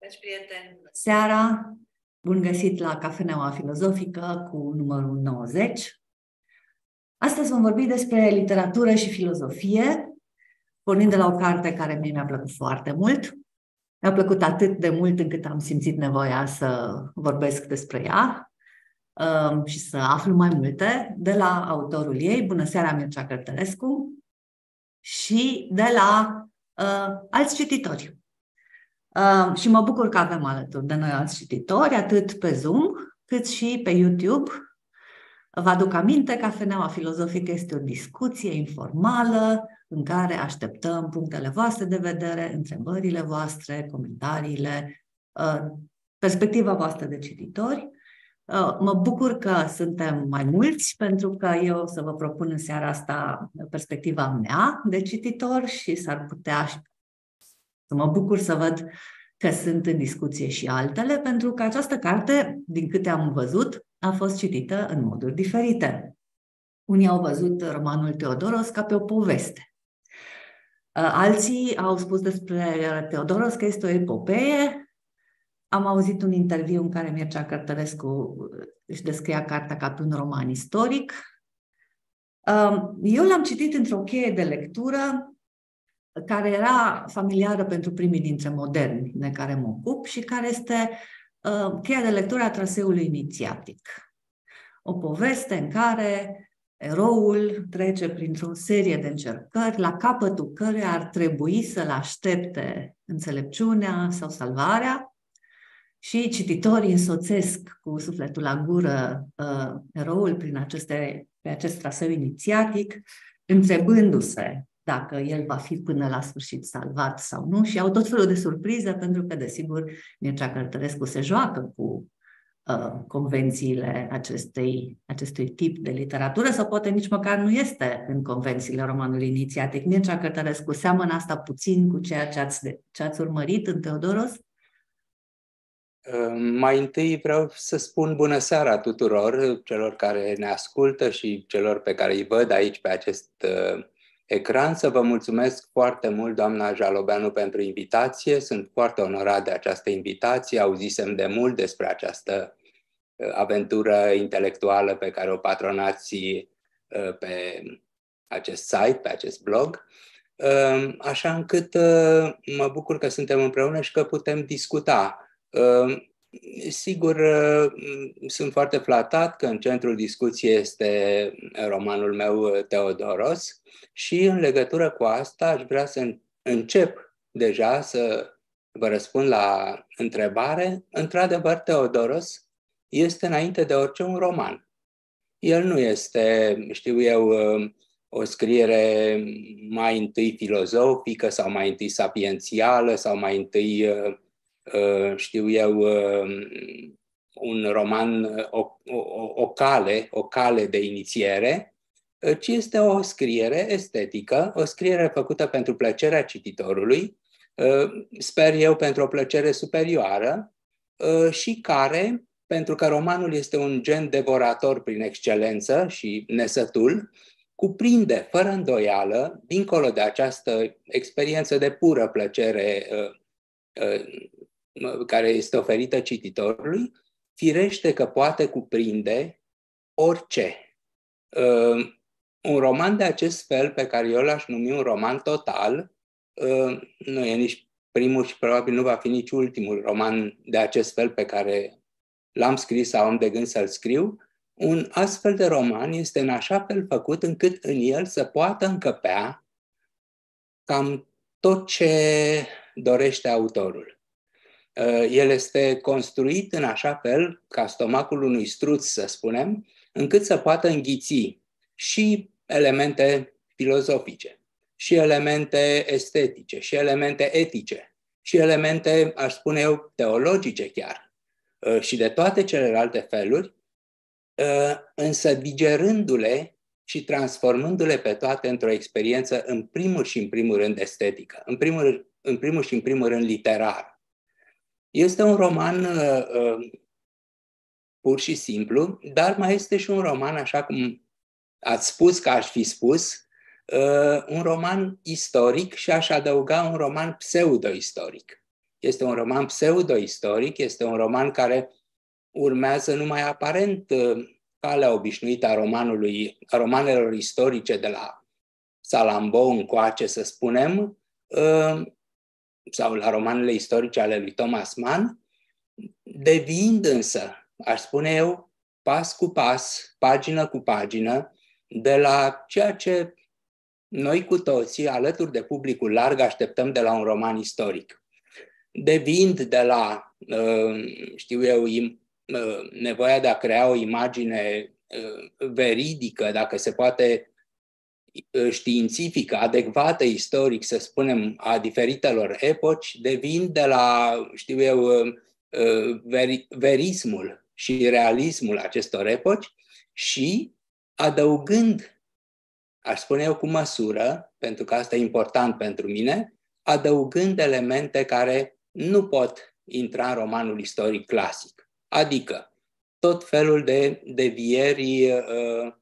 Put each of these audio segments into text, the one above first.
Dragi prieteni, seara! Bun găsit la Cafeneaua Filozofică cu numărul 90. Astăzi vom vorbi despre literatură și filozofie, pornind de la o carte care mie mi-a plăcut foarte mult. Mi-a plăcut atât de mult încât am simțit nevoia să vorbesc despre ea um, și să aflu mai multe de la autorul ei, Bună seara Mircea Cărtărescu, și de la uh, alți cititori. Uh, și mă bucur că avem alături de noi alți cititori, atât pe Zoom, cât și pe YouTube. Vă aduc aminte, Cafeneaua Filozofică este o discuție informală în care așteptăm punctele voastre de vedere, întrebările voastre, comentariile, uh, perspectiva voastră de cititori. Uh, mă bucur că suntem mai mulți, pentru că eu o să vă propun în seara asta perspectiva mea de cititor și s-ar putea să mă bucur să văd că sunt în discuție și altele, pentru că această carte, din câte am văzut, a fost citită în moduri diferite. Unii au văzut romanul Teodoros ca pe o poveste. Uh, alții au spus despre Teodoros că este o epopee, am auzit un interviu în care Mircea Cărtărescu își descria cartea ca pe un roman istoric. Um, eu l-am citit într-o cheie de lectură care era familiară pentru primii dintre moderni de care mă ocup și care este uh, cheia de lectură a traseului inițiatic. O poveste în care eroul trece printr-o serie de încercări, la capătul care ar trebui să-l aștepte înțelepciunea sau salvarea, și cititorii însoțesc cu sufletul la gură uh, eroul prin aceste, pe acest traseu inițiatic, întrebându-se dacă el va fi până la sfârșit salvat sau nu și au tot felul de surprize pentru că, desigur, Mircea Cărtărescu se joacă cu uh, convențiile acestei, acestui tip de literatură sau poate nici măcar nu este în convențiile romanului inițiatic. Mircea Cărtărescu seamănă asta puțin cu ceea ce ați, ce ați urmărit în Teodoros? Mai întâi vreau să spun bună seara tuturor celor care ne ascultă și celor pe care îi văd aici pe acest uh, ecran. Să vă mulțumesc foarte mult, doamna Jalobeanu, pentru invitație. Sunt foarte onorat de această invitație. Auzisem de mult despre această uh, aventură intelectuală pe care o patronați uh, pe acest site, pe acest blog. Așa încât mă bucur că suntem împreună și că putem discuta Ehm, sigur, ehm, sunt foarte flatat că în centrul discuției este romanul meu Teodoros și în legătură cu asta aș vrea să încep deja să vă răspund la întrebare. Într-adevăr, Teodoros este înainte de orice un roman. El nu este, știu eu, ehm, o scriere mai întâi filozofică sau mai întâi sapiențială sau mai întâi Uh, știu eu, uh, un roman, o, o, o cale, o cale de inițiere, uh, ci este o scriere estetică, o scriere făcută pentru plăcerea cititorului, sper eu pentru o plăcere superioară și care, pentru că romanul este un gen devorator prin excelență și nesătul, cuprinde fără îndoială, dincolo de această experiență de pură plăcere care este oferită cititorului, firește că poate cuprinde orice. Uh, un roman de acest fel, pe care eu l-aș numi un roman total, uh, nu e nici primul și probabil nu va fi nici ultimul roman de acest fel pe care l-am scris sau am de gând să-l scriu, un astfel de roman este în așa fel făcut încât în el să poată încăpea cam tot ce dorește autorul. Uh, el este construit în așa fel, ca stomacul unui struț, să spunem, încât să poată înghiți și elemente filozofice, și elemente estetice, și elemente etice, și elemente, aș spune eu, teologice chiar, uh, și de toate celelalte feluri, uh, însă digerându-le și transformându-le pe toate într-o experiență, în primul și în primul rând estetică, în primul, în primul și în primul rând literar. Este un roman uh, uh, pur și simplu, dar mai este și un roman, așa cum ați spus că aș fi spus, uh, un roman istoric și aș adăuga un roman pseudo-istoric. Este un roman pseudo-istoric, este un roman care urmează numai aparent uh, calea obișnuită a, romanului, a romanelor istorice de la Salambo încoace, să spunem, uh, sau la romanele istorice ale lui Thomas Mann, devind însă, aș spune eu, pas cu pas, pagină cu pagină, de la ceea ce noi cu toții, alături de publicul larg, așteptăm de la un roman istoric. Devind de la, uh, știu eu, uh, nevoia de a crea o imagine uh, veridică, dacă se poate științifică, adecvată istoric, să spunem, a diferitelor epoci, devin de la, știu eu, verismul și realismul acestor epoci și adăugând, aș spune eu cu măsură, pentru că asta e important pentru mine, adăugând elemente care nu pot intra în romanul istoric clasic. Adică tot felul de devieri uh,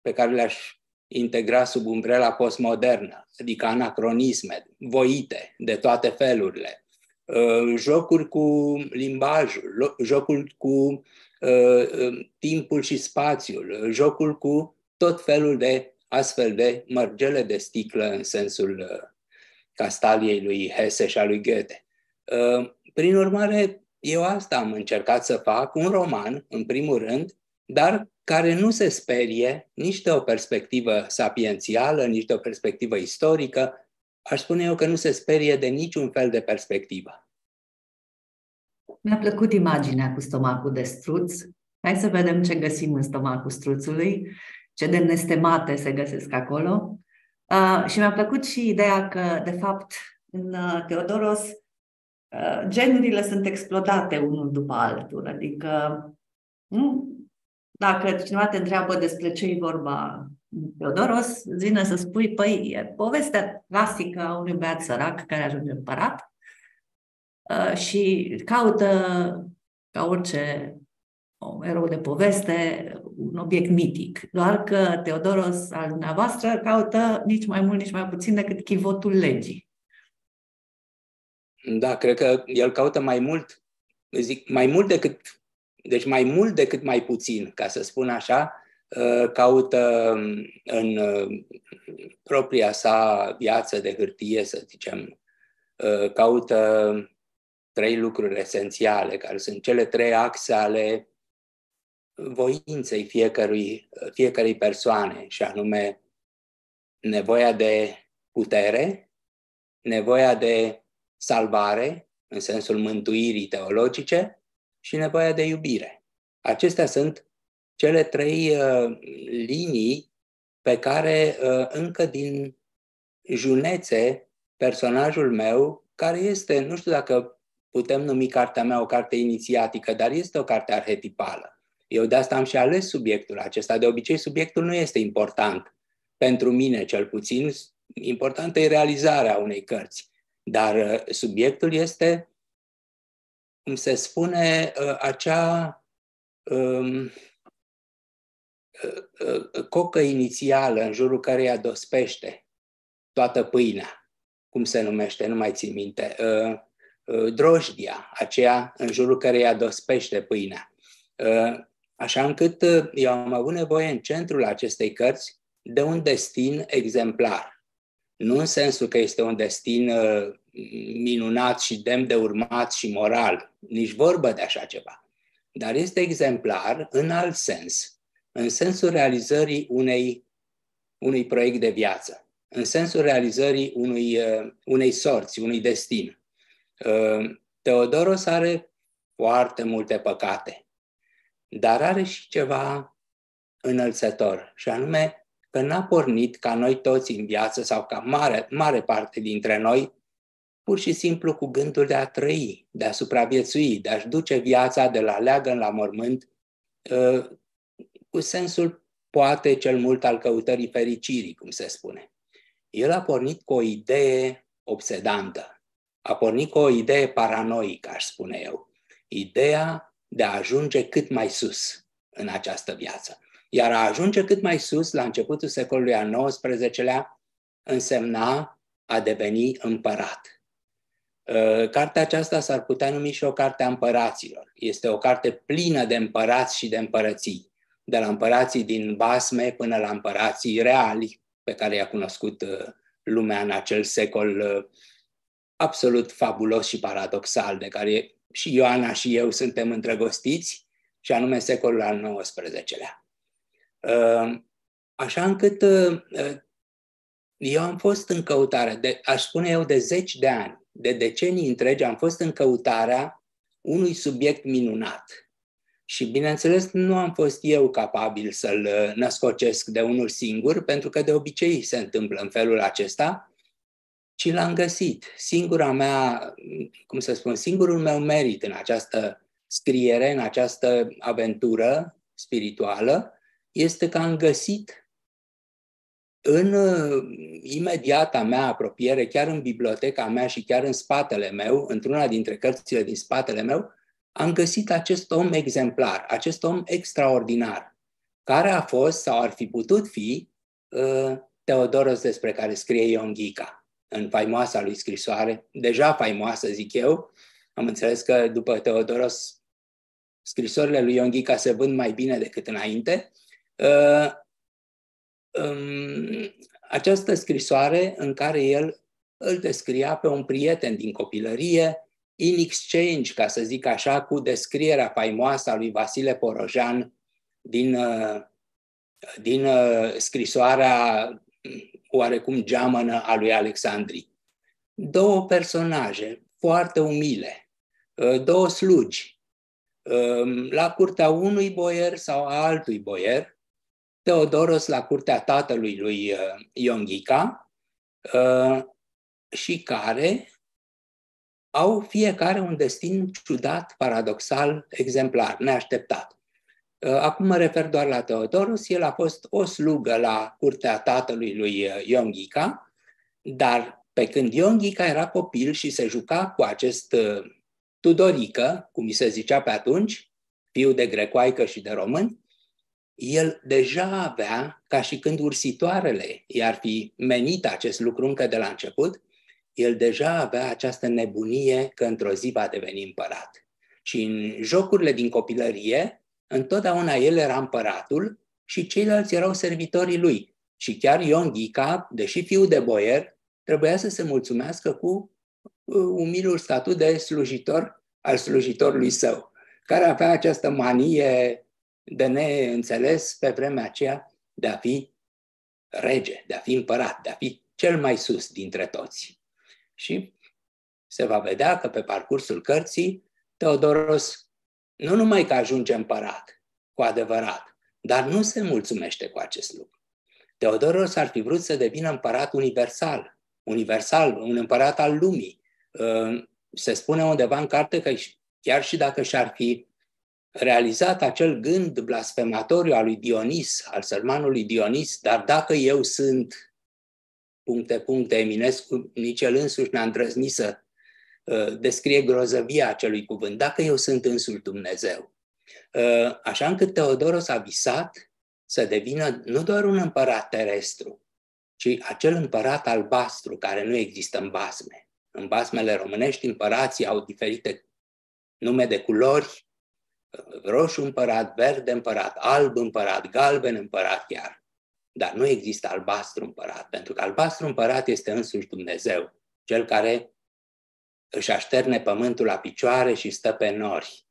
pe care le-aș integra sub umbrela postmodernă, adică anacronisme, voite de toate felurile, uh, jocuri cu limbajul, jocul cu Uh, uh, timpul și spațiul, jocul cu tot felul de astfel de mărgele de sticlă în sensul uh, Castaliei lui Hesse și a lui Goethe. Prin urmare, eu asta am încercat să fac, un roman, în primul rând, dar care nu se sperie nici de o perspectivă sapiențială, nici de o perspectivă istorică, aș spune eu că nu se sperie de niciun fel de perspectivă. Mi-a plăcut imaginea cu stomacul de struț. Hai să vedem ce găsim în stomacul struțului, ce de nestemate se găsesc acolo. Uh, și mi-a plăcut și ideea că, de fapt, în uh, Teodoros, uh, genurile sunt explodate unul după altul. Adică, nu? Dacă cineva te întreabă despre ce e vorba în Teodoros, vine să spui, păi, e povestea clasică a unui băiat sărac care ajunge împărat, Uh, și caută, ca orice erou de poveste, un obiect mitic. Doar că Teodoros al dumneavoastră caută nici mai mult, nici mai puțin decât chivotul legii. Da, cred că el caută mai mult, zic, mai mult decât, deci mai mult decât mai puțin, ca să spun așa, uh, caută în uh, propria sa viață de hârtie, să zicem, caută trei lucruri esențiale, care sunt cele trei axe ale voinței fiecărui, fiecărei persoane, și anume nevoia de putere, nevoia de salvare, în sensul mântuirii teologice, și nevoia de iubire. Acestea sunt cele trei uh, linii pe care uh, încă din junețe personajul meu, care este, nu știu dacă putem numi cartea mea o carte inițiatică, dar este o carte arhetipală. Eu de asta am și ales subiectul acesta. De obicei, subiectul nu este important pentru mine, cel puțin. Importantă e realizarea unei cărți. Dar uh, subiectul este, cum se spune, uh, acea um, uh, cocă inițială în jurul căreia dospește toată pâinea, cum se numește, nu mai țin minte. Uh, Uh, drojdia, aceea în jurul căreia dospește pâinea. Uh, așa încât uh, eu am avut nevoie în centrul acestei cărți de un destin exemplar. Nu în sensul că este un destin minunat și demn de urmat și moral, nici vorbă de așa ceva. Dar este exemplar în alt sens, în sensul realizării unei, unui proiect de viață, în sensul realizării unui, unei sorți, unui destin. Ă, Teodoros are foarte multe păcate, dar are și ceva înălțător, și anume că n-a pornit ca noi toți în viață sau ca mare, mare parte dintre noi, pur și simplu cu gândul de a trăi, de a supraviețui, de a-și duce viața de la leagăn la mormânt, ă, cu sensul poate cel mult al căutării fericirii, cum se spune. El a pornit cu o idee obsedantă, a pornit cu o idee paranoică, aș spune eu. Ideea de a ajunge cât mai sus în această viață. Iar a ajunge cât mai sus, la începutul secolului al XIX-lea, însemna a deveni împărat. Uh, cartea aceasta s-ar putea numi și o carte a împăraților. Este o carte plină de împărați și de împărății, de la împărații din basme până la împărații reali pe care i-a cunoscut uh, lumea în acel secol uh, absolut fabulos și paradoxal, de care și Ioana și eu suntem îndrăgostiți, și anume secolul al XIX-lea. Așa încât eu am fost în căutare, de, aș spune eu, de zeci de ani de decenii întregi am fost în căutarea unui subiect minunat. Și, bineînțeles, nu am fost eu capabil să-l uh, născocesc de unul singur, pentru că de obicei se întâmplă în felul acesta, ci l-am găsit. Singura mea, cum să spun, singurul meu merit în această scriere, în această aventură spirituală, este că am găsit în uh, imediata mea apropiere, chiar în biblioteca mea și chiar în spatele meu, într-una dintre cărțile din spatele meu, am găsit acest om exemplar, acest om extraordinar, care a fost sau ar fi putut fi uh, Teodoros despre care scrie Ion Ghica în faimoasa lui scrisoare, deja faimoasă, zic eu. Am înțeles că după Teodoros scrisorile lui Ion Ghica se vând mai bine decât înainte. Uh, această scrisoare în care el îl descria pe un prieten din copilărie, in exchange, ca să zic așa, cu descrierea faimoasă a lui Vasile Porojan din, uh, din uh, scrisoarea oarecum geamănă a lui Alexandri. Două personaje foarte umile, uh, două slugi, la curtea unui boier sau a altui boier, Teodoros la curtea tatălui lui uh, Ionghica uh, și care au fiecare un destin ciudat, paradoxal, exemplar, neașteptat. Uh, acum mă refer doar la Teodoros, el a fost o slugă la curtea tatălui lui Ionghica, dar pe când Ionghica era copil și se juca cu acest Tudorică, cum îi se zicea pe atunci, fiu de grecoaică și de români, el deja avea, ca și când ursitoarele i-ar fi menit acest lucru încă de la început, el deja avea această nebunie că într-o zi va deveni împărat. Și în jocurile din copilărie, întotdeauna el era împăratul și ceilalți erau servitorii lui. Și chiar Ion Ghica, deși fiu de boier, trebuia să se mulțumească cu uh, umilul statut de slujitor al slujitorului său, care avea această manie de neînțeles pe vremea aceea de a fi rege, de a fi împărat, de a fi cel mai sus dintre toți. Și se va vedea că pe parcursul cărții Teodoros nu numai că ajunge împărat, cu adevărat, dar nu se mulțumește cu acest lucru. Teodoros ar fi vrut să devină împărat universal, universal, un împărat al lumii. Se spune undeva în carte că chiar și dacă și-ar fi realizat acel gând blasfematoriu al lui Dionis, al sărmanului Dionis, dar dacă eu sunt puncte, puncte, Eminescu, nici el însuși n-a îndrăznit să uh, descrie grozăvia acelui cuvânt, dacă eu sunt însuși Dumnezeu. Uh, așa încât Teodoros a visat să devină nu doar un împărat terestru, ci acel împărat albastru care nu există în basme. În basmele românești împărații au diferite nume de culori, roșu împărat, verde împărat, alb împărat, galben împărat chiar. Dar nu există albastru împărat, pentru că albastru împărat este însuși Dumnezeu, cel care își așterne pământul la picioare și stă pe nori,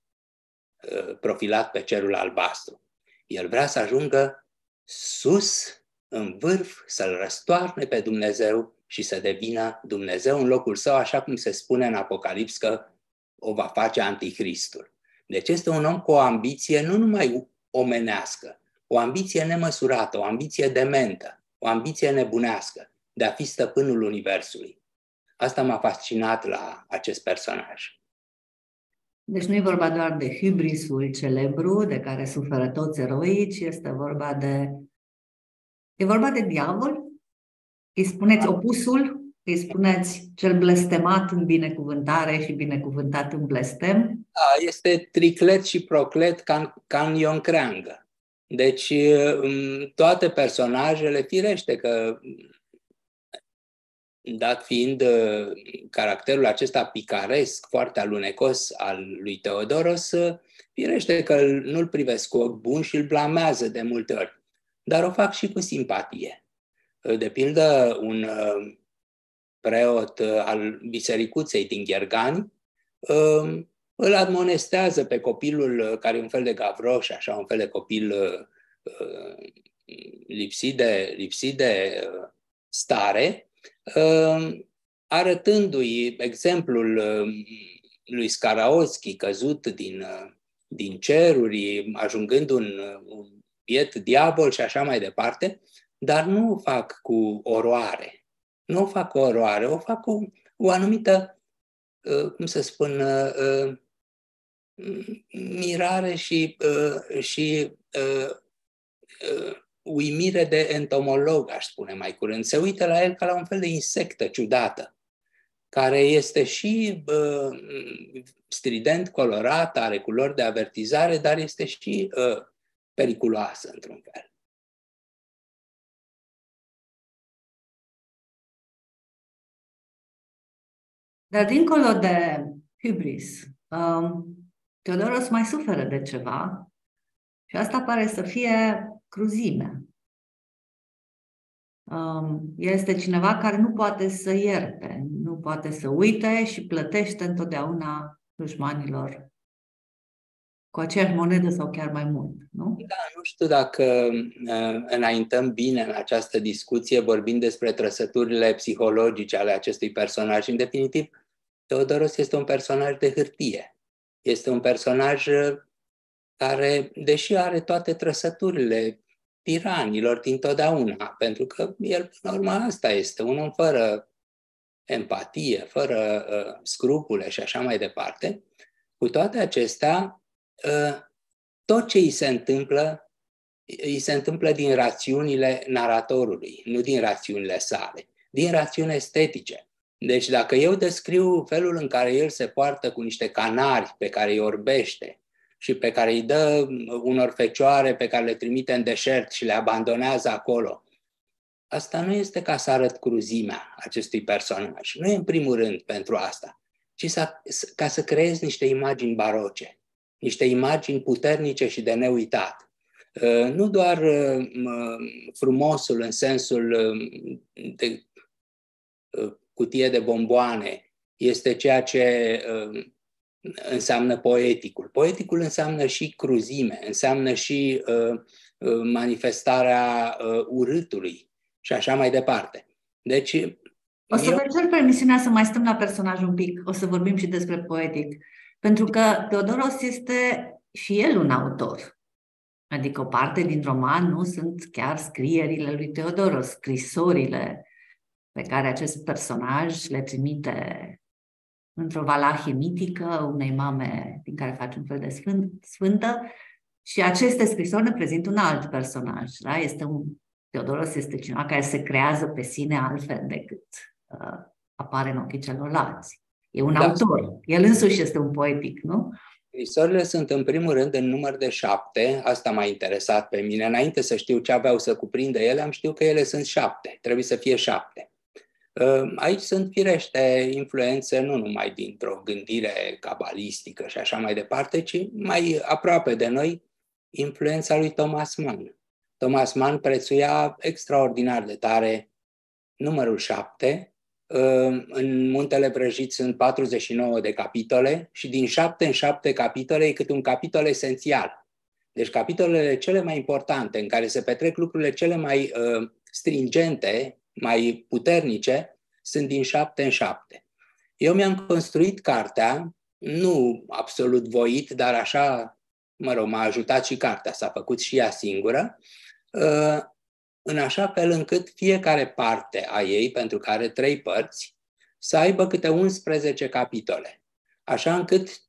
uh, profilat pe cerul albastru. El vrea să ajungă sus, în vârf, să-L răstoarne pe Dumnezeu și să devină Dumnezeu în locul său, așa cum se spune în Apocalips că o va face Anticristul. Deci este un om cu o ambiție nu numai omenească, o ambiție nemăsurată, o ambiție dementă, o ambiție nebunească de a fi stăpânul Universului. Asta m-a fascinat la acest personaj. Deci nu e vorba doar de hibrisul celebru de care suferă toți eroii, ci este vorba de... E vorba de diavol? Îi spuneți opusul? Îi spuneți cel blestemat în binecuvântare și binecuvântat în blestem? Da, este triclet și proclet ca, ca în Ion Creangă. Deci toate personajele, firește că dat fiind uh, caracterul acesta picaresc, foarte alunecos al lui Teodoros, uh, firește că nu-l privesc cu ochi bun și îl blamează de multe ori, dar o fac și cu simpatie. Uh, de pildă, un preot al bisericuței din Ghergani îl admonestează pe copilul care e un fel de gavroș, așa, un fel de copil lipsit de, lipsit de stare, Ehm, arătându-i exemplul ehm, lui Skaraoschi căzut din, ehm, din ceruri, ajungând un, un biet diavol și așa mai departe, dar nu o fac cu oroare. Nu o fac cu oroare, o fac cu o anumită, cum să spun, mirare și, și uimire de entomolog, aș spune mai curând. Se uită la el ca la un fel de insectă ciudată, care este și uh, strident colorat, are culori de avertizare, dar este și uh, periculoasă într-un fel. Dar dincolo de hubris, um, Teodoros mai suferă de ceva și asta pare să fie cruzime. Um, este cineva care nu poate să ierte, nu poate să uite și plătește întotdeauna dușmanilor cu aceeași monedă sau chiar mai mult, nu? Da, nu știu dacă uh, înaintăm bine în această discuție vorbind despre trăsăturile psihologice ale acestui personaj. În definitiv, Teodoros este un personaj de hârtie. Este un personaj uh, care, deși are toate trăsăturile tiranilor dintotdeauna, pentru că el, până la urmă, asta este, un om fără empatie, fără uh, scrupule și așa mai departe, cu toate acestea, uh, tot ce îi se întâmplă, îi se întâmplă din rațiunile naratorului, nu din rațiunile sale, din rațiuni estetice. Deci dacă eu descriu felul în care el se poartă cu niște canari pe care îi orbește, și pe care îi dă unor fecioare pe care le trimite în deșert și le abandonează acolo. Asta nu este ca să arăt cruzimea acestui personaj. Nu e în primul rând pentru asta, ci să, ca să creezi niște imagini baroce, niște imagini puternice și de neuitat. Uh, nu doar uh, frumosul în sensul uh, de cutie de bomboane este ceea ce înseamnă poeticul. Poeticul înseamnă și cruzime, înseamnă și uh, uh, manifestarea uh, urâtului și așa mai departe. Deci, o să eu... vă cer permisiunea să mai stăm la personaj un pic, o să vorbim și despre poetic. Pentru că Teodoros este și el un autor. Adică o parte din roman nu sunt chiar scrierile lui Teodoros, scrisorile pe care acest personaj le trimite într-o valahie mitică, unei mame din care face un fel de sfânt, sfântă, și aceste scrisori ne prezintă un alt personaj. Da? Este un, Teodoros este cineva care se creează pe sine altfel decât uh, apare în ochii celorlalți. E un da. autor. El însuși este un poetic, nu? Scrisorile sunt în primul rând în număr de șapte, asta m-a interesat pe mine. Înainte să știu ce aveau să cuprindă ele, am știut că ele sunt șapte, trebuie să fie șapte. Ehm, aici sunt firește influențe nu numai dintr-o gândire cabalistică și așa mai departe, ci mai aproape de noi influența lui Thomas Mann. Thomas Mann prețuia extraordinar de tare numărul 7. Ehm, în Muntele Vrăjit sunt 49 de capitole și din 7 în 7 capitole e cât un capitol esențial. Deci capitolele cele mai importante în care se petrec lucrurile cele mai uh, stringente mai puternice sunt din șapte în șapte. Eu mi-am construit cartea, nu absolut voit, dar așa, mă rog, m-a ajutat și cartea, s-a făcut și ea singură, uh, în așa fel încât fiecare parte a ei, pentru că are trei părți, să aibă câte 11 capitole. Așa încât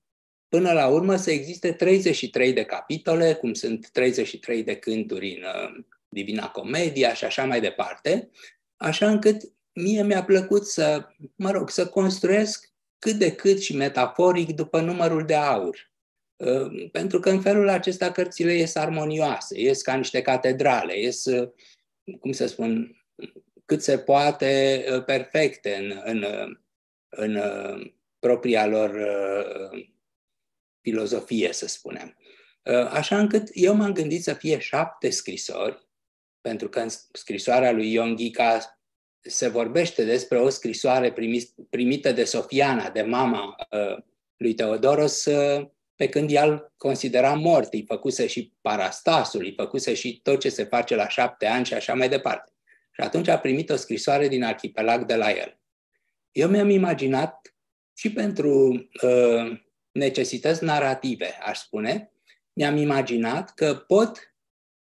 până la urmă să existe 33 de capitole, cum sunt 33 de cânturi în uh, Divina Comedia și așa mai departe, așa încât mie mi-a plăcut să, mă rog, să construiesc cât de cât și metaforic după numărul de aur. Uh, pentru că în felul acesta cărțile ies armonioase, ies ca niște catedrale, ies, uh, cum să spun, cât se poate perfecte în, în, în propria lor filozofie, să spunem. Așa încât eu m-am gândit să fie șapte scrisori, pentru că în scrisoarea lui Ion Ghica se vorbește despre o scrisoare primită de Sofiana, de mama lui Teodoros, pe când el considera mort, îi făcuse și parastasul, îi făcuse și tot ce se face la șapte ani și așa mai departe. Și atunci a primit o scrisoare din arhipelag de la el. Eu mi-am imaginat și pentru uh, necesități narrative, aș spune, mi-am imaginat că pot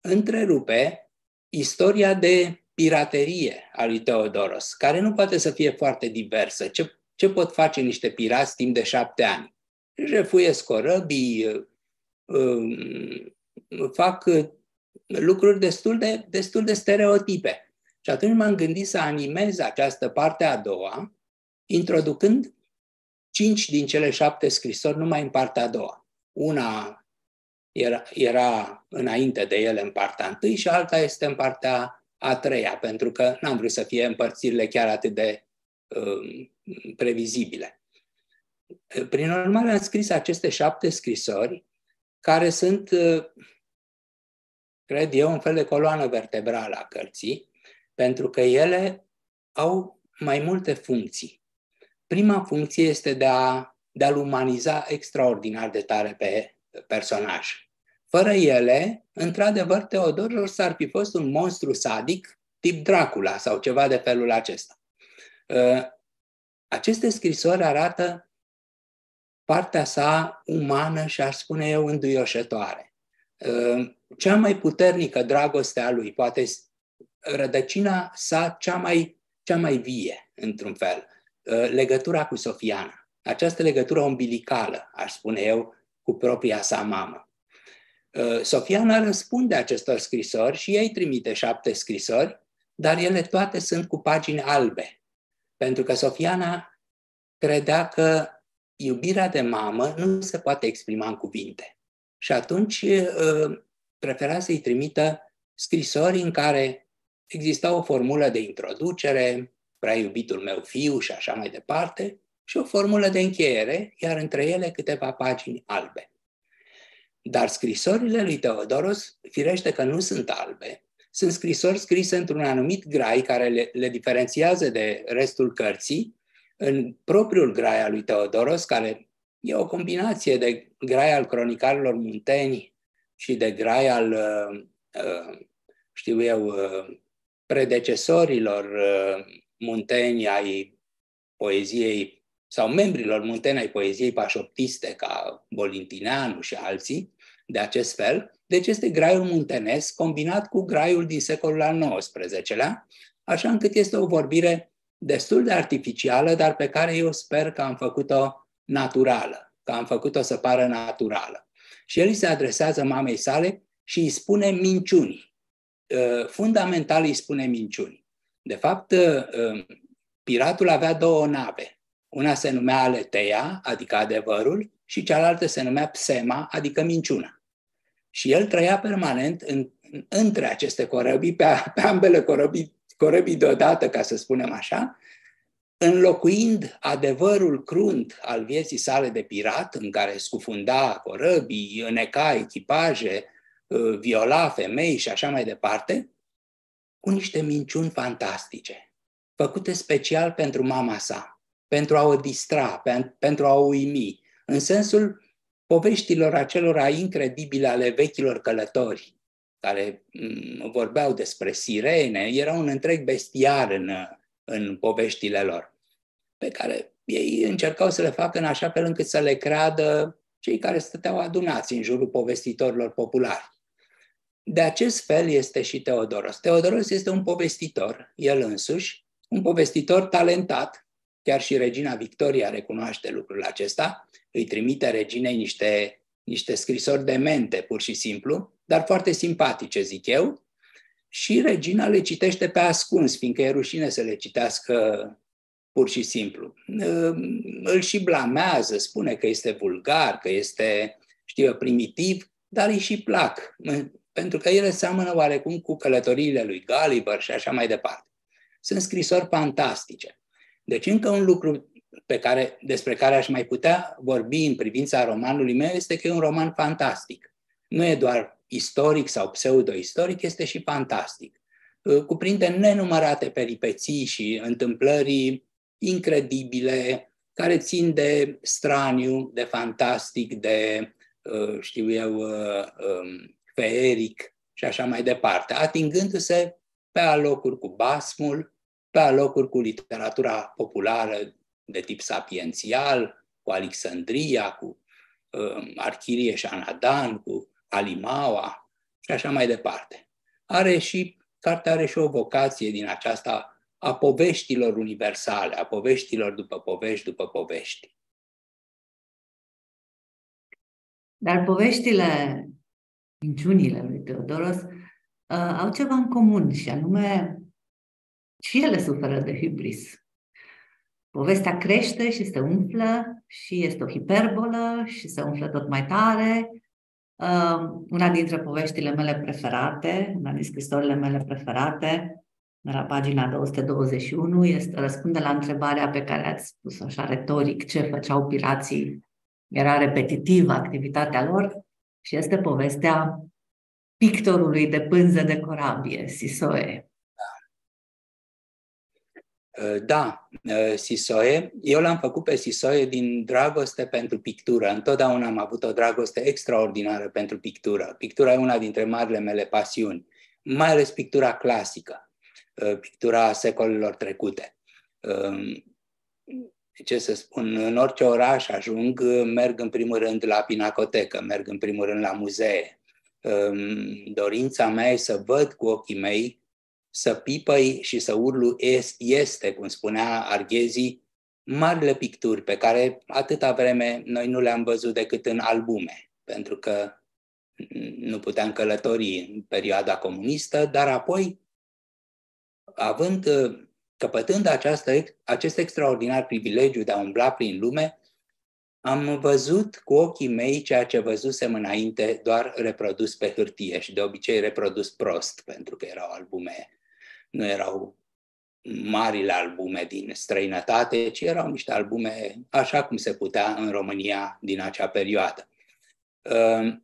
întrerupe istoria de piraterie a lui Teodoros, care nu poate să fie foarte diversă. Ce, ce pot face niște pirați timp de șapte ani? Jefuiesc corăbii, um, fac lucruri destul de, destul de stereotipe. Și atunci m-am gândit să animez această parte a doua, introducând cinci din cele șapte scrisori numai în partea a doua. Una era, era înainte de ele în partea întâi și alta este în partea a treia, pentru că n-am vrut să fie împărțirile chiar atât de um, previzibile. Prin urmare, am scris aceste șapte scrisori, care sunt, uh, cred eu, un fel de coloană vertebrală a cărții, pentru că ele au mai multe funcții. Prima funcție este de, a, de a-l umaniza extraordinar de tare pe personaj. Fără ele, într-adevăr, Teodor s-ar fi fost un monstru sadic tip Dracula sau ceva de felul acesta. Uh, aceste scrisori arată partea sa umană și aș spune eu înduioșătoare. Uh, cea mai puternică dragoste a lui, poate rădăcina sa cea mai, cea mai vie, într-un fel, uh, legătura cu Sofiana. Această legătură umbilicală, aș spune eu, cu propria sa mamă. Uh, Sofiana răspunde acestor scrisori și ei trimite șapte scrisori, dar ele toate sunt cu pagini albe. Pentru că Sofiana credea că iubirea de mamă nu se poate exprima în cuvinte. Și atunci uh, prefera să-i trimită scrisori în care exista o formulă de introducere, prea iubitul meu fiu și așa mai departe, și o formulă de încheiere, iar între ele câteva pagini albe. Dar scrisorile lui Teodoros, firește că nu sunt albe, sunt scrisori scrise într-un anumit grai care le, le diferențiază de restul cărții, în propriul grai al lui Teodoros, care e o combinație de grai al cronicarilor munteni și de grai al, uh, uh, știu eu, uh, predecesorilor munteni ai poeziei sau membrilor munteni ai poeziei pașoptiste ca Bolintineanu și alții, de acest fel, deci este graiul muntenesc combinat cu graiul din secolul al XIX-lea, așa încât este o vorbire destul de artificială, dar pe care eu sper că am făcut-o naturală, că am făcut-o să pară naturală. Și el îi se adresează mamei sale și îi spune minciuni. Uh, fundamental îi spune minciuni. De fapt, uh, piratul avea două nave. Una se numea Aleteia, adică adevărul, și cealaltă se numea Psema, adică minciuna. Și el trăia permanent în, între aceste corăbii, pe, pe ambele corăbii, corăbii deodată, ca să spunem așa, înlocuind adevărul crunt al vieții sale de pirat, în care scufunda corăbii, îneca echipaje, uh, viola femei și așa mai departe, cu niște minciuni fantastice, făcute special pentru mama sa, pentru a o distra, pentru a o uimi, în sensul poveștilor acelora incredibile ale vechilor călători, care mm, vorbeau despre sirene, era un întreg bestiar în, în poveștile lor, pe care ei încercau să le facă în așa fel încât să le creadă cei care stăteau adunați în jurul povestitorilor populari. De acest fel este și Teodoros. Teodoros este un povestitor, el însuși, un povestitor talentat, chiar și regina Victoria recunoaște lucrul acesta, îi trimite reginei niște, niște scrisori de mente, pur și simplu, dar foarte simpatice, zic eu, și regina le citește pe ascuns, fiindcă e rușine să le citească pur și simplu. Îl și blamează, spune că este vulgar, că este, știu eu, primitiv, dar îi și plac, pentru că ele seamănă oarecum cu călătoriile lui Gulliver și așa mai departe. sunt scrisori fantastice. Deci încă un lucru pe care, despre care aș mai putea vorbi în privința romanului meu este că e un roman fantastic. Nu e doar istoric sau pseudo-istoric, este și fantastic. Uh, cuprinde nenumărate peripeții și întâmplări incredibile care țin de straniu, de fantastic, de, uh, știu eu, uh, um, feeric și așa mai departe, atingându-se pe alocuri cu basmul, pe alocuri cu literatura populară de tip sapiențial, cu Alexandria, cu uh, Archirie și Anadan, cu Alimaua și așa mai departe. Are și, cartea are și o vocație din aceasta a poveștilor universale, a poveștilor după povești după povești. Dar poveștile, minciunile lui Teodoros, uh, au ceva în comun și anume și ele suferă de hibris. Povestea crește și se umflă și este o hiperbolă și se umflă tot mai tare. Uh, una dintre poveștile mele preferate, una din scrisorile mele preferate, la pagina 221, este răspunde la întrebarea pe care ați spus așa retoric, ce făceau pirații. Era repetitivă activitatea lor și este povestea pictorului de pânză de corabie, Sisoe. Uh, da, uh, Sisoe. Eu l-am făcut pe Sisoe din dragoste pentru pictură. Întotdeauna am avut o dragoste extraordinară pentru pictură. Pictura e una dintre marile mele pasiuni, mai ales pictura clasică, uh, pictura secolelor trecute. Um, ce să spun, în orice oraș ajung, merg în primul rând la pinacotecă, merg în primul rând la muzee. Um, dorința mea e să văd cu ochii mei să pipăi și să urlu este, cum spunea Arghezi, marile picturi pe care atâta vreme noi nu le-am văzut decât în albume, pentru că nu puteam călători în perioada comunistă, dar apoi, având, căpătând această, acest extraordinar privilegiu de a umbla prin lume, am văzut cu ochii mei ceea ce văzusem înainte doar reprodus pe hârtie și de obicei reprodus prost, pentru că erau albume nu erau marile albume din străinătate, ci erau niște albume așa cum se putea în România din acea perioadă. Ehm,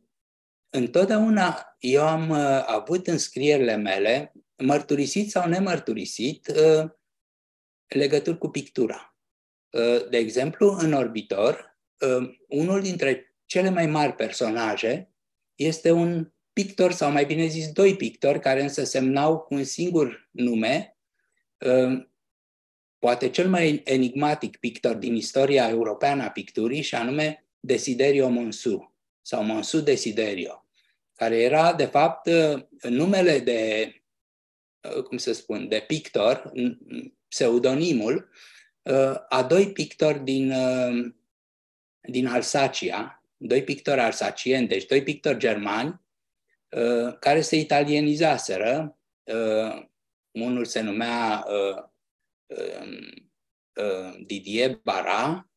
întotdeauna eu am uh, avut în scrierile mele, mărturisit sau nemărturisit, uh, legături cu pictura. Uh, de exemplu, în Orbitor, unul dintre cele mai mari personaje este un pictori, sau mai bine zis doi pictori, care însă semnau cu un singur nume, um, poate cel mai enigmatic pictor din istoria europeană a picturii, și anume Desiderio Monsu, sau Monsu Desiderio, care era, de fapt, numele de, uh, cum să spun, de pictor, pseudonimul, uh, a doi pictori din, uh, din Alsacia, doi pictori alsacieni, deci doi pictori germani, Uh, care se italienizaseră. Uh, unul se numea uh, um, Didier Bara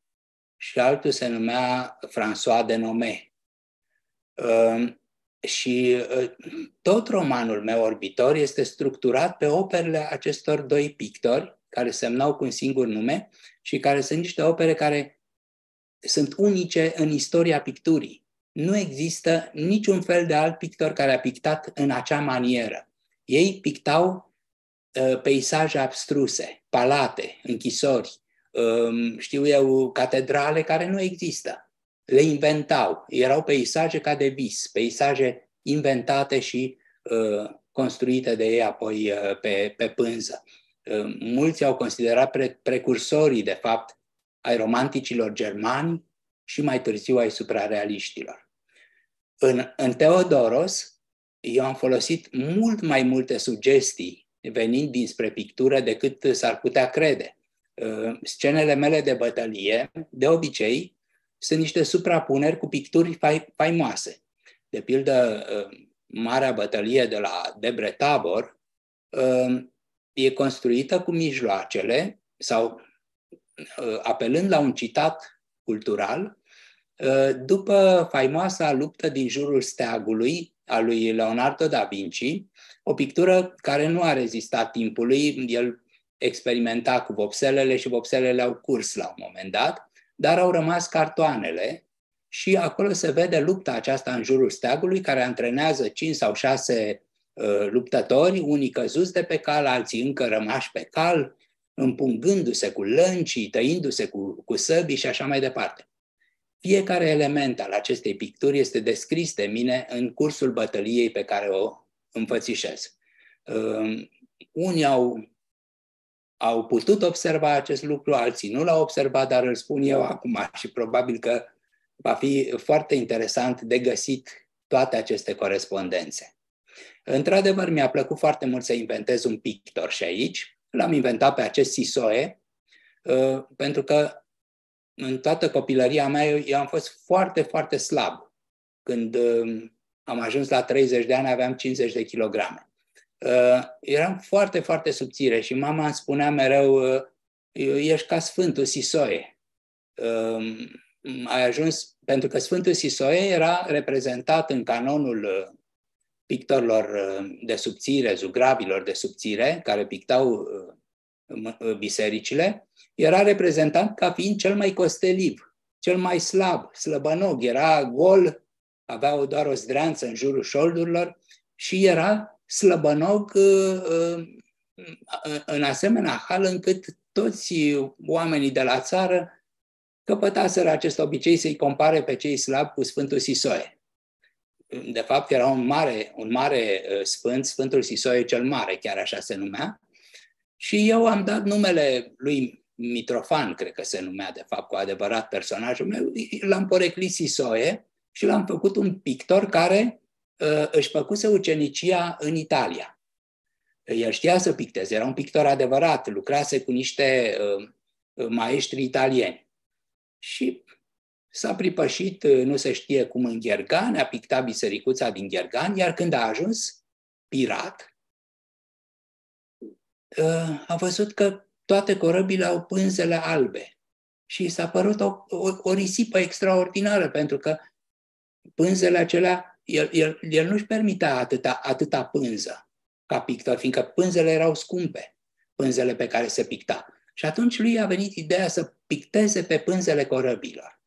și altul se numea François de Nome. Și tot romanul meu, Orbitor, este structurat pe operele acestor doi pictori, care semnau cu un singur nume și care sunt niște opere care sunt unice în istoria picturii nu există niciun fel de alt pictor care a pictat în acea manieră. Ei pictau uh, peisaje abstruse, palate, închisori, um, știu eu, catedrale care nu există. Le inventau. Erau peisaje ca de vis, peisaje inventate și uh, construite de ei apoi uh, pe, pe pânză. Uh, mulți au considerat pre- precursorii, de fapt, ai romanticilor germani și mai târziu ai suprarealiștilor. În, în Teodoros, eu am folosit mult mai multe sugestii venind dinspre pictură decât s-ar putea crede. Uh, scenele mele de bătălie, de obicei, sunt niște suprapuneri cu picturi faimoase. De pildă, uh, Marea bătălie de la Debre Tabor uh, e construită cu mijloacele sau apelând la un citat cultural, Uh, după faimoasa luptă din jurul steagului a lui Leonardo da Vinci, o pictură care nu a rezistat timpului, el experimenta cu vopselele și vopselele au curs la un moment dat, dar au rămas cartoanele și acolo se vede lupta aceasta în jurul steagului care antrenează 5 sau 6 uh, luptători, unii căzuți de pe cal, alții încă rămași pe cal, împungându-se cu lăncii, tăindu-se cu, cu săbii și așa mai departe. Fiecare element al acestei picturi este descris de mine în cursul bătăliei pe care o înfățișez. Uh, unii au, au putut observa acest lucru, alții nu l-au observat, dar îl spun eu acum și probabil că va fi foarte interesant de găsit toate aceste corespondențe. Într-adevăr, mi-a plăcut foarte mult să inventez un pictor și aici. L-am inventat pe acest Sisoe, uh, pentru că în toată copilăria mea eu am fost foarte, foarte slab. Când uh, am ajuns la 30 de ani, aveam 50 de kilograme. Uh, eram foarte, foarte subțire și mama îmi spunea mereu, ești ca Sfântul Sisoe ai ajuns, pentru că Sfântul Sisoie era reprezentat în canonul uh, pictorilor uh, de subțire, zugravilor de subțire, care pictau uh, bisericile, era reprezentat ca fiind cel mai costeliv, cel mai slab, slăbănog, era gol, avea doar o zdreanță în jurul șoldurilor și era slăbănog în asemenea hal încât toți oamenii de la țară căpătaseră acest obicei să-i compare pe cei slabi cu Sfântul Sisoie. De fapt, era un mare, un mare uh, sfânt, Sfântul Sisoie cel Mare, chiar așa se numea. Și eu am dat numele lui Mitrofan, cred că se numea de fapt cu adevărat personajul meu, l-am poreclit Sisoie și l-am făcut un pictor care uh, își făcuse ucenicia în Italia. El știa să picteze, era un pictor adevărat, lucrase cu niște uh, maestri italieni și s-a pripășit, nu se știe cum, în Ghergan, a pictat bisericuța din Ghergan, iar când a ajuns pirat, a văzut că toate corăbile au pânzele albe. Și s-a părut o, o, o risipă extraordinară, pentru că pânzele acelea, el, el, el nu-și permitea atâta, atâta pânză ca pictor, fiindcă pânzele erau scumpe, pânzele pe care se picta. Și atunci lui a venit ideea să picteze pe pânzele corăbilor.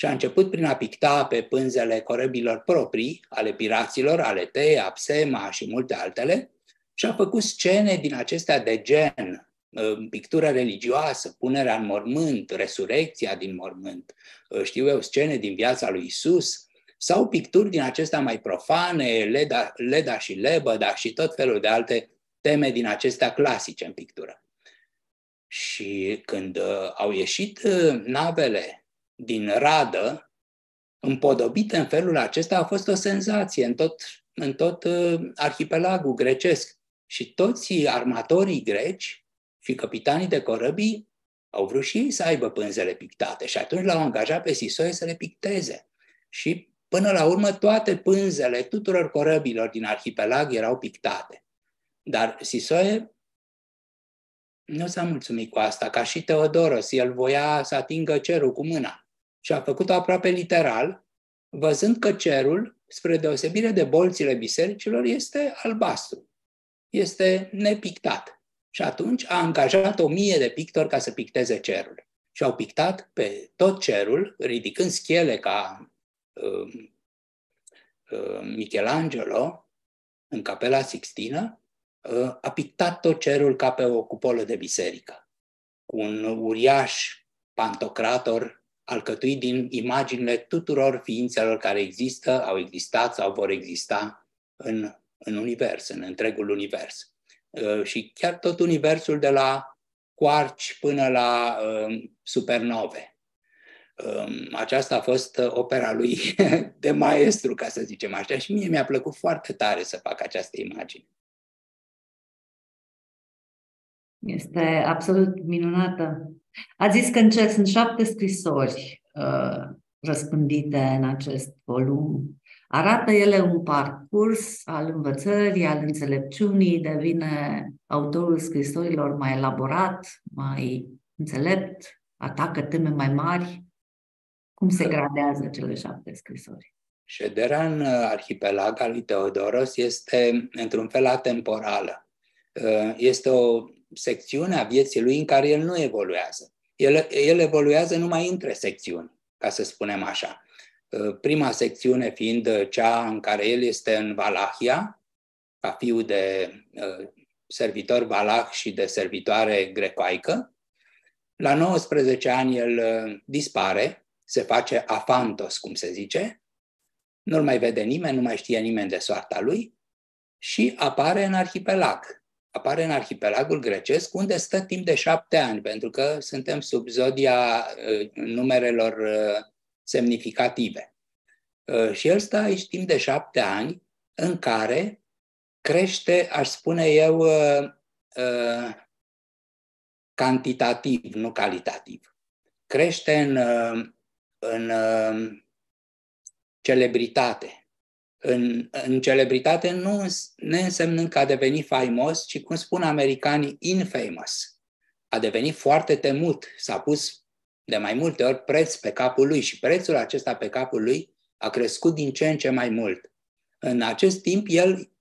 Și a început prin a picta pe pânzele corăbilor proprii, ale piraților, ale Tea, Psema și multe altele, și a făcut scene din acestea de gen, uh, pictură religioasă, punerea în mormânt, resurecția din mormânt, uh, știu eu, scene din viața lui Isus, sau picturi din acestea mai profane, Leda, Leda și Lebăda și tot felul de alte teme din acestea clasice în pictură. Și când uh, au ieșit uh, navele din radă, împodobite în felul acesta, a fost o senzație în tot, în tot uh, arhipelagul grecesc. Și toți armatorii greci și capitanii de corăbii au vrut și ei să aibă pânzele pictate și atunci l-au angajat pe Sisoie să le picteze. Și până la urmă toate pânzele tuturor corăbilor din arhipelag erau pictate. Dar Sisoie nu s-a mulțumit cu asta, ca și Teodoros, el voia să atingă cerul cu mâna. Și a făcut-o aproape literal, văzând că cerul, spre deosebire de bolțile bisericilor, este albastru, este nepictat. Și atunci a angajat o mie de pictori ca să picteze cerul. Și au pictat pe tot cerul, ridicând schele ca uh, uh, Michelangelo în capela Sixtină, a pictat tot cerul ca pe o cupolă de biserică, cu un uriaș pantocrator alcătuit din imaginile tuturor ființelor care există, au existat sau vor exista în, în univers, în întregul univers. Uh, și chiar tot universul de la quarci până la uh, supernove. Um, aceasta a fost opera lui de maestru, ca să zicem așa, și mie mi-a plăcut foarte tare să fac această imagine. Este absolut minunată. A zis că în cer sunt șapte scrisori uh, răspândite în acest volum. Arată ele un parcurs al învățării, al înțelepciunii, devine autorul scrisorilor mai elaborat, mai înțelept, atacă teme mai mari. Cum se gradează cele șapte scrisori? Șederea în arhipelag al lui Teodoros este într-un fel atemporală. Uh, este o secțiune a vieții lui în care el nu evoluează. El, el evoluează numai între secțiuni, ca să spunem așa. Uh, prima secțiune fiind cea în care el este în Valahia, ca fiu de uh, servitor Valah și de servitoare grecoaică. La 19 ani el uh, dispare, se face afantos, cum se zice, nu-l mai vede nimeni, nu mai știe nimeni de soarta lui și apare în arhipelag. Apare în arhipelagul grecesc, unde stă timp de șapte ani, pentru că suntem sub zodia uh, numerelor uh, semnificative. Uh, și el stă aici timp de șapte ani, în care crește, aș spune eu, cantitativ, nu calitativ. Crește în, în celebritate. În, în celebritate nu ne însemnând că a devenit faimos, ci cum spun americanii, infamous. A devenit foarte temut. S-a pus de mai multe ori preț pe capul lui și prețul acesta pe capul lui a crescut din ce în ce mai mult. În acest timp, el,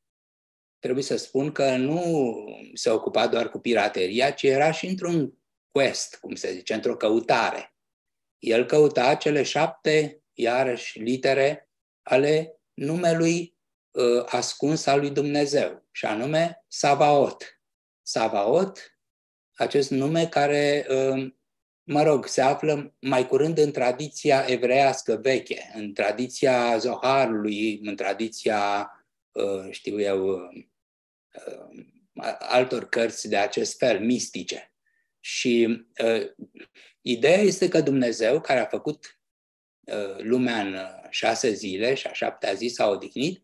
trebuie să spun că nu se ocupa doar cu pirateria, ci era și într-un quest, cum se zice, într-o căutare. El căuta cele șapte iarăși litere ale numelui uh, ascuns al lui Dumnezeu, și anume Savaot. Savaot, acest nume care, uh, mă rog, se află mai curând în tradiția evreiască veche, în tradiția Zoharului, în tradiția, uh, știu eu, uh, uh, altor cărți de acest fel, mistice. Și uh, ideea este că Dumnezeu, care a făcut Uh, lumea în uh, șase zile și a șaptea zi s-a odihnit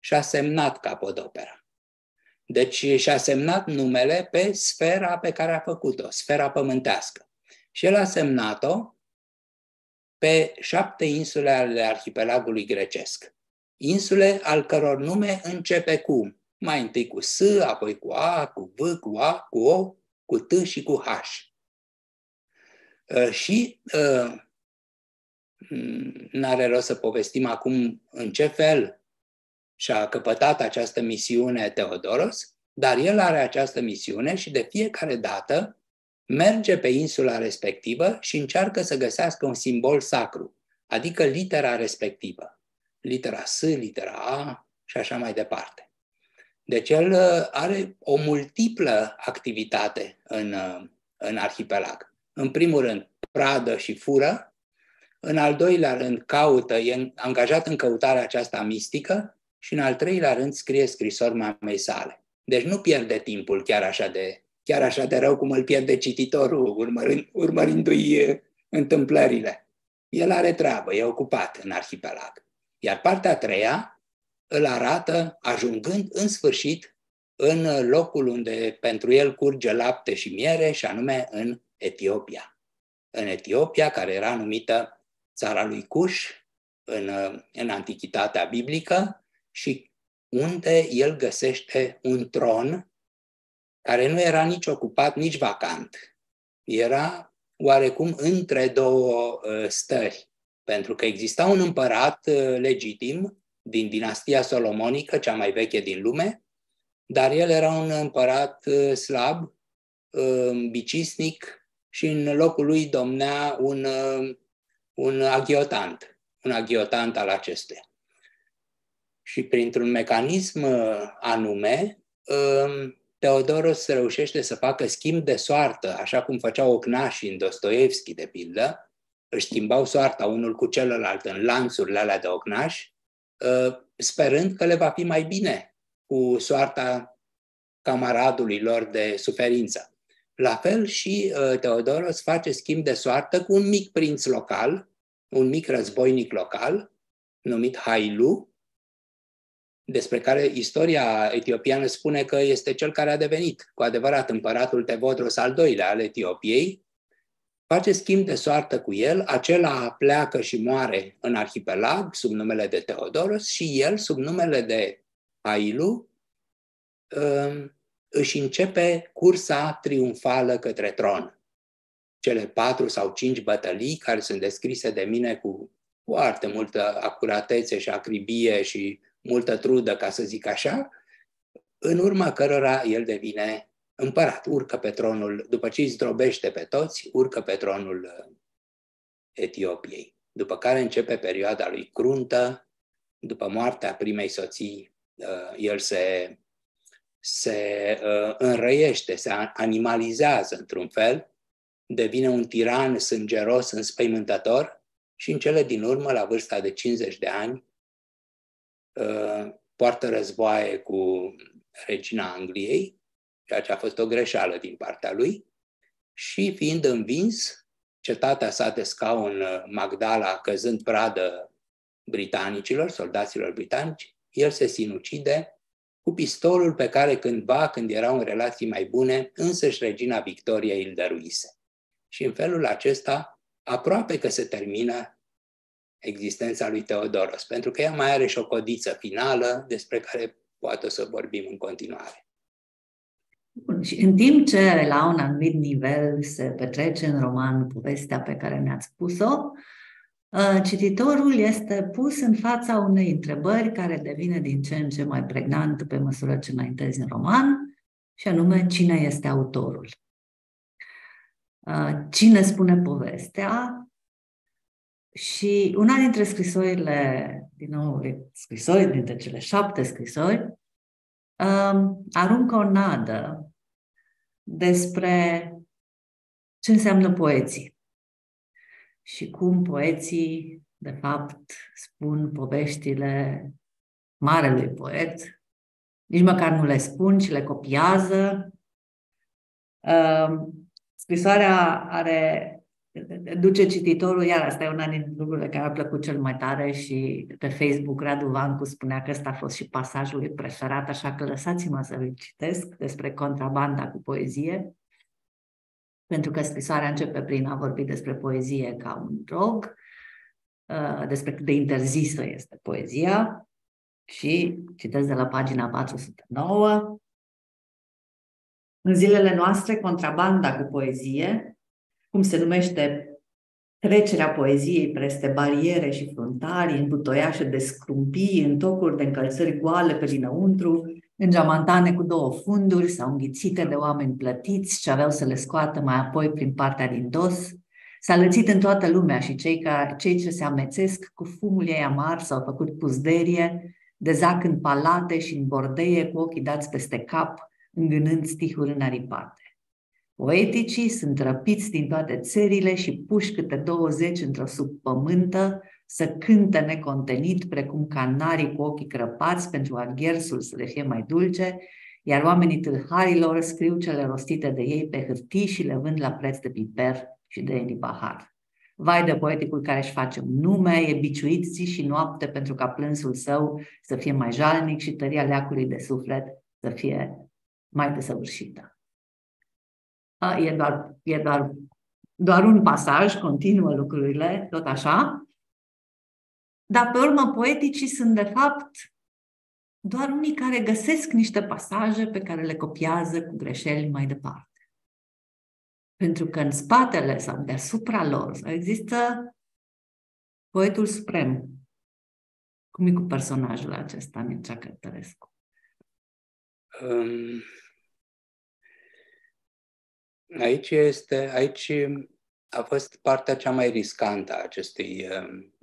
și a semnat capodopera. Deci și-a semnat numele pe sfera pe care a făcut-o, sfera pământească. Și el a semnat-o pe șapte insule ale arhipelagului grecesc. Insule al căror nume începe cu, mai întâi cu S, apoi cu A, cu V, cu A, cu O, cu T și cu H. Uh, și n-are rost să povestim acum în ce fel și-a căpătat această misiune Teodoros, dar el are această misiune și de fiecare dată merge pe insula respectivă și încearcă să găsească un simbol sacru, adică litera respectivă. Litera S, litera A și așa mai departe. Deci el uh, are o multiplă activitate în, uh, în arhipelag. În primul rând, pradă și fură, în al doilea rând, caută, e angajat în căutarea aceasta mistică și în al treilea rând scrie scrisori mamei sale. Deci nu pierde timpul chiar așa de, chiar așa de rău cum îl pierde cititorul urmărind, urmărindu-i întâmplările. El are treabă, e ocupat în arhipelag. Iar partea a treia îl arată ajungând în sfârșit în locul unde pentru el curge lapte și miere, și anume în Etiopia. În Etiopia, care era numită țara lui Cuș, în, în Antichitatea biblică, și unde el găsește un tron care nu era nici ocupat, nici vacant. Era oarecum între două uh, stări, pentru că exista un împărat uh, legitim din dinastia solomonică, cea mai veche din lume, dar el era un împărat uh, slab, bicisnic și în locul lui domnea un un aghiotant, un aghiotant al acestuia. Și printr-un mecanism uh, anume, um, Teodoros reușește să facă schimb de soartă, așa cum făceau ocnașii în Dostoevski, de pildă, își schimbau soarta unul cu celălalt în lanțurile alea de ocnași, uh, sperând că le va fi mai bine cu soarta camaradului lor de suferință. La fel și uh, Teodoros face schimb de soartă cu un mic prinț local, un mic războinic local, numit Hailu, despre care istoria etiopiană spune că este cel care a devenit cu adevărat împăratul Tevodros al doilea al Etiopiei, face schimb de soartă cu el, acela pleacă și moare în arhipelag sub numele de Teodoros și el, sub numele de Hailu, um, își începe cursa triumfală către tron. Cele patru sau cinci bătălii care sunt descrise de mine cu foarte multă acuratețe și acribie și multă trudă, ca să zic așa, în urma cărora el devine împărat, urcă pe tronul, după ce îi zdrobește pe toți, urcă pe tronul uh, Etiopiei. După care începe perioada lui cruntă, după moartea primei soții, uh, el se, se uh, înrăiește, se animalizează într-un fel, devine un tiran sângeros, înspăimântător și în cele din urmă, la vârsta de 50 de ani, poartă războaie cu regina Angliei, ceea ce a fost o greșeală din partea lui, și fiind învins, cetatea sa de scaun uh, Magdala căzând pradă britanicilor, soldaților britanici, el se sinucide cu pistolul pe care cândva, când erau în relații mai bune, însăși regina Victoria îl dăruise. Și în felul acesta, aproape că se termină existența lui Teodoros, pentru că ea mai are și o codiță finală despre care poate să vorbim în continuare. Bun, și în timp ce la un anumit nivel se petrece în roman povestea pe care ne-ați spus-o, uh, cititorul este pus în fața unei întrebări care devine din ce în ce mai pregnant pe măsură ce înaintezi în roman, și anume cine este autorul. Uh, cine spune povestea și una dintre scrisorile, din nou, scrisori, dintre cele șapte scrisori, um, aruncă o nadă despre ce înseamnă poeții și cum poeții, de fapt, spun poveștile marelui poet, nici măcar nu le spun, ci le copiază. Um, scrisoarea are duce cititorul, iar asta e una din lucrurile care a plăcut cel mai tare și pe Facebook Radu Vancu spunea că ăsta a fost și pasajul lui preferat, așa că lăsați-mă să vi citesc despre contrabanda cu poezie, pentru că scrisoarea începe prin a vorbi despre poezie ca un drog, uh, despre cât de interzisă este poezia și citesc de la pagina 409. În zilele noastre, contrabanda cu poezie cum se numește trecerea poeziei peste bariere și frontali, în butoiașe de scrumpii, în tocuri de încălțări goale pe dinăuntru, în geamantane cu două funduri sau înghițite de oameni plătiți ce aveau să le scoată mai apoi prin partea din dos, S-a lățit în toată lumea și cei, ca, cei ce se amețesc cu fumul ei amar s-au făcut puzderie, de zac în palate și în bordeie cu ochii dați peste cap, îngânând stihuri înaripate. Poeticii sunt răpiți din toate țările și puși câte 20 într-o subpământă să cânte necontenit, precum canarii cu ochii crăpați pentru a ghersul să le fie mai dulce, iar oamenii tâlharilor scriu cele rostite de ei pe hârtii și le vând la preț de piper și de pahar. Vai de poeticul care își face un nume, e biciuit zi și noapte pentru ca plânsul său să fie mai jalnic și tăria leacului de suflet să fie mai desăvârșită e doar, e doar, doar un pasaj, continuă lucrurile, tot așa. Dar pe urmă poeticii sunt de fapt doar unii care găsesc niște pasaje pe care le copiază cu greșeli mai departe. Pentru că în spatele sau deasupra lor există poetul suprem. Cum e cu personajul acesta, Mircea Cărtărescu? Um, Aici este, aici a fost partea cea mai riscantă a acestei,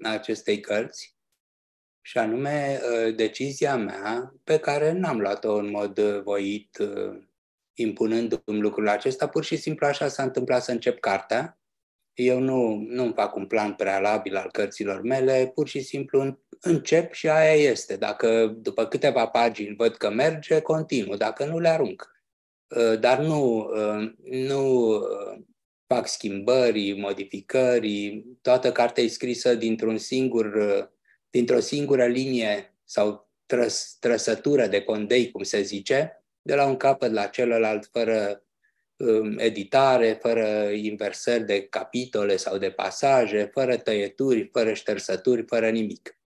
a acestei cărți și anume decizia mea pe care n-am luat-o în mod voit impunându-mi lucrul acesta, pur și simplu așa s-a întâmplat să încep cartea. Eu nu, nu fac un plan prealabil al cărților mele, pur și simplu încep și aia este. Dacă după câteva pagini văd că merge, continuu, dacă nu le arunc. Uh, dar nu, uh, nu uh, fac schimbări, modificări. Toată cartea e scrisă dintr-un singur, dintr-o singură linie sau trăs, trăsătură de condei, cum se zice, de la un capăt la celălalt, fără um, editare, fără inversări de capitole sau de pasaje, fără tăieturi, fără ștersături, fără nimic.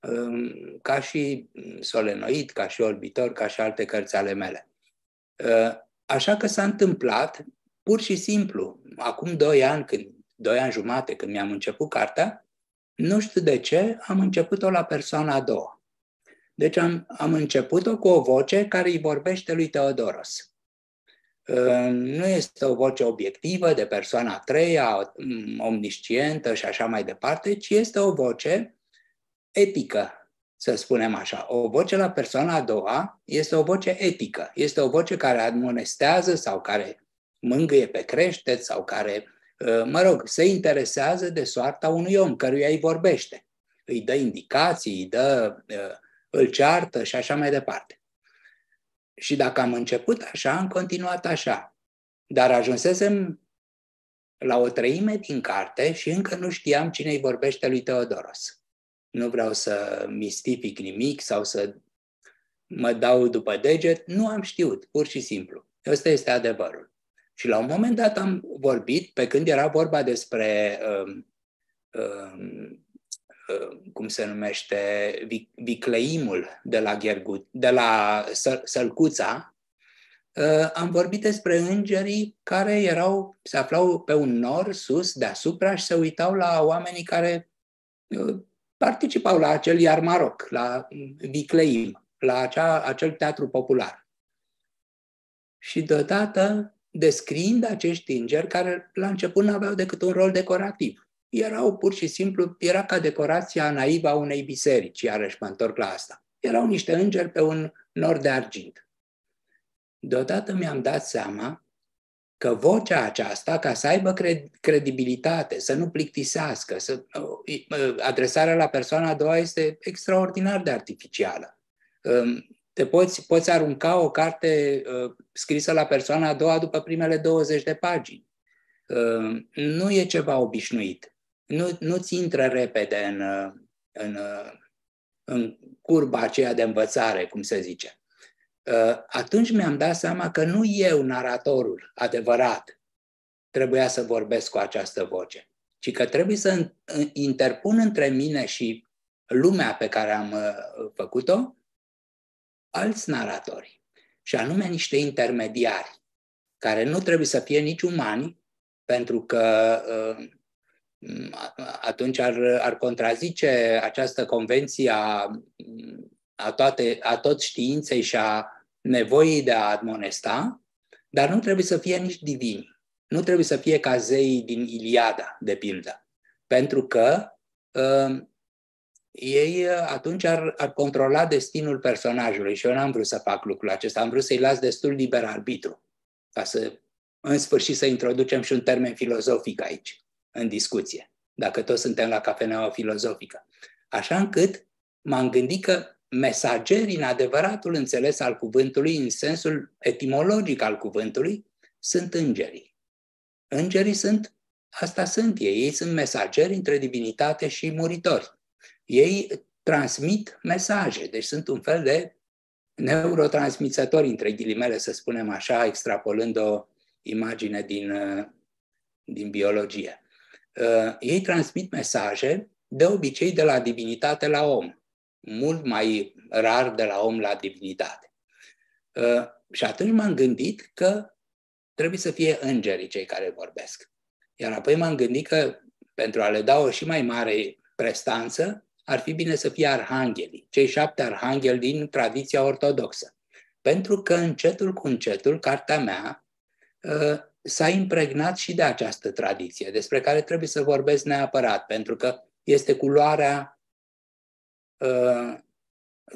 Um, ca și solenoid, ca și orbitor, ca și alte cărți ale mele. Așa că s-a întâmplat, pur și simplu, acum doi ani, când, doi ani jumate, când mi-am început cartea, nu știu de ce, am început-o la persoana a doua. Deci am, am început-o cu o voce care îi vorbește lui Teodoros. Nu este o voce obiectivă de persoana a treia, omniscientă și așa mai departe, ci este o voce etică, să spunem așa. O voce la persoana a doua este o voce etică, este o voce care admonestează sau care mângâie pe creștet sau care, mă rog, se interesează de soarta unui om căruia îi vorbește. Îi dă indicații, îi dă, îl ceartă și așa mai departe. Și dacă am început așa, am continuat așa. Dar ajunsesem la o treime din carte și încă nu știam cine îi vorbește lui Teodoros. Nu vreau să mistific nimic sau să mă dau după deget, nu am știut, pur și simplu. Ăsta este adevărul. Și la un moment dat am vorbit, pe când era vorba despre um, um, Uh, cum se numește, vicleimul de la, Ghergut, de la Sălcuța, uh, am vorbit despre îngerii care erau, se aflau pe un nor sus, deasupra și se uitau la oamenii care uh, participau la acel iar Maroc, la Vicleim, la acea, acel teatru popular. Și deodată, descriind acești îngeri care la început nu aveau decât un rol decorativ erau pur și simplu, era ca decorația naivă a unei biserici, iarăși mă întorc la asta. Erau niște îngeri pe un nor de argint. Deodată mi-am dat seama că vocea aceasta, ca să aibă credibilitate, să nu plictisească, să, adresarea la persoana a doua este extraordinar de artificială. Te poți, poți arunca o carte scrisă la persoana a doua după primele 20 de pagini. Nu e ceva obișnuit nu, nu-ți intră repede în, în, în curba aceea de învățare, cum se zice. Atunci mi-am dat seama că nu eu, naratorul adevărat, trebuia să vorbesc cu această voce, ci că trebuie să interpun între mine și lumea pe care am făcut-o alți naratori, și anume niște intermediari, care nu trebuie să fie nici umani, pentru că Mm, atunci ar, ar contrazice această convenție a, a, toate, a tot științei și a nevoii de a admonesta, dar nu trebuie să fie nici divini. Nu trebuie să fie ca zeii din Iliada, de pildă. Pentru că uh, ei atunci ar, ar controla destinul personajului și eu n-am vrut să fac lucrul acesta, am vrut să-i las destul liber arbitru, ca să, în sfârșit, să introducem și un termen filozofic aici în discuție, dacă toți suntem la cafeneaua filozofică. Așa încât m-am gândit că mesagerii în adevăratul înțeles al cuvântului, în sensul etimologic al cuvântului, sunt îngerii. Îngerii sunt, asta sunt ei, ei sunt mesageri între divinitate și muritori. Ei transmit mesaje, deci sunt un fel de neurotransmițători, între ghilimele, să spunem așa, extrapolând o imagine din, din biologie uh, ei transmit mesaje, de obicei de la divinitate la om, mult mai rar de la om la divinitate. Uh, și atunci m-am gândit că trebuie să fie îngerii cei care vorbesc. Iar apoi m-am gândit că pentru a le da o și mai mare prestanță, ar fi bine să fie arhanghelii, cei șapte arhangheli din tradiția ortodoxă. Pentru că încetul cu încetul, cartea mea uh, s-a impregnat și de această tradiție, despre care trebuie să vorbesc neapărat, pentru că este culoarea, uh,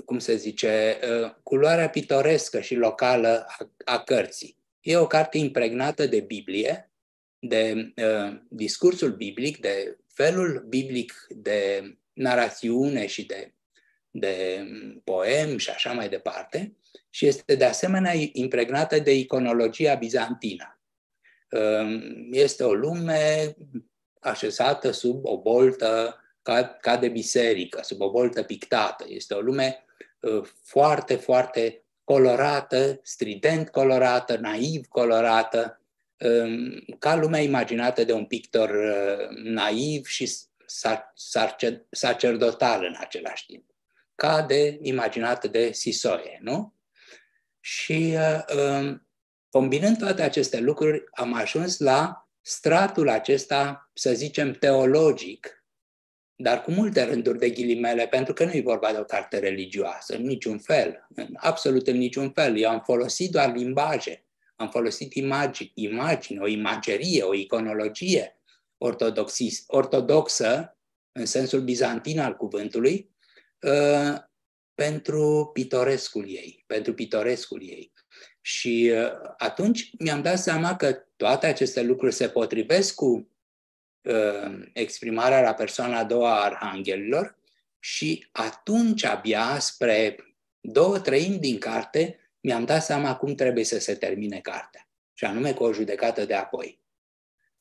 cum se zice, uh, culoarea pitorescă și locală a, a cărții. E o carte impregnată de Biblie, de uh, discursul biblic, de felul biblic de narațiune și de, de poem și așa mai departe, și este de asemenea impregnată de iconologia bizantină. Ehm, este o lume așezată sub o boltă ca, ca de biserică, sub o boltă pictată. Este o lume ă, foarte, foarte colorată, strident colorată, naiv colorată, ehm, ca lumea imaginată de un pictor ă, naiv și sacerdotal în același timp, ca de imaginată de Sisoie, nu? Și uh, Combinând toate aceste lucruri, am ajuns la stratul acesta, să zicem, teologic, dar cu multe rânduri de ghilimele, pentru că nu e vorba de o carte religioasă, în niciun fel, în absolut în niciun fel. Eu am folosit doar limbaje, am folosit imagini, imagini o imagerie, o iconologie ortodoxă, în sensul bizantin al cuvântului, uh, pentru pitorescul ei, pentru pitorescul ei. Și uh, atunci mi-am dat seama că toate aceste lucruri se potrivesc cu uh, exprimarea la persoana a doua a arhanghelilor și atunci abia spre două treimi din carte mi-am dat seama cum trebuie să se termine cartea, și anume cu o judecată de apoi.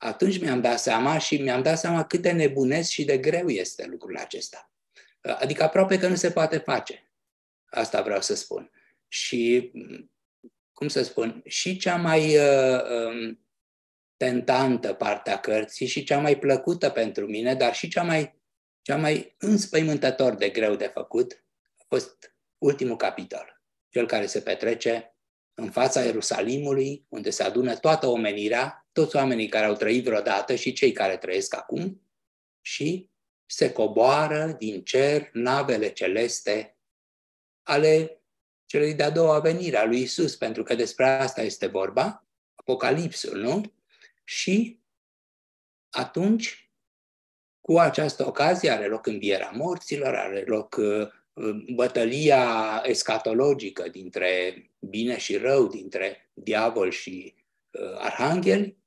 Atunci mi-am dat seama și mi-am dat seama cât de nebunesc și de greu este lucrul acesta. Adică aproape că nu se poate face. Asta vreau să spun. Și, cum să spun, și cea mai uh, um, tentantă parte a cărții și cea mai plăcută pentru mine, dar și cea mai, cea mai înspăimântător de greu de făcut a fost ultimul capitol, cel care se petrece în fața Ierusalimului, unde se adună toată omenirea, toți oamenii care au trăit vreodată și cei care trăiesc acum, și se coboară din cer navele celeste ale celei de-a doua venire a lui Isus, pentru că despre asta este vorba, Apocalipsul, nu? Și atunci, cu această ocazie, are loc învierea morților, are loc uh, bătălia escatologică dintre bine și rău, dintre diavol și uh, arhangheli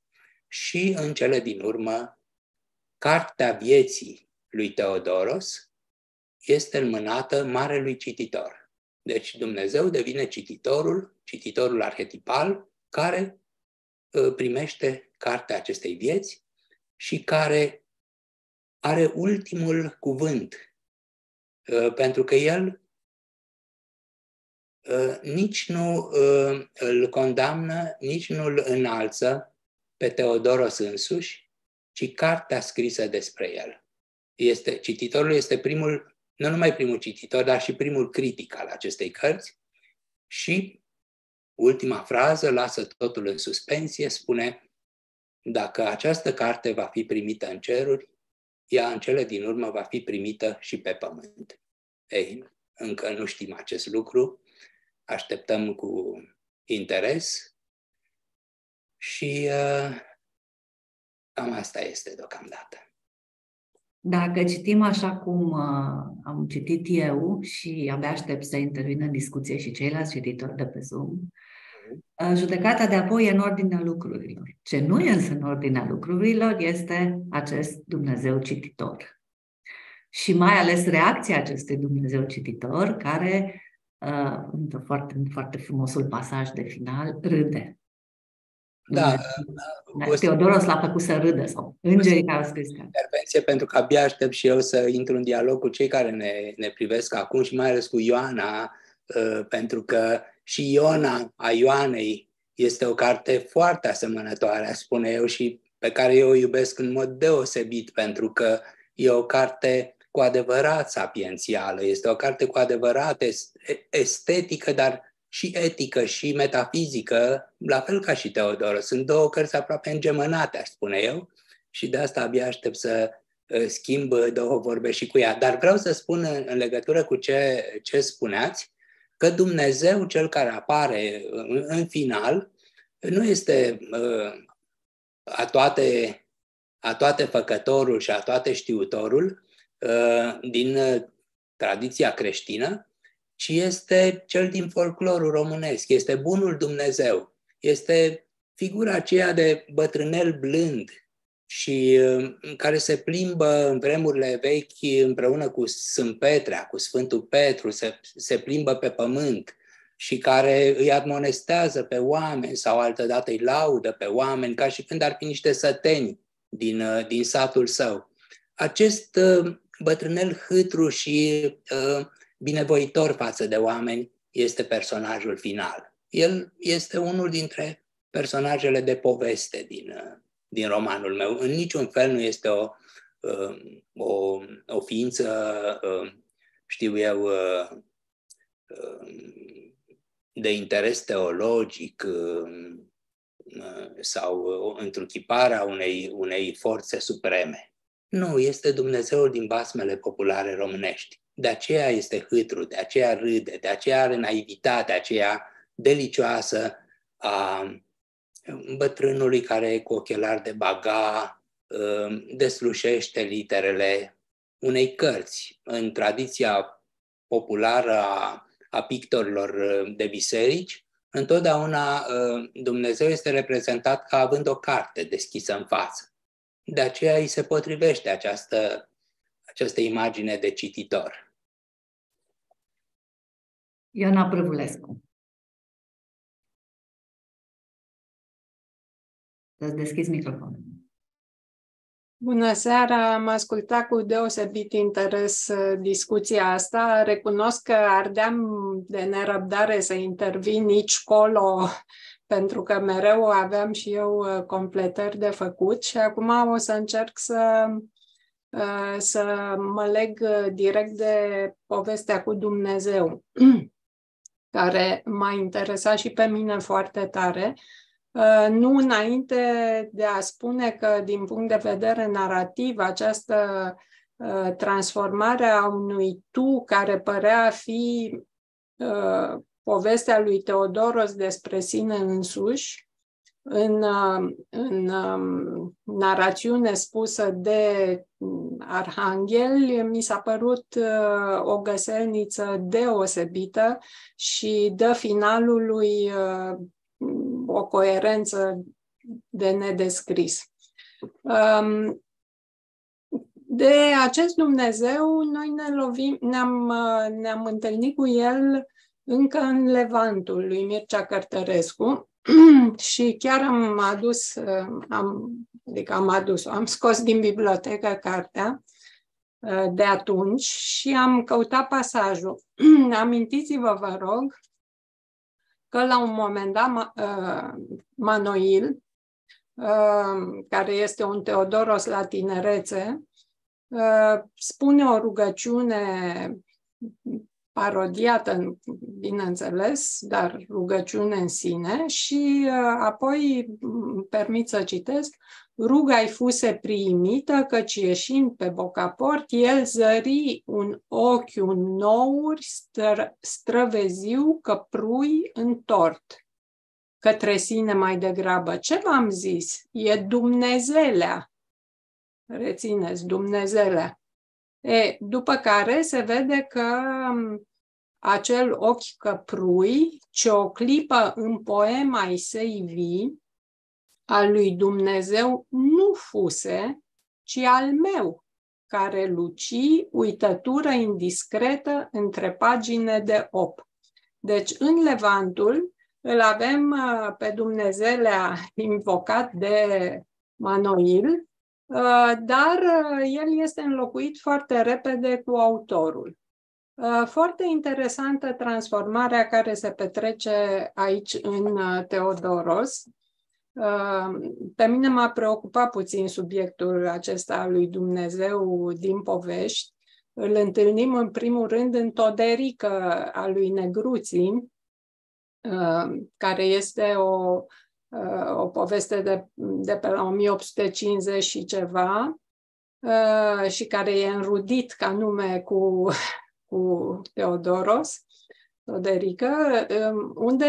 și, în cele din urmă, cartea vieții lui Teodoros este înmânată marelui cititor. Deci Dumnezeu devine cititorul, cititorul arhetipal, care uh, primește cartea acestei vieți și care are ultimul cuvânt Uh, pentru că el uh, nici nu uh, îl condamnă, nici nu îl înalță pe Teodoros însuși, ci cartea scrisă despre el. Este, cititorul este primul, nu numai primul cititor, dar și primul critic al acestei cărți și ultima frază lasă totul în suspensie, spune dacă această carte va fi primită în ceruri, ea în cele din urmă va fi primită și pe pământ. Ei, încă nu știm acest lucru, așteptăm cu interes și uh, cam asta este deocamdată. Dacă citim așa cum uh, am citit eu și abia aștept să intervină în discuție și ceilalți cititori de pe Zoom, uh, judecata de apoi e în ordinea lucrurilor. Ce nu e însă în ordinea lucrurilor este acest Dumnezeu cititor și mai ales reacția acestui Dumnezeu cititor, care, uh, în foarte, foarte frumosul pasaj de final, râde. Da. Uh, Teodoros l-a făcut să râdă sau îngerii care au scris Intervenție pentru că abia aștept și eu să intru în dialog cu cei care ne, ne privesc acum și mai ales cu Ioana, uh, pentru că și Iona a Ioanei este o carte foarte asemănătoare, spune eu, și pe care eu o iubesc în mod deosebit, pentru că e o carte cu adevărat sapiențială, este o carte cu adevărat estetică, dar și etică și metafizică, la fel ca și Teodoro. Sunt două cărți aproape îngemănate, aș spune eu, și de asta abia aștept să uh, schimb două vorbe și cu ea. Dar vreau să spun în legătură cu ce, ce spuneați, că Dumnezeu, cel care apare în, în final, nu este uh, a toate, a toate făcătorul și a toate știutorul, Uh, din uh, tradiția creștină, ci este cel din folclorul românesc, este bunul Dumnezeu, este figura aceea de bătrânel blând și uh, care se plimbă în vremurile vechi împreună cu Sfânt Petrea, cu Sfântul Petru, se, se plimbă pe pământ și care îi admonestează pe oameni sau altădată îi laudă pe oameni ca și când ar fi niște săteni din, din satul său. Acest bătrânel hâtru și uh, binevoitor față de oameni este personajul final. El este unul dintre personajele de poveste din, uh, din romanul meu. În niciun fel nu este o, uh, o, o ființă, uh, știu eu, uh, uh, de interes teologic uh, uh sau o întruchipare a unei, unei forțe supreme. Nu, este Dumnezeul din basmele populare românești. De aceea este hâtru, de aceea râde, de aceea are naivitatea aceea delicioasă a, bătrânului care cu ochelari de baga uh, deslușește literele unei cărți. În tradiția populară a, a pictorilor uh, de biserici, întotdeauna uh, Dumnezeu este reprezentat ca având o carte deschisă în față. De aceea îi se potrivește această, această imagine de cititor. Ioana Prăvulescu. Să-ți deschizi microfonul. Bună seara, am ascultat cu deosebit interes uh, discuția asta. Recunosc că ardeam de nerăbdare să intervin nici colo, pentru că mereu aveam și eu uh, completări de făcut și acum o să încerc să, uh, să mă leg direct de povestea cu Dumnezeu, care m-a interesat și pe mine foarte tare. Uh, nu înainte de a spune că, din punct de vedere narrativ, această uh, transformare a unui tu care părea a fi uh, povestea lui Teodoros despre sine însuși, în, în um, narațiune spusă de Arhanghel, mi s-a părut o găselniță deosebită și dă finalului o coerență de nedescris. Um, de acest Dumnezeu, noi ne lovim, ne-am, ne-am întâlnit cu el încă în Levantul lui Mircea Cărtărescu și chiar am adus, am, adică am adus, am scos din bibliotecă cartea uh, de atunci și am căutat pasajul. Amintiți-vă, vă rog, că la un moment dat uh, Manoil, uh, care este un Teodoros la tinerețe, uh, spune o rugăciune parodiată, bineînțeles, dar rugăciune în sine și apoi permit să citesc, ruga-i fuse primită, căci ieșind pe bocaport, el zări un ochiu nouri stră, străveziu căprui întort către sine mai degrabă. Ce v-am zis? E Dumnezelea. Rețineți, Dumnezelea. E, după care se vede că acel ochi căprui, ce o clipă în poema Isei vii, al lui Dumnezeu nu fuse, ci al meu, care luci uitătură indiscretă între pagine de op. Deci, în Levantul, îl avem uh, pe Dumnezeulea invocat de Manoil, uh, dar uh, el este înlocuit foarte repede cu autorul. Foarte interesantă transformarea care se petrece aici în Teodoros. Pe mine m-a preocupat puțin subiectul acesta al lui Dumnezeu din povești. Îl întâlnim în primul rând în Toderică a lui Negruții, care este o, o poveste de, de pe la 1850 și ceva, și care e înrudit ca nume cu, cu Teodoros. Toderică, um, unde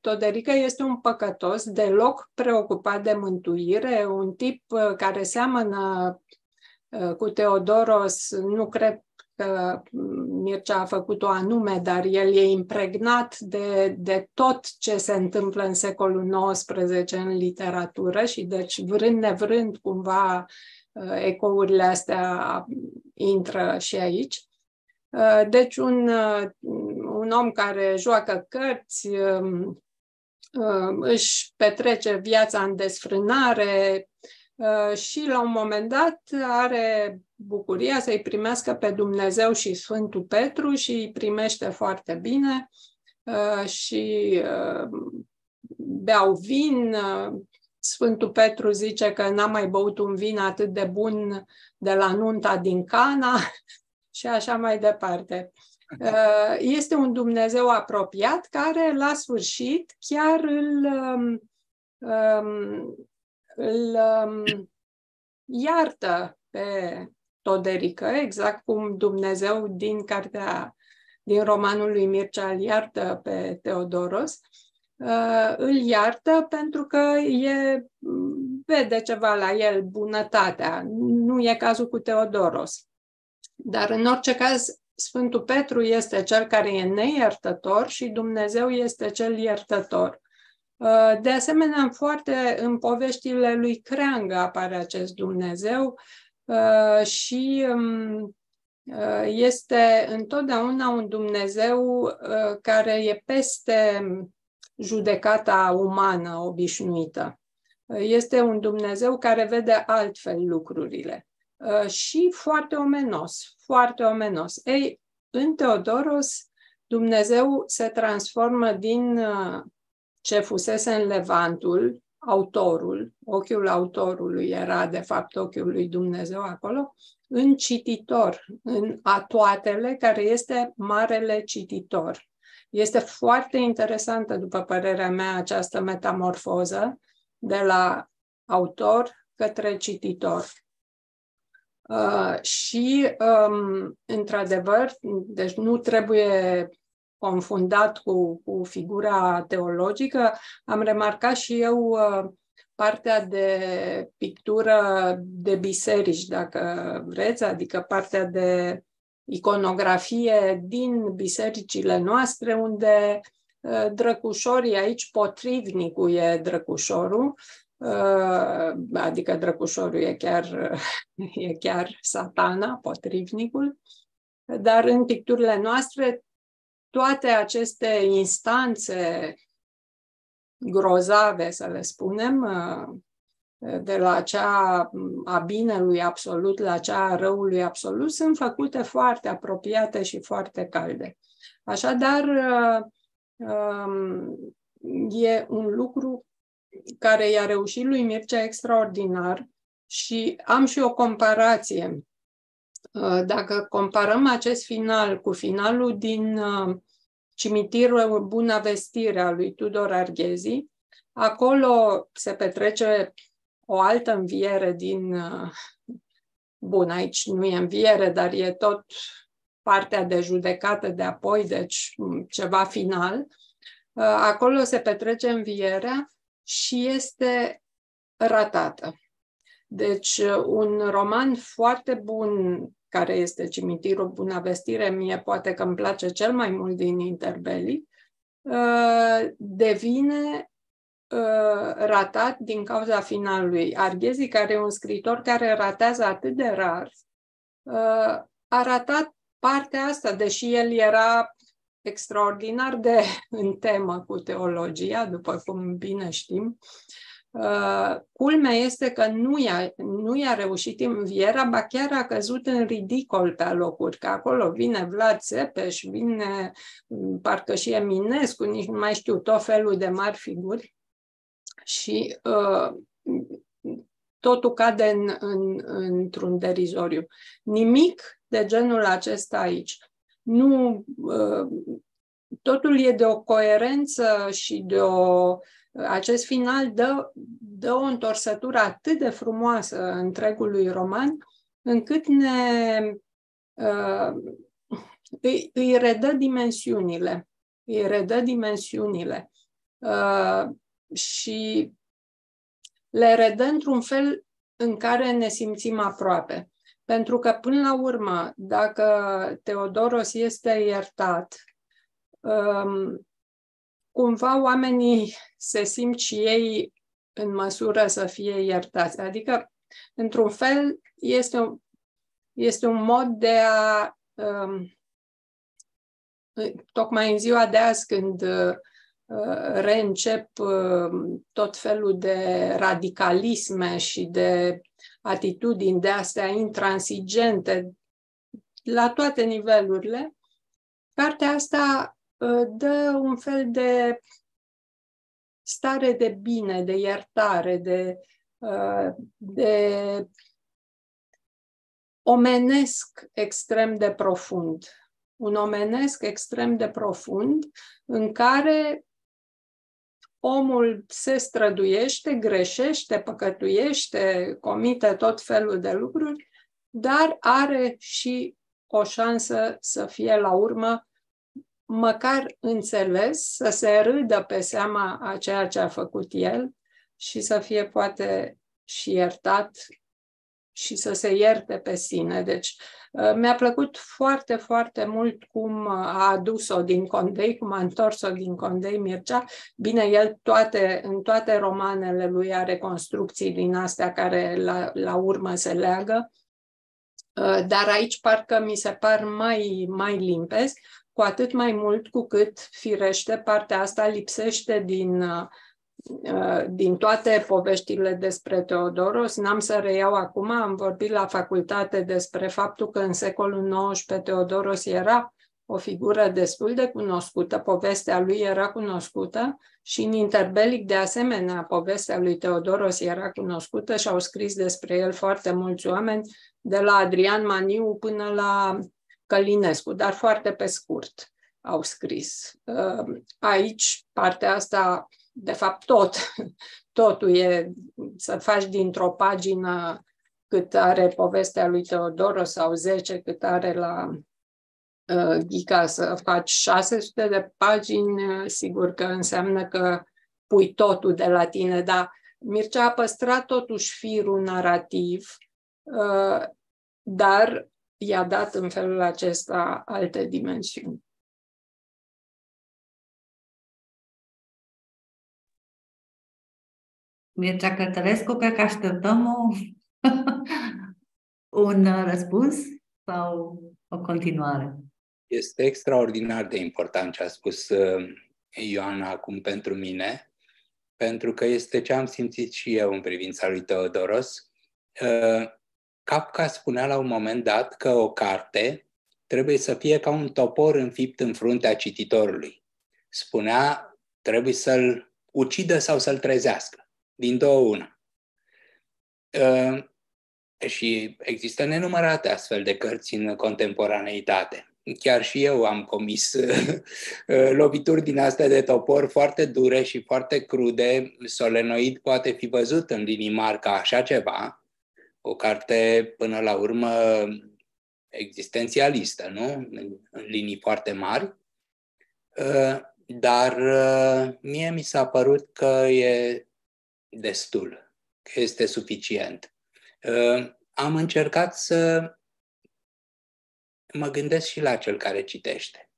Toderică este un păcătos deloc preocupat de mântuire, un tip uh, care seamănă uh, cu Teodoros, nu cred că Mircea a făcut-o anume, dar el e impregnat de, de tot ce se întâmplă în secolul XIX în literatură și deci vrând nevrând cumva uh, ecourile astea intră și aici. Deci un, un om care joacă cărți, um, um, își petrece viața în desfrânare uh, și la un moment dat are bucuria să-i primească pe Dumnezeu și Sfântul Petru și îi primește foarte bine uh, și uh, beau vin. Sfântul Petru zice că n-a mai băut un vin atât de bun de la nunta din Cana și așa mai departe. Uh, este un Dumnezeu apropiat care, la sfârșit, chiar îl, um, um, îl um, iartă pe Toderică, exact cum Dumnezeu din cartea, din romanul lui Mircea îl iartă pe Teodoros. uh, îl iartă pentru că e, vede ceva la el, bunătatea. Nu e cazul cu Teodoros. Dar în orice caz, Sfântul Petru este cel care e neiertător și Dumnezeu este cel iertător. Uh, de asemenea, în foarte în poveștile lui Creangă apare acest Dumnezeu uh, și um, uh, este întotdeauna un Dumnezeu care e peste judecata umană obișnuită. Este un Dumnezeu care vede altfel lucrurile și foarte omenos, foarte omenos. Ei, în Teodoros, Dumnezeu se transformă din ce fusese în Levantul, autorul, ochiul autorului era de fapt ochiul lui Dumnezeu acolo, în cititor, în atoatele, care este marele cititor. Este foarte interesantă, după părerea mea, această metamorfoză de la autor către cititor. Uh, și, um, într-adevăr, deci nu trebuie confundat cu, cu figura teologică, am remarcat și eu uh, partea de pictură de biserici, dacă vreți, adică partea de iconografie din bisericile noastre, unde uh, drăcușorii aici, potrivnicul e drăcușorul, uh, adică drăcușorul e chiar, e chiar satana, potrivnicul, dar în picturile noastre toate aceste instanțe grozave, să le spunem, uh, de la cea a binelui absolut la cea a răului absolut, sunt făcute foarte apropiate și foarte calde. Așadar, uh, um, e un lucru care i-a reușit lui Mircea extraordinar și am și o comparație Uh, dacă comparăm acest final cu finalul din uh, cimitirul Buna Vestire al lui Tudor Arghezi, acolo se petrece o altă înviere din... Uh, bun, aici nu e înviere, dar e tot partea de judecată de apoi, deci mm, ceva final. Acolo se petrece învierea și este ratată. Deci, un roman foarte bun care este cimitirul Bunavestire, mie poate că îmi place cel mai mult din interbelii, uh, devine uh, ratat din cauza finalului. Arghezi, care e un scritor care ratează atât de rar, uh, a ratat partea asta, deși el era extraordinar de în temă cu teologia, după cum bine știm. Uh, culmea este că nu i-a, nu i-a reușit învierea, ba chiar a căzut în ridicol pe alocuri, că acolo vine Vlad Țepeș, vine mm, parcă și Eminescu, nici nu mai știu, tot felul de mari figuri și uh, totul cade în, în, într-un derizoriu. Nimic de genul acesta aici. Nu, uh, totul e de o coerență și de o acest final dă, dă o întorsătură atât de frumoasă întregului roman, încât ne uh, îi, îi redă dimensiunile. Îi redă dimensiunile. Uh, și le redă într-un fel în care ne simțim aproape. Pentru că, până la urmă, dacă Teodoros este iertat, um, cumva oamenii se simt și ei în măsură să fie iertați. Adică, într-un fel, este un, este un mod de a, um, tocmai în ziua de azi, când uh, reîncep uh, tot felul de radicalisme și de atitudini de astea intransigente la toate nivelurile, cartea asta uh, dă un fel de stare de bine, de iertare, de, uh, de omenesc extrem de profund. Un omenesc extrem de profund în care omul se străduiește, greșește, păcătuiește, comite tot felul de lucruri, dar are și o șansă să fie la urmă măcar înțeles, să se râdă pe seama a ceea ce a făcut el și să fie poate și iertat și să se ierte pe sine. Deci uh, mi-a plăcut foarte, foarte mult cum a adus-o din Condei, cum a întors-o din Condei Mircea. Bine, el toate, în toate romanele lui are construcții din astea care la, la urmă se leagă, uh, dar aici parcă mi se par mai, mai limpezi, cu atât mai mult cu cât, firește, partea asta lipsește din uh, Uh, din toate poveștile despre Teodoros. N-am să reiau acum, am vorbit la facultate despre faptul că în secolul XIX Teodoros era o figură destul de cunoscută, povestea lui era cunoscută și în interbelic de asemenea povestea lui Teodoros era cunoscută și au scris despre el foarte mulți oameni, de la Adrian Maniu până la Călinescu, dar foarte pe scurt au scris. Uh, aici, partea asta de fapt tot, totul e să faci dintr-o pagină cât are povestea lui Teodoro sau 10 cât are la uh, Ghica să faci 600 de pagini, sigur că înseamnă că pui totul de la tine, dar Mircea a păstrat totuși firul narrativ, uh, dar i-a dat în felul acesta alte dimensiuni. Mircea Cătărescu, cred că așteptăm o, un răspuns sau o continuare. Este extraordinar de important ce a spus uh, Ioana acum pentru mine, pentru că este ce am simțit și eu în privința lui Teodoros. Uh, Kafka spunea la un moment dat că o carte trebuie să fie ca un topor înfipt în fruntea cititorului. Spunea, trebuie să-l ucidă sau să-l trezească din două una. Uh, și există nenumărate astfel de cărți în contemporaneitate. Chiar și eu am comis uh, lovituri din astea de topor foarte dure și foarte crude. Solenoid poate fi văzut în linii mari ca așa ceva, o carte până la urmă existențialistă, nu? În linii foarte mari. Uh, dar mie mi s-a părut că e destul, că este suficient. Uh, am încercat să mă gândesc și la cel care citește.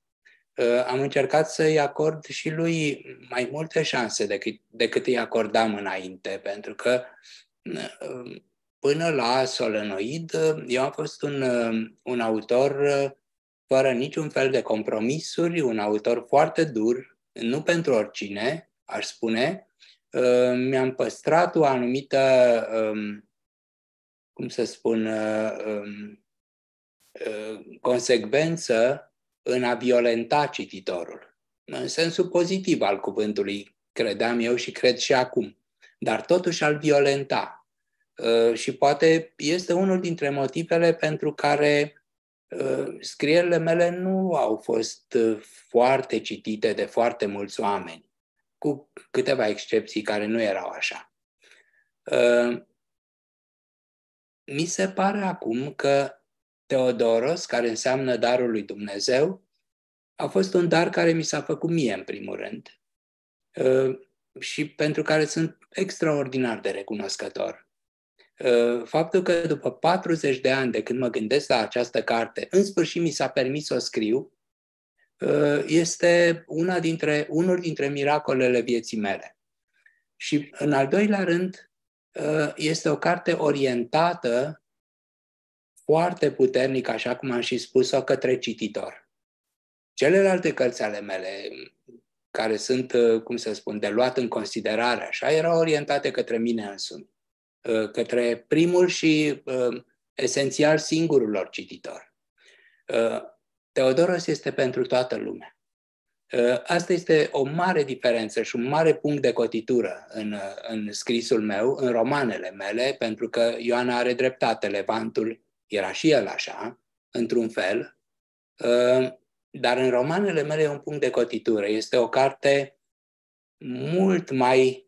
Uh, am încercat să-i acord și lui mai multe șanse decât, decât îi acordam înainte, pentru că uh, până la Solenoid eu am fost un, un autor fără niciun fel de compromisuri, un autor foarte dur, nu pentru oricine, aș spune, Uh, mi-am păstrat o anumită, um, cum să spun, uh, um, uh, consecvență în a violenta cititorul. În sensul pozitiv al cuvântului, credeam eu și cred și acum. Dar totuși al violenta. Și poate este unul dintre motivele pentru care scrierile mele nu au fost foarte citite de foarte mulți oameni cu câteva excepții care nu erau așa. Uh, mi se pare acum că Teodoros, care înseamnă darul lui Dumnezeu, a fost un dar care mi s-a făcut mie, în primul rând, uh, și pentru care sunt extraordinar de recunoscător. Uh, faptul că după 40 de ani de când mă gândesc la această carte, în sfârșit mi s-a permis să o scriu, Uh, este una dintre, unul dintre miracolele vieții mele. Și în al doilea rând, uh, este o carte orientată foarte puternic, așa cum am și spus-o, către cititor. Celelalte cărți ale mele, care sunt, uh, cum să spun, de luat în considerare, așa, erau orientate către mine însumi, către primul și esențial singurul lor cititor. Teodoros este pentru toată lumea. Ă, asta este o mare diferență și un mare punct de cotitură în, în scrisul meu, în romanele mele, pentru că Ioana are dreptate, Levantul era și el așa, într-un fel, ă, dar în romanele mele e un punct de cotitură. Este o carte mult mai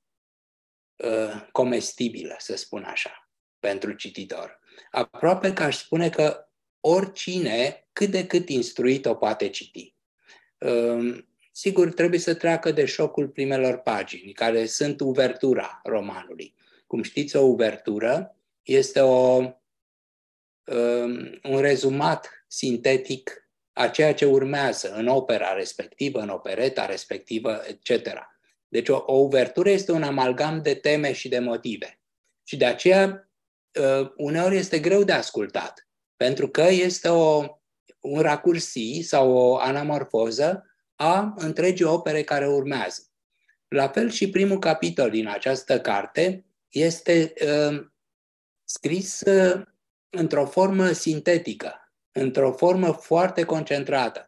ă, comestibilă, să spun așa, pentru cititor. Aproape că aș spune că oricine cât de cât instruit o poate citi. um, sigur trebuie să treacă de șocul primelor pagini, care sunt uvertura romanului. Cum știți, o uvertură este o, um, un rezumat sintetic a ceea ce urmează în opera respectivă, în opereta respectivă, etc. Deci o, o uvertură este un amalgam de teme și de motive. Și de aceea uh, uneori este greu de ascultat, pentru că este o, un racursi sau o anamorfoză a întregii opere care urmează. La fel și primul capitol din această carte este uh, scris uh, într-o formă sintetică, într-o formă foarte concentrată.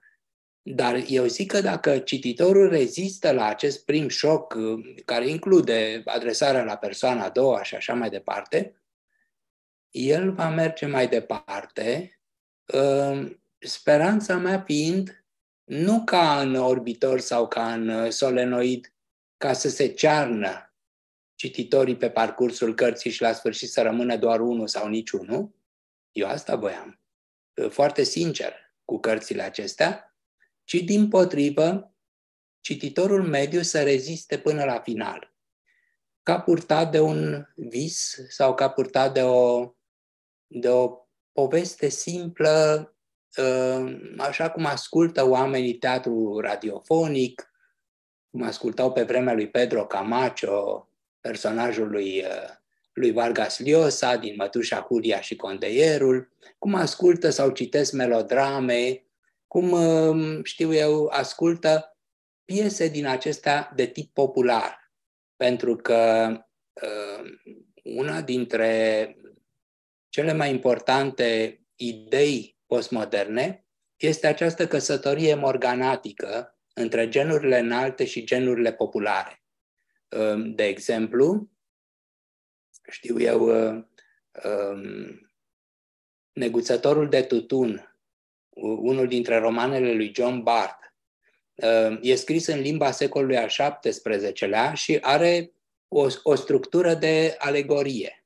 Dar eu zic că dacă cititorul rezistă la acest prim șoc, uh, care include adresarea la persoana a doua și așa mai departe, el va merge mai departe, uh, speranța mea fiind nu ca în orbitor sau ca în uh, solenoid, ca să se cearnă cititorii pe parcursul cărții și la sfârșit să rămână doar unul sau niciunul. Eu asta voiam. Foarte sincer cu cărțile acestea, ci din potrivă cititorul mediu să reziste până la final. Ca purtat de un vis sau ca purtat de o, de o poveste simplă, uh, așa cum ascultă oamenii teatru radiofonic, cum ascultau pe vremea lui Pedro Camacho, personajul lui, uh, lui Vargas Llosa din Mătușa Julia și Condeierul, cum ascultă sau citesc melodrame cum um, știu eu, ascultă piese din acestea de tip popular. Pentru că um, una dintre cele mai importante idei postmoderne este această căsătorie morganatică între genurile înalte și genurile populare. Um, de exemplu, știu eu, neguțătorul de tutun unul dintre romanele lui John Bart. Uh, e scris în limba secolului al XVII-lea și are o, o structură de alegorie.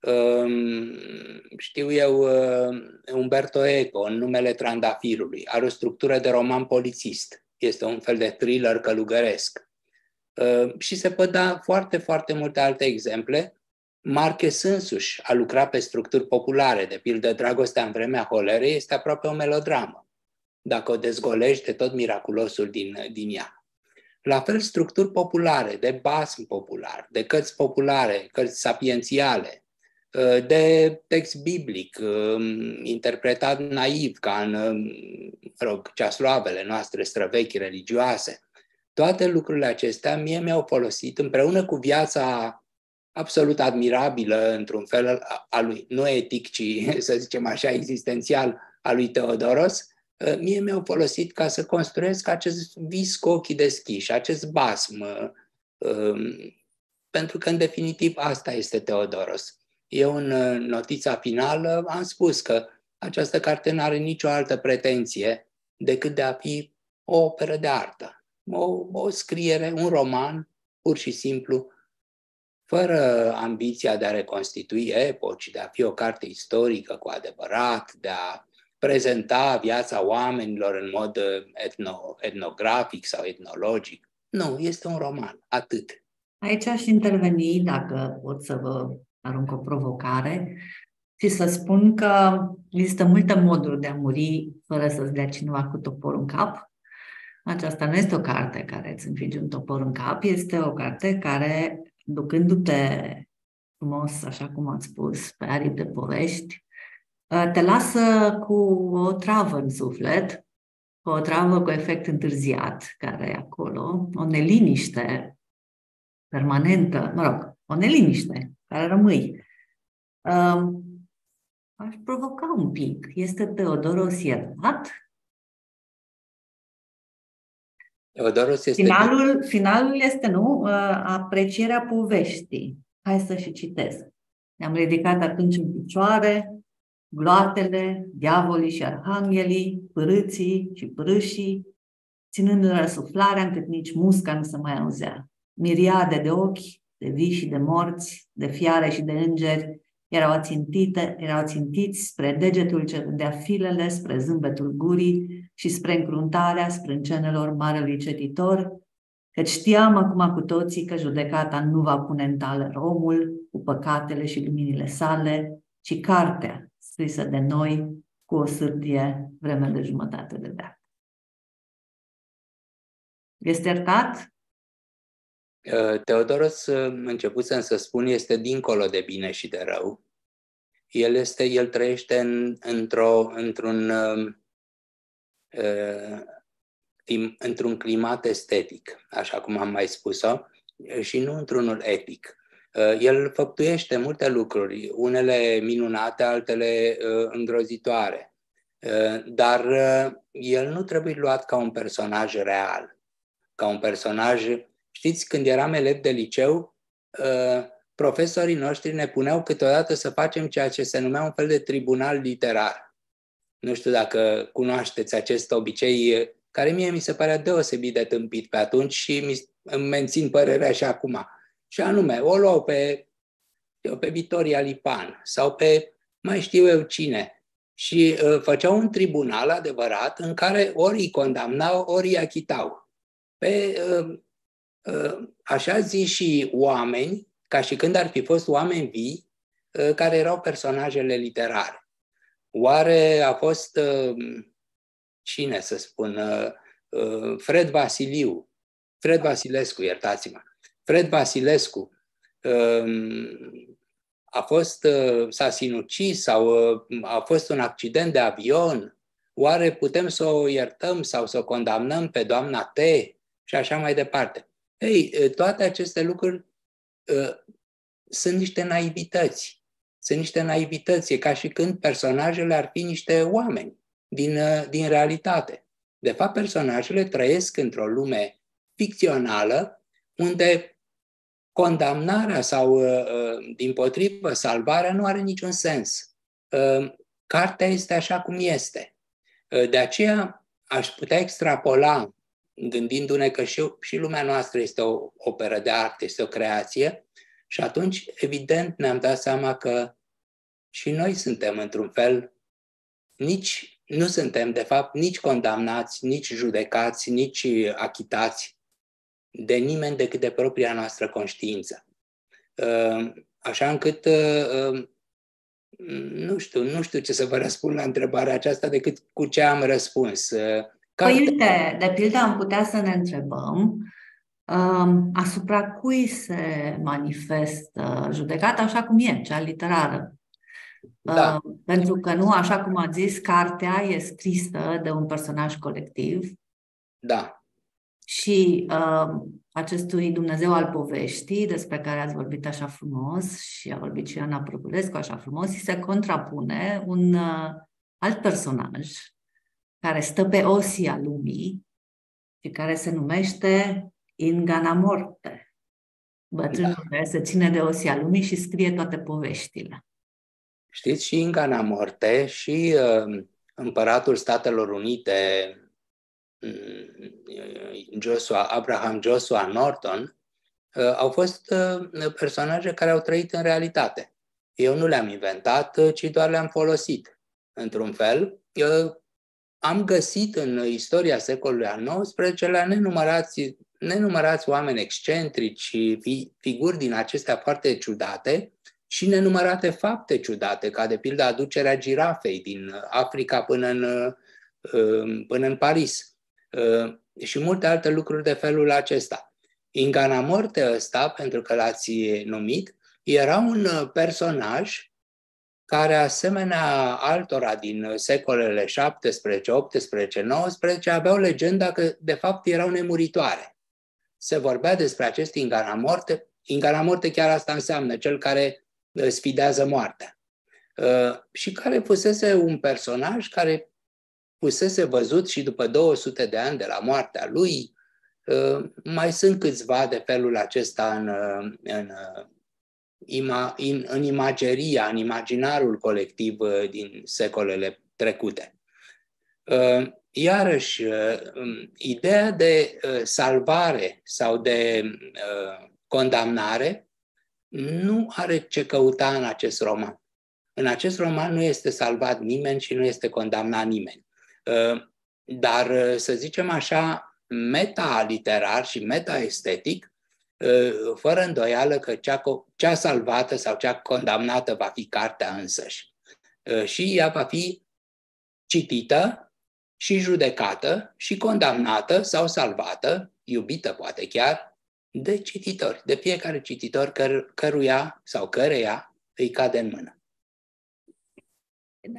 Um, știu eu, uh, Umberto Eco, în numele Trandafirului, are o structură de roman polițist. Este un fel de thriller călugăresc. Uh, și se pot da foarte, foarte multe alte exemple Marquez însuși a lucrat pe structuri populare, de pildă Dragostea în vremea holerei este aproape o melodramă, dacă o dezgolești de tot miraculosul din, din ea. La fel, structuri populare, de basm popular, de cărți populare, cărți sapiențiale, uh, de text biblic, um, interpretat naiv, ca în, um, mă rog, ceasloavele noastre străvechi religioase. Toate lucrurile acestea mie mi-au folosit împreună cu viața absolut admirabilă, într-un fel, a lui, nu etic, ci, să zicem așa, existențial, a lui Teodoros, ă, mie mi-au folosit ca să construiesc acest vis cu ochii deschiși, acest basm, ă, ă, pentru că, în definitiv, asta este Teodoros. Eu, în notița finală, am spus că această carte nu are nicio altă pretenție decât de a fi o operă de artă, o, o scriere, un roman, pur și simplu, fără ambiția de a reconstitui epoci, de a fi o carte istorică cu adevărat, de a prezenta viața oamenilor în mod uh, etno, etnografic sau etnologic. Nu, este un roman, atât. Aici aș interveni, dacă pot să vă arunc o provocare, și să spun că există multe moduri de a muri fără să-ți dea cineva cu toporul în cap. Aceasta nu este o carte care îți înfige un topor în cap, este o carte care ducându-te frumos, așa cum ați spus, pe aripi de povești, ă, te lasă cu o travă în suflet, cu o travă cu efect întârziat, care e acolo, o neliniște permanentă, mă rog, o neliniște care rămâi. Aș provoca un pic. Este Teodoros iertat? Teodoros este... Finalul, finalul este, nu, uh, aprecierea poveștii. Hai să și citesc. Ne-am ridicat atunci în picioare, gloatele, diavolii și arhanghelii, părâții și părâșii, ținând în răsuflarea încât nici musca nu se mai auzea. Miriade de ochi, de vii și de morți, de fiare și de îngeri, erau țintite, erau țintiți spre degetul ce dădea filele, spre zâmbetul gurii, și spre încruntarea sprâncenelor marelui cetitor, că știam acum cu toții că judecata nu va pune în tale omul cu păcatele și luminile sale, ci cartea scrisă de noi cu o sârtie vreme de jumătate de veac. Este iertat? Uh, Teodoros, uh, început să spun, este dincolo de bine și de rău. El, este, el trăiește în, într-o, într-un, uh, într-un climat estetic, așa cum am mai spus-o, și nu într-unul etic. El făptuiește multe lucruri, unele minunate, altele îngrozitoare, dar el nu trebuie luat ca un personaj real, ca un personaj Știți, când eram elev de liceu, uh, profesorii noștri ne puneau câteodată să facem ceea ce se numea un fel de tribunal literar. Nu știu dacă cunoașteți acest obicei, care mie mi se părea deosebit de tâmpit pe atunci și îmi mențin părerea și acum. Și anume, o luau pe, pe Vitoria Lipan sau pe mai știu eu cine și uh, făceau un tribunal adevărat în care ori îi condamnau, ori îi achitau. Pe uh, Uh, așa zi și oameni, ca și când ar fi fost oameni vii, uh, care erau personajele literare. Oare a fost, uh, cine să spun, Fred Vasiliu, Fred Vasilescu, iertați-mă, Fred Vasilescu a fost, s-a sinucis sau a fost un accident de avion, oare putem să o iertăm sau să o condamnăm pe doamna T și așa mai departe. Ei, toate aceste lucruri uh, sunt niște naivități. Sunt niște naivități, e ca și când personajele ar fi niște oameni din, uh, din realitate. De fapt, personajele trăiesc într-o lume ficțională unde condamnarea sau, uh, din potrivă, salvarea nu are niciun sens. Cartea este așa cum este. De aceea aș putea extrapola gândindu-ne că și, și lumea noastră este o operă de artă, este o creație, și atunci, evident, ne-am dat seama că și noi suntem, într-un fel, nici, nu suntem, de fapt, nici condamnați, nici judecați, nici achitați de nimeni decât de propria noastră conștiință. Uh, așa încât, uh, uh, nu știu, nu știu ce să vă răspund la întrebarea aceasta decât cu ce am răspuns. Păi uite, de pildă am putea să ne întrebăm um, asupra cui se manifestă judecata așa cum e, cea literară. Da. Uh, pentru că nu, așa cum a zis, cartea e scrisă de un personaj colectiv. Da. Și uh, acestui Dumnezeu al poveștii, despre care ați vorbit așa frumos și a vorbit și Ana Prăbulescu așa frumos, îi se contrapune un uh, alt personaj care stă pe osia lumii și care se numește Ingana Morte. Bătrânul da. care se ține de osia lumii și scrie toate poveștile. Știți, și Ingana Morte și uh, împăratul Statelor Unite, uh, Joshua, Abraham Joshua Norton, uh, au fost uh, personaje care au trăit în realitate. Eu nu le-am inventat, uh, ci doar le-am folosit. Într-un fel, uh, am găsit în istoria secolului al XIX-lea nenumărați, nenumărați oameni excentrici, figuri din acestea foarte ciudate și nenumărate fapte ciudate, ca de pildă aducerea girafei din Africa până în, uh, până în Paris uh, și multe alte lucruri de felul acesta. Ingana Morte ăsta, pentru că l-ați numit, era un personaj care, asemenea altora din secolele 17, 18, 19, aveau legenda că, de fapt, erau nemuritoare. Se vorbea despre acest Inganamorte. Inganamorte chiar asta înseamnă, cel care uh, sfidează moartea. Uh, și care fusese un personaj care fusese văzut și după 200 de ani de la moartea lui, uh, mai sunt câțiva de felul acesta în, în ima, in, în imageria, în imaginarul colectiv uh, din secolele trecute. Uh, iarăși, uh, um, ideea de salvare sau de condamnare nu are ce căuta în acest roman. În acest roman nu este salvat nimeni și nu este condamnat nimeni. dar, să zicem așa, meta-literar și meta-estetic, fără îndoială că cea, cea salvată sau cea condamnată va fi cartea însăși. Și ea va fi citită și judecată și condamnată sau salvată, iubită poate chiar, de cititori, de fiecare cititor căr- căruia sau căreia îi cade în mână.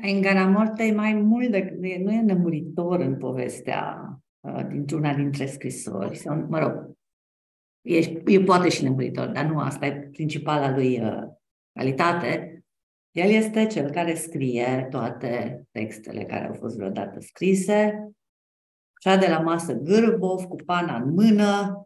În Gara Morte e mai mult decât, nu e nemuritor în povestea uh, dintr-una dintre scrisori, sau, mă rog, e, e poate și nemuritor, dar nu asta e principala lui uh, calitate. El este cel care scrie toate textele care au fost vreodată scrise, cea de la masă Gârbov, cu pana în mână,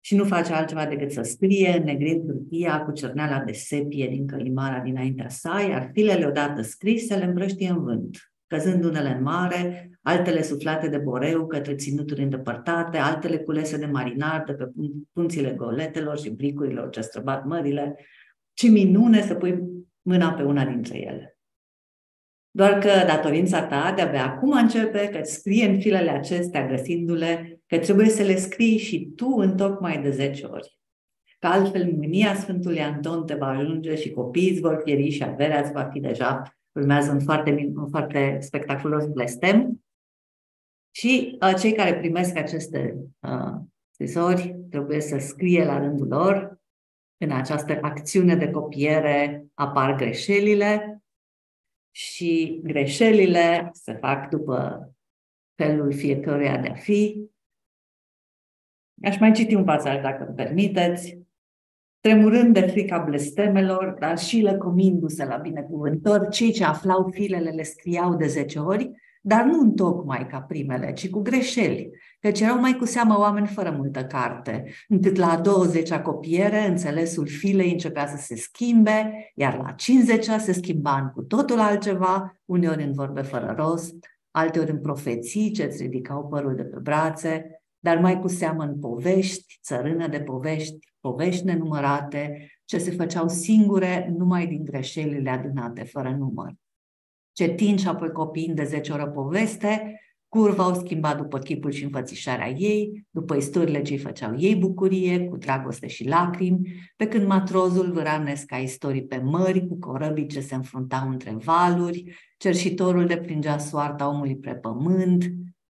și nu face altceva decât să scrie, negrind hârtia cu cerneala de sepie din călimara dinaintea sa, iar filele odată scrise le îmbrăștie în vânt, căzând unele în mare, altele suflate de boreu către ținuturi îndepărtate, altele culese de marinar de pe punțile goletelor și bricurilor ce străbat mările. Ce minune să pui mâna pe una dintre ele. Doar că datorința ta de-abia acum începe, că scrie în filele acestea, găsindu-le, că trebuie să le scrii și tu în tocmai de 10 ori. Că altfel mânia Sfântului Anton te va ajunge și copiii îți vor pieri și averea îți va fi deja, urmează un foarte, un foarte spectaculos blestem. Și uh, cei care primesc aceste uh, scrisori trebuie să scrie la rândul lor. În această acțiune de copiere apar greșelile, și greșelile se fac după felul fiecăruia de a fi. Aș mai citi un pasaj, dacă îmi permiteți. Tremurând de frica blestemelor, dar și lăcomindu-se la binecuvântări, cei ce aflau filele le scriau de zece ori, dar nu în tocmai ca primele, ci cu greșeli, căci erau mai cu seamă oameni fără multă carte, încât la a 20-a copiere înțelesul filei începea să se schimbe, iar la 50-a se schimba în cu totul altceva, uneori în vorbe fără rost, alteori în profeții ce îți ridicau părul de pe brațe, dar mai cu seamă în povești, țărână de povești, povești nenumărate, ce se făceau singure numai din greșelile adunate fără număr. Ce tind și apoi copiind de 10 ore poveste, curva au schimbat după chipul și înfățișarea ei, după istoriile ce îi făceau ei bucurie, cu dragoste și lacrimi, pe când matrozul vâranesc ca istorii pe mări, cu corăbii ce se înfruntau între valuri, cerșitorul deplingea soarta omului pe pământ,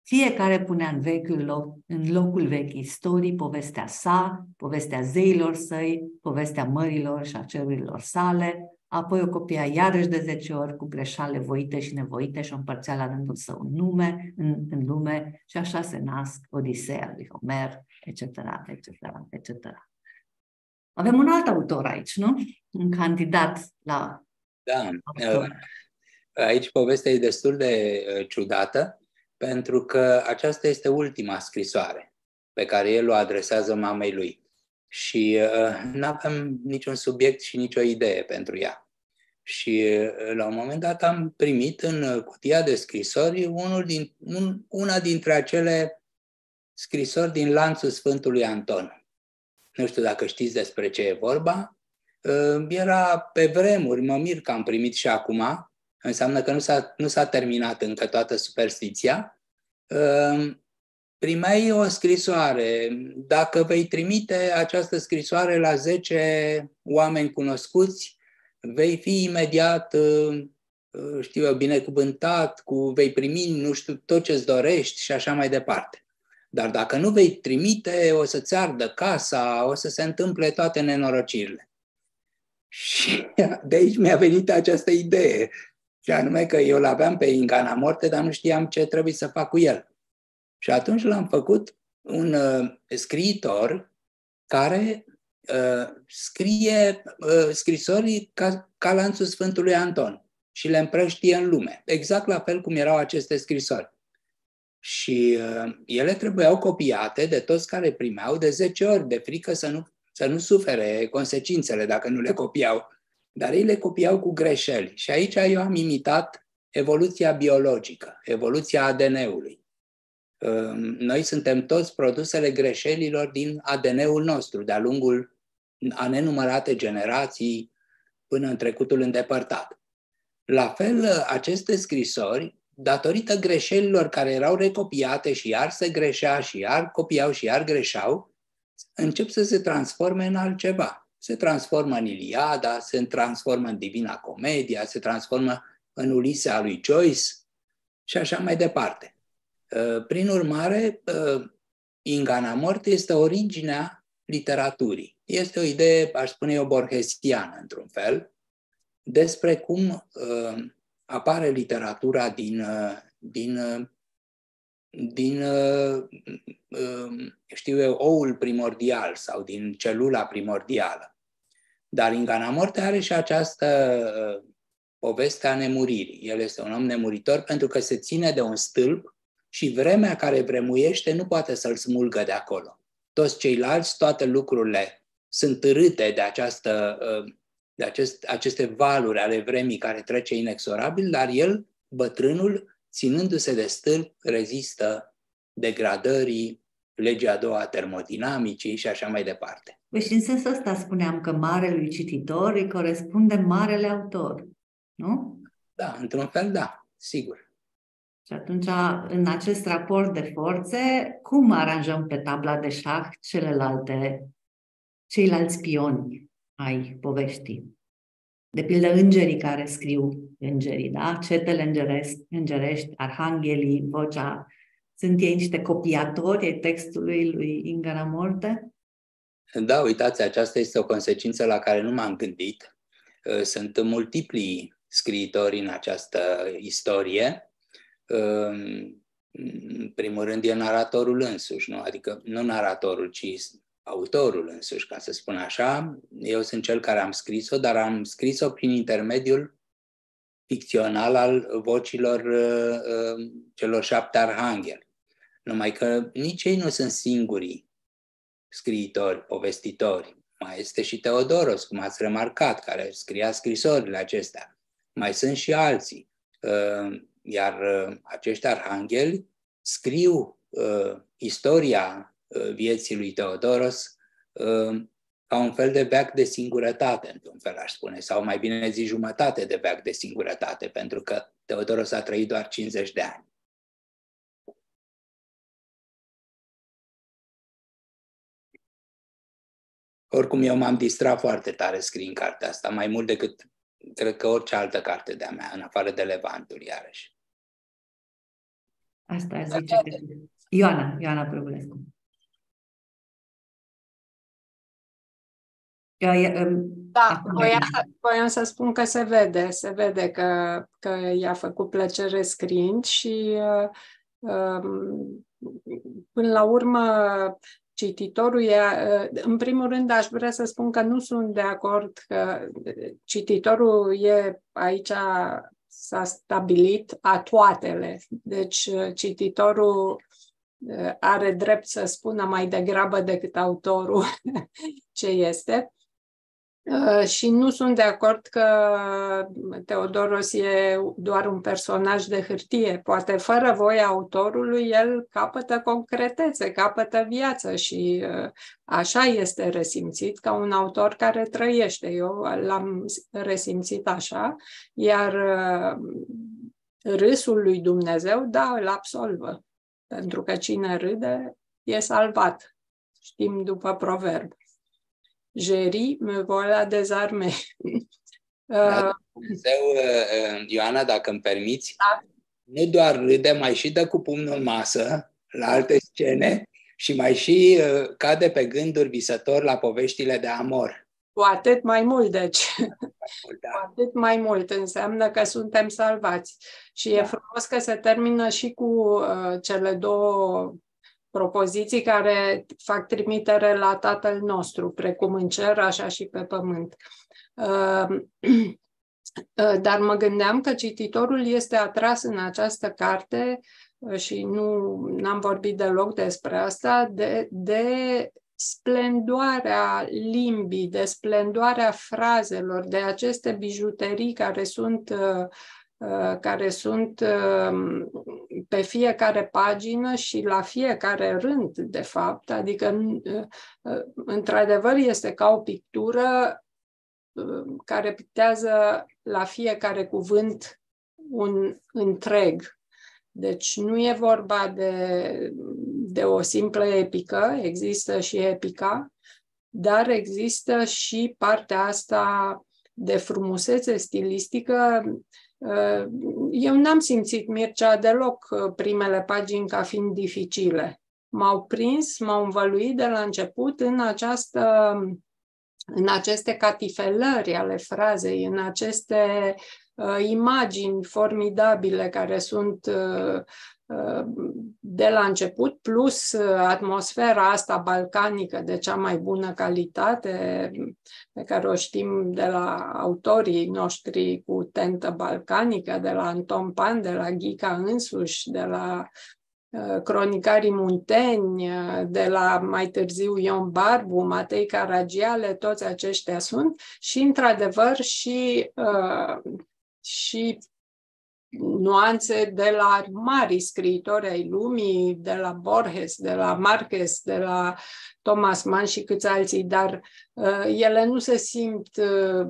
fiecare punea în, vechiul loc, în locul vechi istorii povestea sa, povestea zeilor săi, povestea mărilor și a cerurilor sale, apoi o copia iarăși de 10 ori cu greșale voite și nevoite și o împărțea la rândul său în, nume, în, în lume și așa se nasc Odiseea lui Homer, etc., etc., etc. Avem un alt autor aici, nu? Un candidat la... Da, autor. Uh, aici povestea e destul de uh, ciudată, pentru că aceasta este ultima scrisoare pe care el o adresează mamei lui și uh, nu avem niciun subiect și nicio idee pentru ea. Și uh, la un moment dat am primit în uh, cutia de scrisori unul din, un, una dintre acele scrisori din lanțul Sfântului Anton. Nu știu dacă știți despre ce e vorba. Uh, era pe vremuri, mă mir că am primit și acum, înseamnă că nu s-a, nu s-a terminat încă toată superstiția. Uh, primeai o scrisoare. Dacă vei trimite această scrisoare la 10 oameni cunoscuți, vei fi imediat, uh, uh, știu eu, binecuvântat, cu, vei primi, nu știu, tot ce-ți dorești și așa mai departe. Dar dacă nu vei trimite, o să-ți ardă casa, o să se întâmple toate nenorocirile. Și de aici mi-a venit această idee, și anume că eu l-aveam pe Ingana Morte, dar nu știam ce trebuie să fac cu el. Și atunci l-am făcut un uh, scriitor care uh, scrie uh, scrisori ca, ca lanțul Sfântului Anton și le împrăștie în lume, exact la fel cum erau aceste scrisori. Și uh, ele trebuiau copiate de toți care primeau de 10 ori, de frică să nu, să nu sufere consecințele dacă nu le copiau. Dar ei le copiau cu greșeli. Și aici eu am imitat evoluția biologică, evoluția ADN-ului. Noi suntem toți produsele greșelilor din ADN-ul nostru, de-a lungul a nenumărate generații până în trecutul îndepărtat. La fel, aceste scrisori datorită greșelilor care erau recopiate și iar se greșea și iar copiau și iar greșeau, încep să se transforme în altceva. Se transformă în Iliada, se transformă în Divina Comedia, se transformă în Ulise lui Joyce și așa mai departe. Uh, prin urmare, uh, Ingana Morte este originea literaturii. Este o idee, aș spune eu, borgesiană, într-un fel, despre cum uh, apare literatura din, uh, din, uh, din uh, um, știu eu, oul primordial sau din celula primordială. Dar Ingana Morte are și această poveste a nemuririi. El este un om nemuritor pentru că se ține de un stâlp și vremea care vremuiește nu poate să-l smulgă de acolo. Toți ceilalți, toate lucrurile sunt târâte de, această, de acest, aceste valuri ale vremii care trece inexorabil, dar el, bătrânul, ținându-se de stâlp, rezistă degradării, legea a doua a termodinamicii și așa mai departe. Păi și în sensul ăsta spuneam că marelui cititor îi corespunde marele autor, nu? Da, într-un fel da, sigur. Și atunci, în acest raport de forțe, cum aranjăm pe tabla de șah celelalte, ceilalți pioni ai poveștii? De pildă, îngerii care scriu îngerii, da? Cetele îngerești, îngerești arhanghelii, vocea, sunt ei niște copiatori ai textului lui Ingara Morte? Da, uitați, aceasta este o consecință la care nu m-am gândit. Sunt multipli scriitori în această istorie în primul rând e naratorul însuși, nu? adică nu naratorul, ci autorul însuși, ca să spun așa. Eu sunt cel care am scris-o, dar am scris-o prin intermediul ficțional al vocilor uh, uh, celor șapte arhangheli. Numai că nici ei nu sunt singurii scriitori, povestitori. Mai este și Teodoros, cum ați remarcat, care scria scrisorile acestea. Mai sunt și alții. Uh, iar uh, acești arhangheli scriu uh, istoria uh, vieții lui Teodoros uh, ca un fel de veac de singurătate, într-un fel aș spune, sau mai bine zi jumătate de veac de singurătate, pentru că Teodoros a trăit doar 50 de ani. Oricum, eu m-am distrat foarte tare scriind cartea asta, mai mult decât cred că orice altă carte de-a mea, în afară de Levantul, iarăși. Asta zice că... Ioana, Ioana Prăvulescu. Da, voiam să, voiam să spun că se vede, se vede că, că i-a făcut plăcere scriind și um, până la urmă cititorul e, în primul rând aș vrea să spun că nu sunt de acord că cititorul e aici s-a stabilit a toatele. Deci cititorul uh, are drept să spună mai degrabă decât autorul ce este. Uh, și nu sunt de acord că Teodoros e doar un personaj de hârtie. Poate fără voia autorului el capătă concretețe, capătă viață și uh, așa este resimțit ca un autor care trăiește. Eu l-am resimțit așa, iar uh, râsul lui Dumnezeu, da, îl absolvă. Pentru că cine râde e salvat. Știm după proverb. Jerry me voilà dezarme. Da, uh, Dumnezeu, uh, Ioana, dacă îmi permiți, da. nu doar râde, mai și dă cu pumnul în masă la alte scene și mai și uh, cade pe gânduri visător la poveștile de amor. Cu atât mai mult, deci. Da. Cu atât mai mult înseamnă că suntem salvați. Și da. e frumos că se termină și cu uh, cele două propoziții care fac trimitere la Tatăl nostru, precum în cer, așa și pe pământ. Uh, uh, dar mă gândeam că cititorul este atras în această carte uh, și nu am vorbit deloc despre asta, de, de splendoarea limbii, de splendoarea frazelor, de aceste bijuterii care sunt uh, Uh, care sunt um, pe fiecare pagină și la fiecare rând, de fapt, adică, uh, uh, într-adevăr, este ca o pictură care pictează la fiecare cuvânt un întreg. Deci nu e vorba de, de o simplă epică, există și epica, dar există și partea asta de frumusețe stilistică. Eu n-am simțit, Mircea, deloc primele pagini ca fiind dificile. M-au prins, m-au învăluit de la început în această în aceste catifelări ale frazei, în aceste uh, imagini formidabile care sunt uh, uh, de la început, plus uh, atmosfera asta balcanică de cea mai bună calitate, pe care o știm de la autorii noștri cu tentă balcanică, de la Anton Pan, de la Ghica însuși, de la Uh, cronicarii munteni, uh, de la mai târziu Ion Barbu, Matei Caragiale, toți aceștia sunt. Și, într-adevăr, și, uh, și nuanțe de la mari scriitori ai lumii, de la Borges, de la Marquez, de la Thomas Mann și câți alții, dar uh, ele nu se simt uh,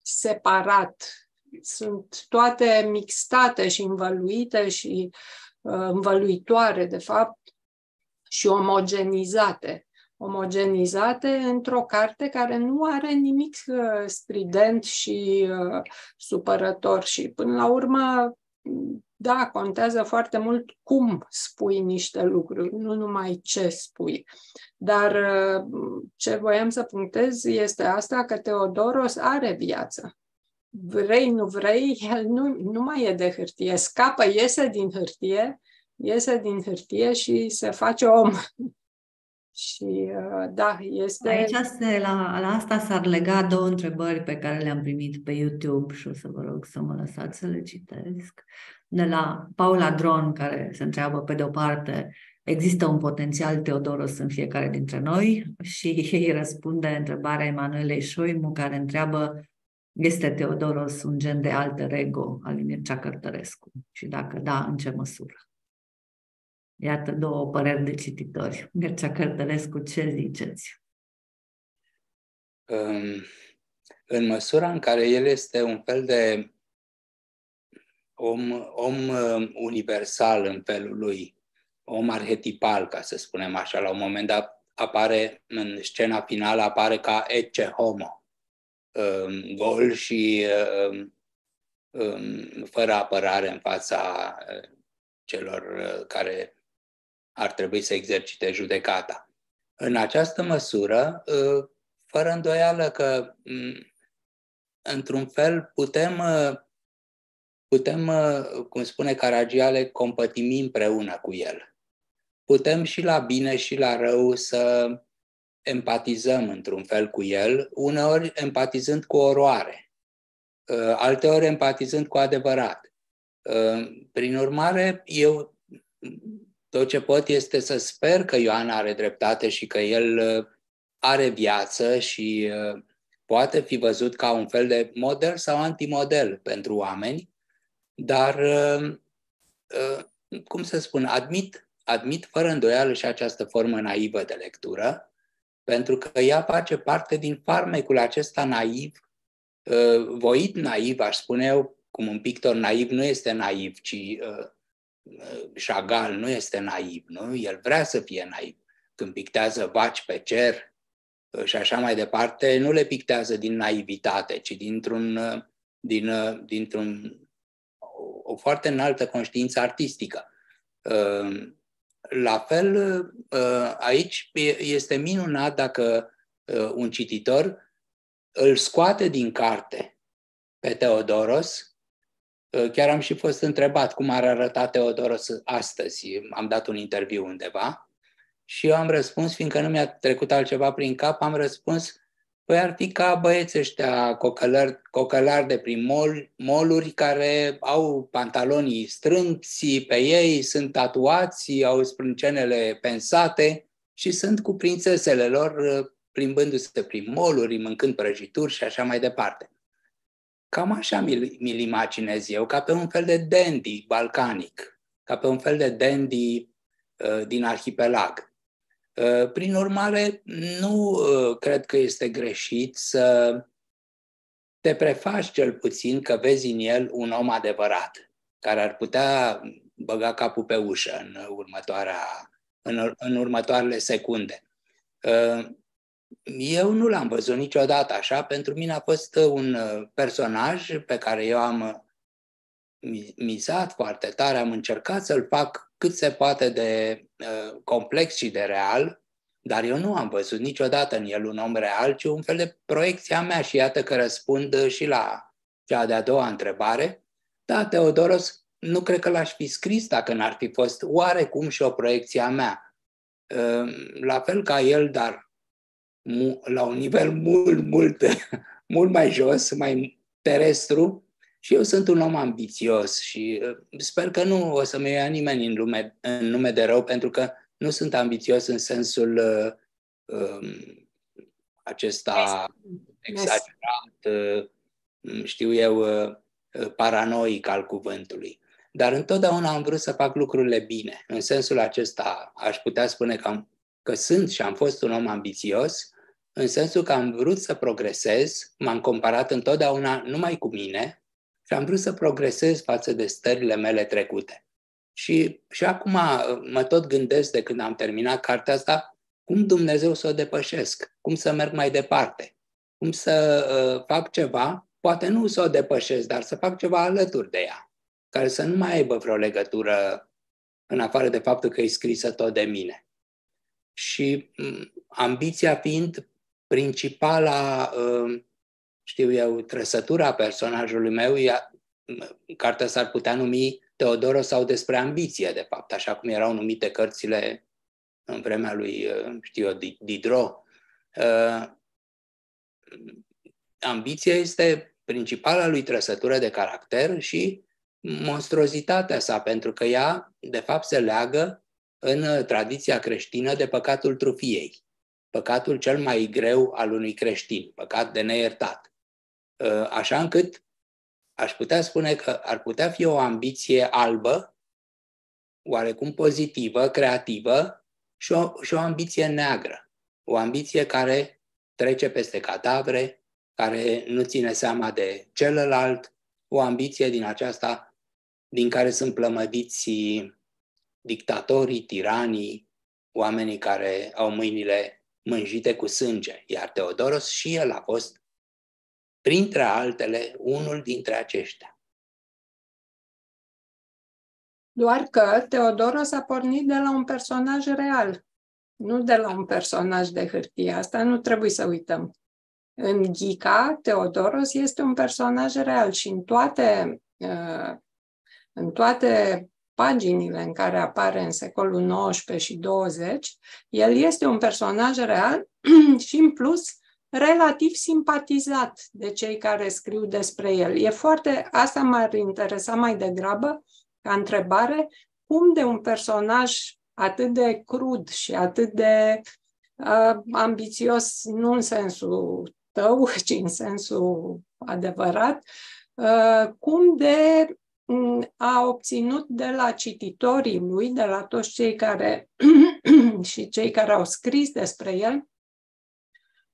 separat. Sunt toate mixtate și învăluite și uh, învăluitoare, de fapt, și omogenizate. Omogenizate într-o carte care nu are nimic uh, strident și uh, supărător și, până la urmă, da, contează foarte mult cum spui niște lucruri, nu numai ce spui. Dar uh, ce voiam să punctez este asta că Teodoros are viață vrei, nu vrei, el nu, nu mai e de hârtie. Scapă, iese din hârtie, iese din hârtie și se face om. Și uh, da, este... Aici se, la, la asta s-ar lega două întrebări pe care le-am primit pe YouTube și o să vă rog să mă lăsați să le citesc. De la Paula Dron, care se întreabă pe de o parte, există un potențial Teodoros în fiecare dintre noi? Și ei răspunde întrebarea Emanuelei Șoimu, care întreabă este Teodoros un gen de alter ego al lui Mircea Cărtărescu? Și dacă da, în ce măsură? Iată două păreri de cititori. Mircea Cărtărescu, ce ziceți? Um, în măsura în care el este un fel de om, om um, universal în felul lui, om arhetipal, ca să spunem așa, la un moment dat apare în scena finală, apare ca ecce homo, Um, gol și um, um, fără apărare în fața uh, celor uh, care ar trebui să exercite judecata. În această măsură, uh, fără îndoială că, într-un fel, putem, putem cum spune Caragiale, compătimi împreună cu el. Putem și la bine și la rău să empatizăm într-un fel cu el, uneori empatizând cu oroare, uh, alteori empatizând cu adevărat. Uh, prin urmare, eu tot ce pot este să sper că Ioan are dreptate și că el uh, are viață și poate fi văzut ca un fel de model sau antimodel pentru oameni, dar, cum să spun, admit, admit fără îndoială și această formă naivă de lectură, pentru că ea face parte din farmecul acesta naiv, uh, voit naiv, aș spune eu, cum un pictor naiv nu este naiv, ci uh, uh, Chagall nu este naiv, nu? El vrea să fie naiv. Când pictează vaci pe cer și așa mai departe, nu le pictează din naivitate, ci dintr-un, din, dintr-un o, o foarte înaltă conștiință artistică. La fel, ă, aici este minunat dacă ă, un cititor îl scoate din carte pe Teodoros. Ă, chiar am și fost întrebat cum ar arăta Teodoros astăzi. Am dat un interviu undeva și eu am răspuns, fiindcă nu mi-a trecut altceva prin cap, am răspuns Păi ar fi ca băieți ăștia cocălari, cocălari de prin mol, moluri care au pantalonii strâmți pe ei, sunt tatuați, au sprâncenele pensate și sunt cu prințesele lor plimbându-se prin moluri, mâncând prăjituri și așa mai departe. Cam așa mi-l, mi imaginez eu, ca pe un fel de dandy balcanic, ca pe un fel de dandy uh, din arhipelag. Uh, prin urmare, nu uh, cred că este greșit să te prefaci cel puțin că vezi în el un om adevărat. care ar putea băga capul pe ușă în, următoarea, în, în următoarele secunde. Uh, eu nu l-am văzut niciodată așa. Pentru mine a fost un personaj pe care eu am mizat foarte tare, am încercat să-l fac cât se poate de uh, complex și de real, dar eu nu am văzut niciodată în el un om real, ci un fel de proiecția mea și iată că răspund și la cea de-a doua întrebare. Da, Teodoros, nu cred că l-aș fi scris dacă n-ar fi fost oarecum și o proiecție a mea. Uh, la fel ca el, dar la un nivel mult, mult, mult mai jos, mai terestru, și eu sunt un om ambițios și uh, sper că nu o să mă ia nimeni în, lume, în nume de rău, pentru că nu sunt ambițios în sensul uh, um, acesta exagerat, uh, știu eu, uh, uh, paranoic al cuvântului. Dar întotdeauna am vrut să fac lucrurile bine. În sensul acesta aș putea spune că, am, că sunt și am fost un om ambițios, în sensul că am vrut să progresez, m-am comparat întotdeauna numai cu mine, și am vrut să progresez față de stările mele trecute. Și, și acum uh, mă tot gândesc de când am terminat cartea asta, cum Dumnezeu să o depășesc, cum să merg mai departe, cum să uh, fac ceva, poate nu să o depășesc, dar să fac ceva alături de ea, care să nu mai aibă vreo legătură în afară de faptul că e scrisă tot de mine. Și um, ambiția fiind principala uh, știu eu, trăsătura personajului meu, ea, cartea s-ar putea numi Teodoro sau despre ambiție, de fapt, așa cum erau numite cărțile în vremea lui, uh, știu eu, Diderot. Uh, ambiția este principala lui trăsătură de caracter și monstruozitatea sa, pentru că ea, de fapt, se leagă în tradiția creștină de păcatul trufiei, păcatul cel mai greu al unui creștin, păcat de neiertat. Uh, așa încât aș putea spune că ar putea fi o ambiție albă, oarecum pozitivă, creativă, și o, și o ambiție neagră. O ambiție care trece peste cadavre, care nu ține seama de celălalt, o ambiție din aceasta din care sunt plămădiți dictatorii, tiranii, oamenii care au mâinile mânjite cu sânge. Iar Teodoros și el a fost printre altele, unul dintre aceștia. Doar că Teodoros a pornit de la un personaj real, nu de la un personaj de hârtie. Asta nu trebuie să uităm. În Ghica, Teodoros este un personaj real și în toate, uh, în toate paginile în care apare în secolul XIX și 20, el este un personaj real și în plus relativ simpatizat de cei care scriu despre el. E foarte, asta m-ar interesa mai degrabă ca întrebare, cum de un personaj atât de crud și atât de uh, ambițios, nu în sensul tău, ci în sensul adevărat, uh, cum de mm, a obținut de la cititorii lui, de la toți cei care și cei care au scris despre el,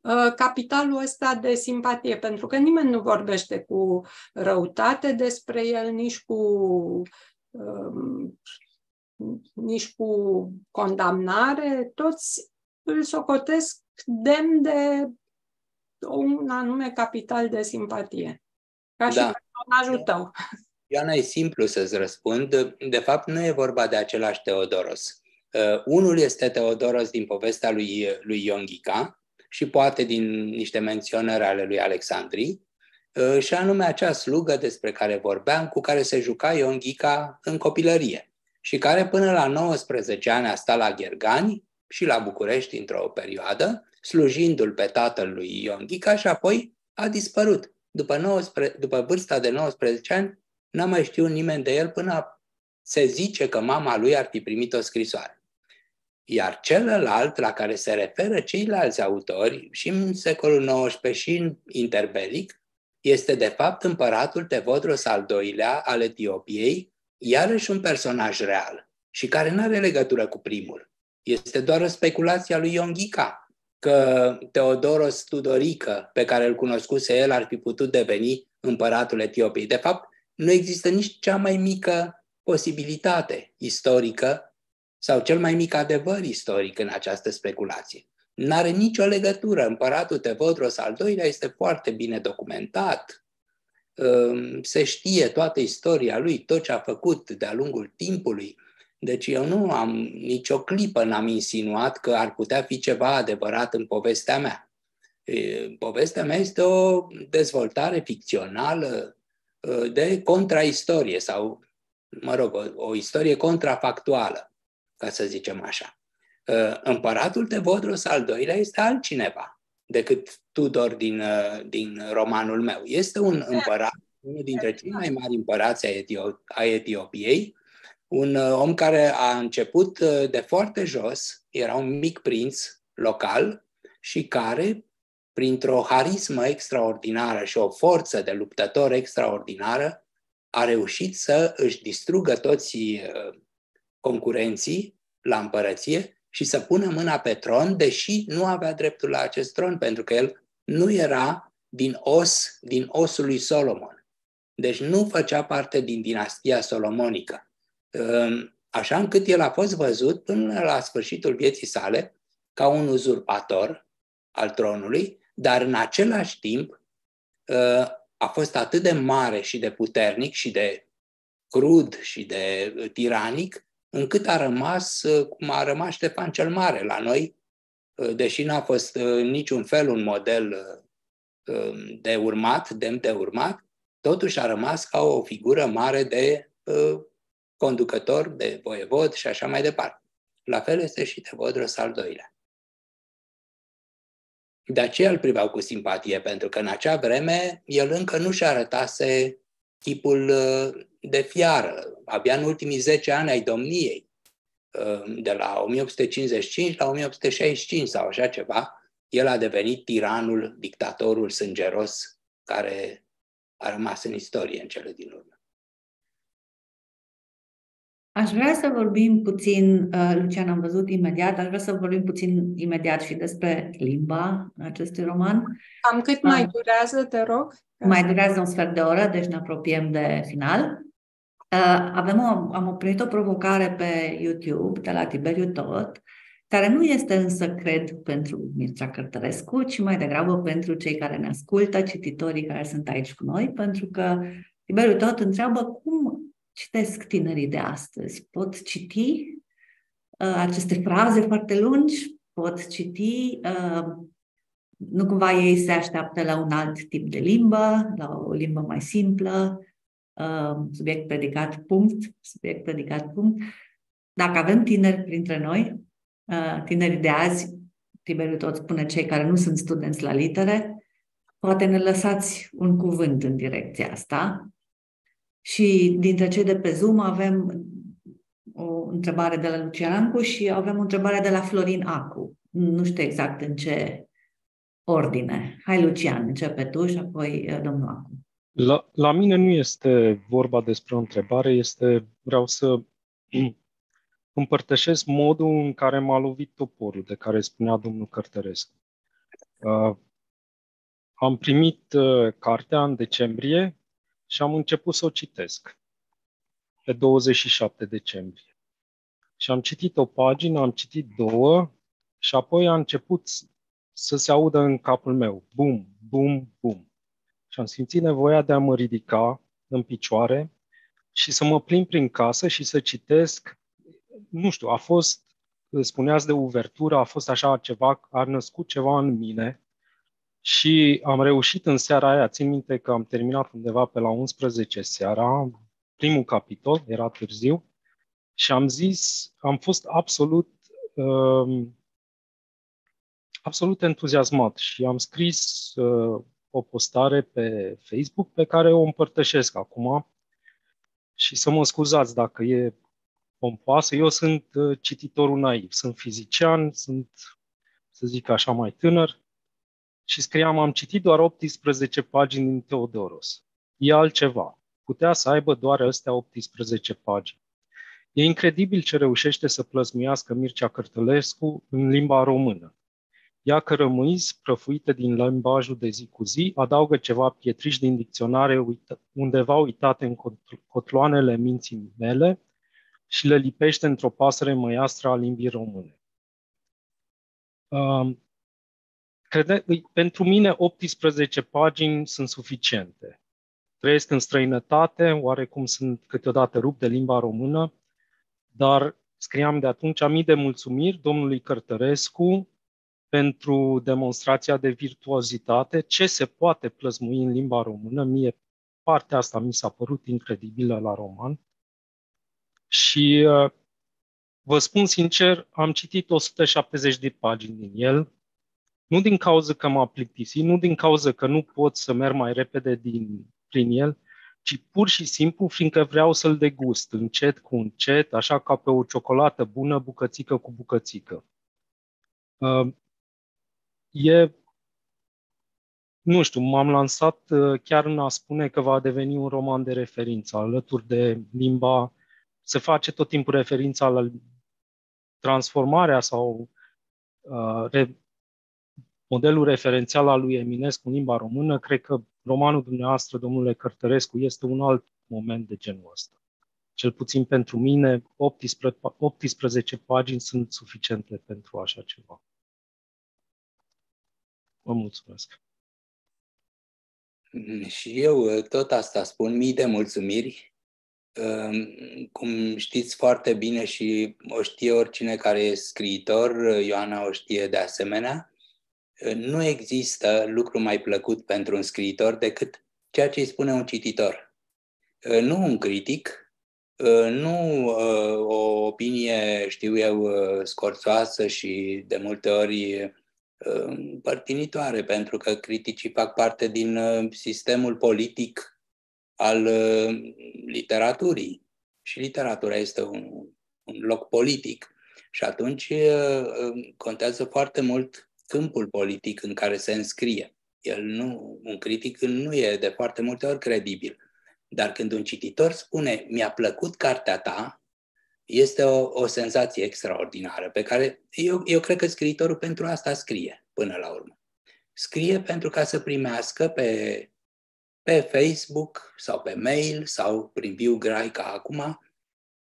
Uh, capitalul ăsta de simpatie, pentru că nimeni nu vorbește cu răutate despre el, nici cu um, nici cu condamnare, toți îl socotesc demn de un anume capital de simpatie. Ca și da. personajul tău. Ioana, e simplu să-ți răspund. De fapt, nu e vorba de același Teodoros. Uh, unul este Teodoros din povestea lui, lui Ionghica, și poate din niște menționări ale lui Alexandrii, uh, și anume acea slugă despre care vorbeam, cu care se juca Ion Ghica în copilărie și care până la 19 ani a stat la Ghergani și la București într-o perioadă, slujindu-l pe tatăl lui Ion Ghica și apoi a dispărut. După, 19, după vârsta de 19 ani, n-a mai știut nimeni de el până se zice că mama lui ar fi primit o scrisoare. Iar celălalt la care se referă ceilalți autori, și în secolul XIX și în interbelic, este de fapt împăratul Tevodros al II-lea al Etiopiei, iarăși un personaj real și care nu are legătură cu primul. Este doar o speculație a lui Ionghica că Teodoros Tudorică, pe care îl cunoscuse el, ar fi putut deveni împăratul Etiopiei. De fapt, nu există nici cea mai mică posibilitate istorică sau cel mai mic adevăr istoric în această speculație. N-are nicio legătură. Împăratul Tevodros al doilea este foarte bine documentat. Se știe toată istoria lui, tot ce a făcut de-a lungul timpului. Deci eu nu am nicio clipă n-am insinuat că ar putea fi ceva adevărat în povestea mea. Povestea mea este o dezvoltare ficțională de contraistorie sau, mă rog, o, o istorie contrafactuală, ca să zicem așa. Împăratul Tevodros al doilea este altcineva decât Tudor din, din romanul meu. Este un împărat, unul dintre cei mai mari împărați ai, Etio- ai Etiopiei, un om care a început de foarte jos, era un mic prinț local și care, printr-o harismă extraordinară și o forță de luptător extraordinară, a reușit să își distrugă toți uh, concurenții la împărăție și să pună mâna pe tron, deși nu avea dreptul la acest tron, pentru că el nu era din os, din osul lui Solomon. Deci nu făcea parte din dinastia solomonică. Um, așa încât el a fost văzut până la sfârșitul vieții sale ca un uzurpator al tronului, dar în același timp uh, a fost atât de mare și de puternic și de crud și de tiranic, încât a rămas uh, cum a rămas Ștefan cel Mare la noi, uh, deși n-a fost niciun fel un model um, de urmat, demn de urmat, totuși a rămas ca o figură mare de conducător, de voievod și așa mai departe. La fel este și de Vodros al doilea. De aceea îl priveau cu simpatie, pentru că în acea vreme el încă nu și arătase tipul uh, de fiară. Abia în ultimii 10 ani ai domniei, uh, de la 1855 la 1865 sau așa ceva, el a devenit tiranul, dictatorul sângeros care a rămas în istorie în cele din urmă. Aș vrea să vorbim puțin, uh, Lucian, am văzut imediat, aș vrea să vorbim puțin imediat și despre limba acestui roman. Cam cât mai uh, durează, te rog? Mai durează un sfert de oră, deci ne apropiem de final. Uh, avem o, am oprit o provocare pe YouTube de la Tiberiu Tot, care nu este însă, cred, pentru Mircea Cărtărescu, ci mai degrabă pentru cei care ne ascultă, cititorii care sunt aici cu noi, pentru că Tiberiu Tot întreabă cum citesc tinerii de astăzi. Pot citi uh, aceste fraze foarte lungi, pot citi, uh, nu cumva ei se așteaptă la un alt tip de limbă, la o limbă mai simplă, uh, subiect predicat punct, subiect predicat punct. Dacă avem tineri printre noi, uh, tinerii de azi, Tiberiu tot spune cei care nu sunt studenți la litere, poate ne lăsați un cuvânt în direcția asta, și dintre cei de pe Zoom avem o întrebare de la Lucian Ancu și avem o întrebare de la Florin Acu. Nu știu exact în ce ordine. Hai, Lucian, începe tu și apoi eh, domnul Acu. La, la mine nu este vorba despre o întrebare, este, vreau să împărtășesc modul în care m-a lovit toporul, de care spunea domnul Cărtărescu. Uh, am primit uh, cartea în decembrie și am început să o citesc pe 27 decembrie. Și am citit o pagină, am citit două și apoi a început să se audă în capul meu, bum, bum, bum. Și am simțit nevoia de a mă ridica în picioare și să mă plimb prin casă și să citesc, nu știu, a fost, spuneați de uvertură, a fost așa ceva, a născut ceva în mine și am reușit în seara aia, țin minte că am terminat undeva pe la 11 seara, primul capitol, era târziu, și am zis, am fost absolut, uh, absolut entuziasmat și am scris uh, o postare pe Facebook pe care o împărtășesc acum și să mă scuzați dacă e pompoasă. Eu sunt uh, cititorul naiv, sunt fizician, sunt, să zic așa, mai tânăr și scriam, am citit doar 18 pagini din Teodoros. E altceva. Putea să aibă doar astea 18 pagini. E incredibil ce reușește să plăzmuiască Mircea Cărtălescu în limba română. ia cărămâizi prăfuite din limbajul de zi cu zi, adaugă ceva pietriși din dicționare undeva uitate în cotloanele minții mele și le lipește într-o pasăre măiastră a limbii române. Um, crede, pentru mine 18 pagini sunt suficiente. Trăiesc în străinătate, oarecum sunt câteodată rupt de limba română, dar scriam de atunci mii de mulțumiri domnului Cărtărescu pentru demonstrația de virtuozitate, ce se poate plăzmui în limba română. Mie partea asta mi s-a părut incredibilă la roman. Și uh, vă spun sincer, am citit 170 de pagini din el, nu din cauza că m-a plictisit, nu din cauza că nu pot să merg mai repede din, prin el, ci pur și simplu fiindcă vreau să-l degust încet cu încet, așa ca pe o ciocolată bună, bucățică cu bucățică. Uh, e, nu știu, m-am lansat uh, chiar în a spune că va deveni un roman de referință, alături de limba, se face tot timpul referința la transformarea sau uh, re, modelul referențial al lui Eminescu în limba română, cred că romanul dumneavoastră, domnule Cărtărescu, este un alt moment de genul ăsta. Cel puțin pentru mine, 18, 18 pagini sunt suficiente pentru așa ceva. Vă mulțumesc. Și eu tot asta spun, mii de mulțumiri. Cum știți foarte bine și o știe oricine care e scriitor, Ioana o știe de asemenea, nu există lucru mai plăcut pentru un scriitor decât ceea ce îi spune un cititor. Nu un critic, nu o opinie, știu eu, scorțoasă și de multe ori părtinitoare, pentru că criticii fac parte din sistemul politic al literaturii. Și literatura este un, un loc politic. Și atunci contează foarte mult câmpul politic în care se înscrie. El nu, un critic nu e de foarte multe ori credibil. Dar când un cititor spune, mi-a plăcut cartea ta, este o, o senzație extraordinară pe care eu, eu cred că scriitorul pentru asta scrie până la urmă. Scrie pentru ca să primească pe, pe Facebook sau pe mail sau prin viu grai ca acum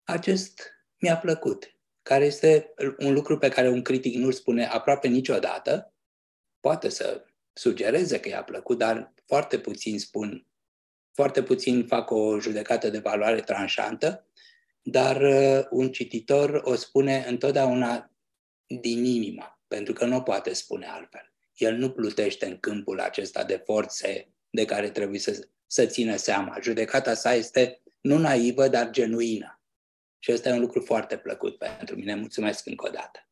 acest mi-a plăcut care este un lucru pe care un critic nu-l spune aproape niciodată. Poate să sugereze că i-a plăcut, dar foarte puțin spun, foarte puțin fac o judecată de valoare tranșantă, dar uh, un cititor o spune întotdeauna din inima, pentru că nu poate spune altfel. El nu plutește în câmpul acesta de forțe de care trebuie să, să țină seama. Judecata sa este nu naivă, dar genuină. Și ăsta e un lucru foarte plăcut pentru mine. Mulțumesc încă o dată.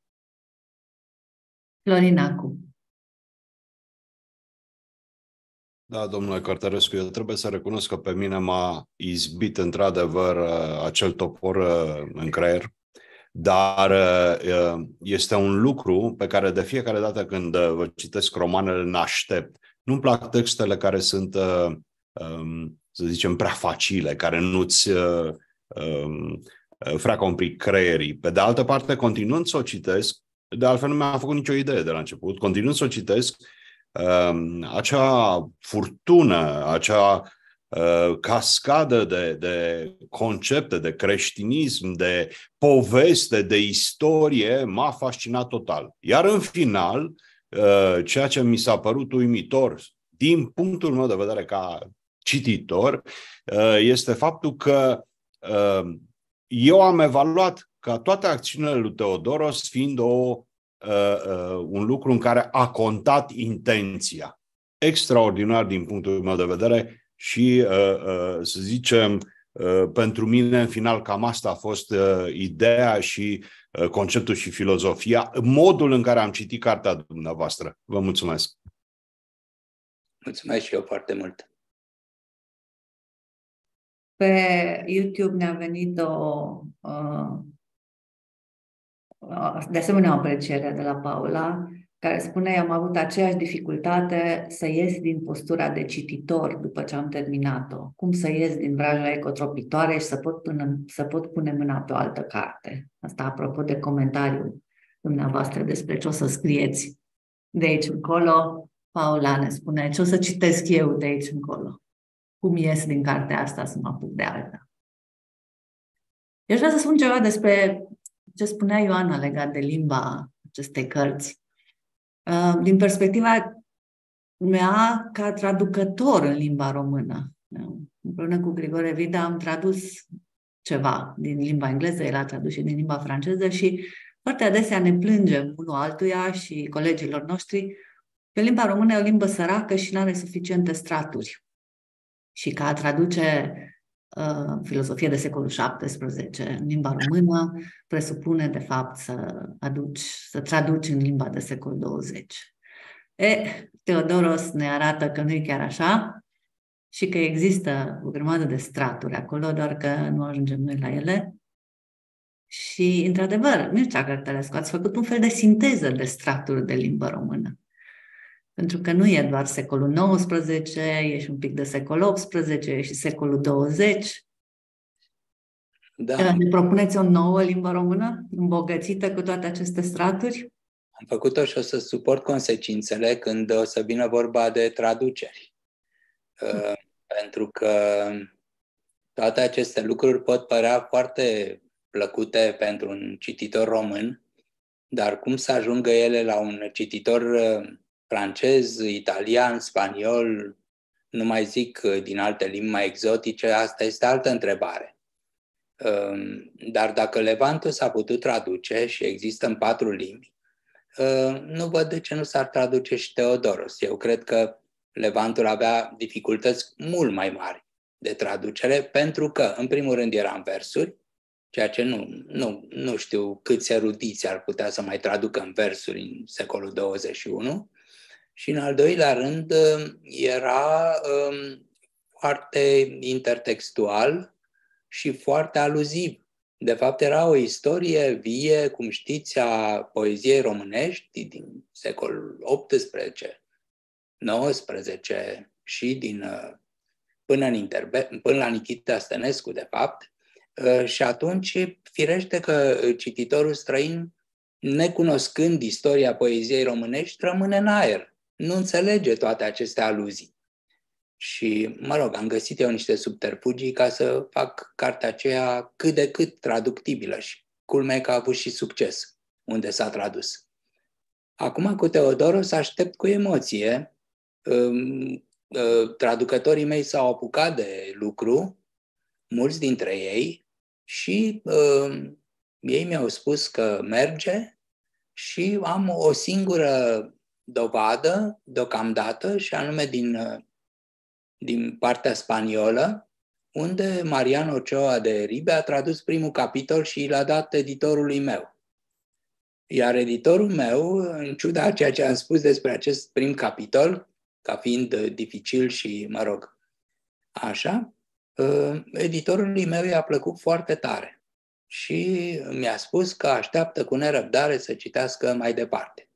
Florinacu. Da, domnule Cărtărescu, eu trebuie să recunosc că pe mine m-a izbit într-adevăr uh, acel topor uh, în creier, dar uh, este un lucru pe care de fiecare dată când vă citesc romanele ne aștept. Nu-mi plac textele care sunt, um, să zicem, prea facile, care nu-ți um, Uh, freacă un pic creierii. Pe de altă parte, continuând să o citesc, de altfel nu mi-a făcut nicio idee de la început, continuând să o citesc, um, acea furtună, acea uh, cascadă de, de concepte, de creștinism, de poveste, de istorie, m-a fascinat total. Iar în final, uh, ceea ce mi s-a părut uimitor, din punctul meu de vedere ca cititor, este faptul că eu am evaluat ca toate acțiunile lui Teodoros fiind o, uh, uh, un lucru în care a contat intenția. Extraordinar din punctul meu de vedere și, uh, uh, să zicem, uh, pentru mine, în final, cam asta a fost uh, ideea și uh, conceptul și filozofia, modul în care am citit cartea dumneavoastră. Vă mulțumesc! Mulțumesc și eu foarte mult! Pe YouTube ne-a venit o, uh, de asemenea o apreciere de la Paula, care spune am avut aceeași dificultate să ies din postura de cititor după ce am terminat-o. Cum să ies din vraja ecotropitoare și să pot, până, să pot pune mâna pe o altă carte. Asta apropo de comentariul dumneavoastră despre ce o să scrieți de aici încolo. Paula ne spune ce o să citesc eu de aici încolo. Cum ies din cartea asta să mă apuc de alta. Eu aș vrea să spun ceva despre ce spunea Ioana legat de limba acestei cărți. Uh, din perspectiva mea ca traducător în limba română. Împreună cu Grigore Vida am tradus ceva din limba engleză, el a tradus și din limba franceză și foarte adesea ne plângem unul altuia și colegilor noștri că limba română e o limbă săracă și nu are suficiente straturi. Și ca a traduce uh, filosofie de secolul XVII în limba română presupune, de fapt, să, aduci, să traduci în limba de secol 20. E, Teodoros ne arată că nu e chiar așa și că există o grămadă de straturi acolo, doar că nu ajungem noi la ele. Și, într-adevăr, Mircea Cărtărescu, ați făcut un fel de sinteză de straturi de limbă română. Pentru că nu e doar secolul XIX, e și un pic de secol XVIII, e și secolul 20. Da. Ne propuneți o nouă limbă română, îmbogățită cu toate aceste straturi? Am făcut-o și o să suport consecințele când o să vină vorba de traduceri. Uh, pentru că toate aceste lucruri pot părea foarte plăcute pentru un cititor român, dar cum să ajungă ele la un cititor uh, francez, italian, spaniol, nu mai zic uh, din alte limbi mai exotice, asta este altă întrebare. Um, dar dacă Levantul s-a putut traduce și există în patru limbi, uh, nu văd de ce nu s-ar traduce și Teodoros. Eu cred că Levantul avea dificultăți mult mai mari de traducere, pentru că, în primul rând, era în versuri, ceea ce nu, nu, nu știu câți erudiți ar putea să mai traducă în versuri în secolul 21, și în al doilea rând era um, foarte intertextual și foarte aluziv. De fapt, era o istorie vie, cum știți, a poeziei românești din secolul XVIII, 19 și din, uh, până, în interbe, până la Nikita Stănescu, de fapt. Uh, și atunci, firește că cititorul străin, necunoscând istoria poeziei românești, rămâne în aer. Nu înțelege toate aceste aluzii. Și, mă rog, am găsit eu niște subterfugii ca să fac cartea aceea cât de cât traductibilă și culmea că a avut și succes unde s-a tradus. Acum cu Teodoros aștept cu emoție traducătorii mei s-au apucat de lucru, mulți dintre ei, și uh, ei mi-au spus că merge și am o singură dovadă deocamdată și anume din, din partea spaniolă, unde Marian Ochoa de Ribe a tradus primul capitol și l-a dat editorului meu. Iar editorul meu, în ciuda a ceea ce am spus despre acest prim capitol, ca fiind uh, dificil și, mă rog, așa, uh, editorului meu i-a plăcut foarte tare și mi-a spus că așteaptă cu nerăbdare să citească mai departe.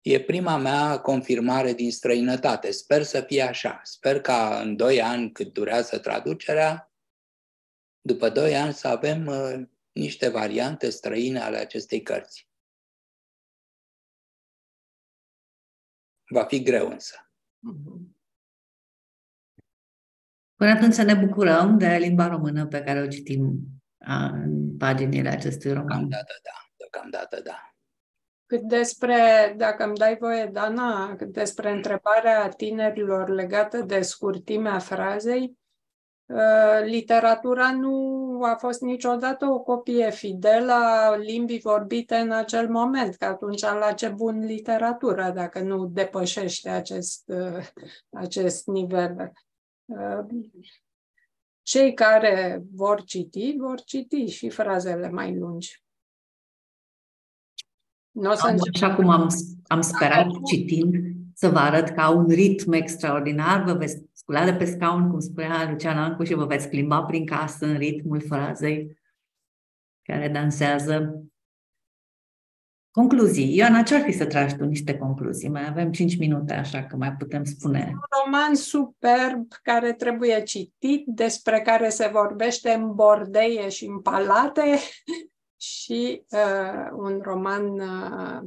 E prima mea confirmare din străinătate. Sper să fie așa. Sper ca în doi ani, cât durează traducerea, după doi ani să avem uh, niște variante străine ale acestei cărți. Va fi greu însă. Mhm. Până atunci să ne bucurăm de limba română pe care o citim în paginile acestui roman. Deocamdată da, deocamdată da. Cât despre, dacă îmi dai voie, Dana, cât despre întrebarea tinerilor legată de scurtimea frazei, Uh, literatura nu a fost niciodată o copie fidelă a limbii vorbite în acel moment, că atunci la ce bun literatura dacă nu depășește acest, uh, acest nivel. Uh, cei care vor citi, vor citi și frazele mai lungi. Nu o să Așa cum am, am sperat citind să vă arăt că au un ritm extraordinar, vă veți scula de pe scaun, cum spunea Luciana Ancu, și vă veți plimba prin casă în ritmul frazei care dansează. Concluzii. Ioana, ce ar fi să tragi tu niște concluzii? Mai avem 5 minute, așa că mai putem spune. Un roman superb care trebuie citit, despre care se vorbește în bordeie și în palate și uh, un roman uh,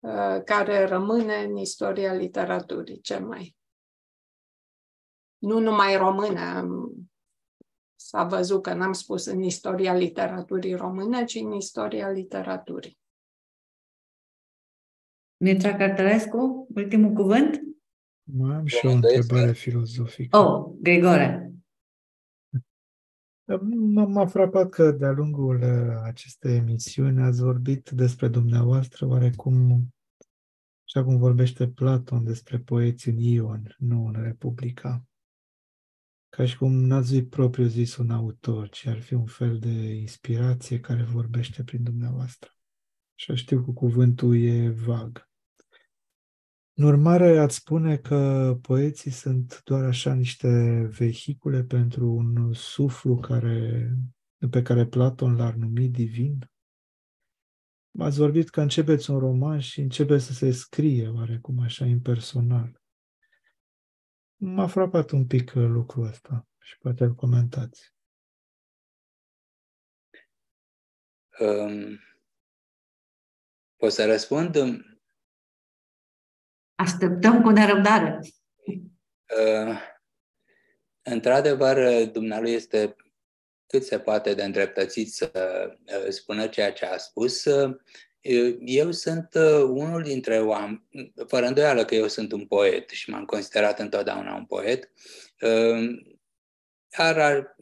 uh, care rămâne în istoria literaturii ce mai. Nu numai română, s-a văzut că n-am spus în istoria literaturii române, ci în istoria literaturii. Mircea Cărtărescu, ultimul cuvânt? Mai am și o întrebare filozofică. Oh, Grigore. M-a frapat că de-a lungul uh, acestei emisiuni ați vorbit despre dumneavoastră oarecum așa cum vorbește Platon despre poeți în Ion, nu în Republica. Ca și cum n-ați fi propriu zis un autor, ci ar fi un fel de inspirație care vorbește prin dumneavoastră. Și știu că cuvântul e vag. În urmare, ați spune că poeții sunt doar așa niște vehicule pentru un suflu care, pe care Platon l-ar numi divin? Ați vorbit că începeți un roman și începe să se scrie oarecum așa impersonal. M-a frapat un pic lucrul ăsta și poate îl comentați. Um, pot să răspund? Așteptăm cu nerăbdare. Uh, într-adevăr, dumnealui este cât se poate de îndreptățit să uh, spună ceea ce a spus. Uh, eu sunt uh, unul dintre oameni, fără îndoială că eu sunt un poet și m-am considerat întotdeauna un poet, iar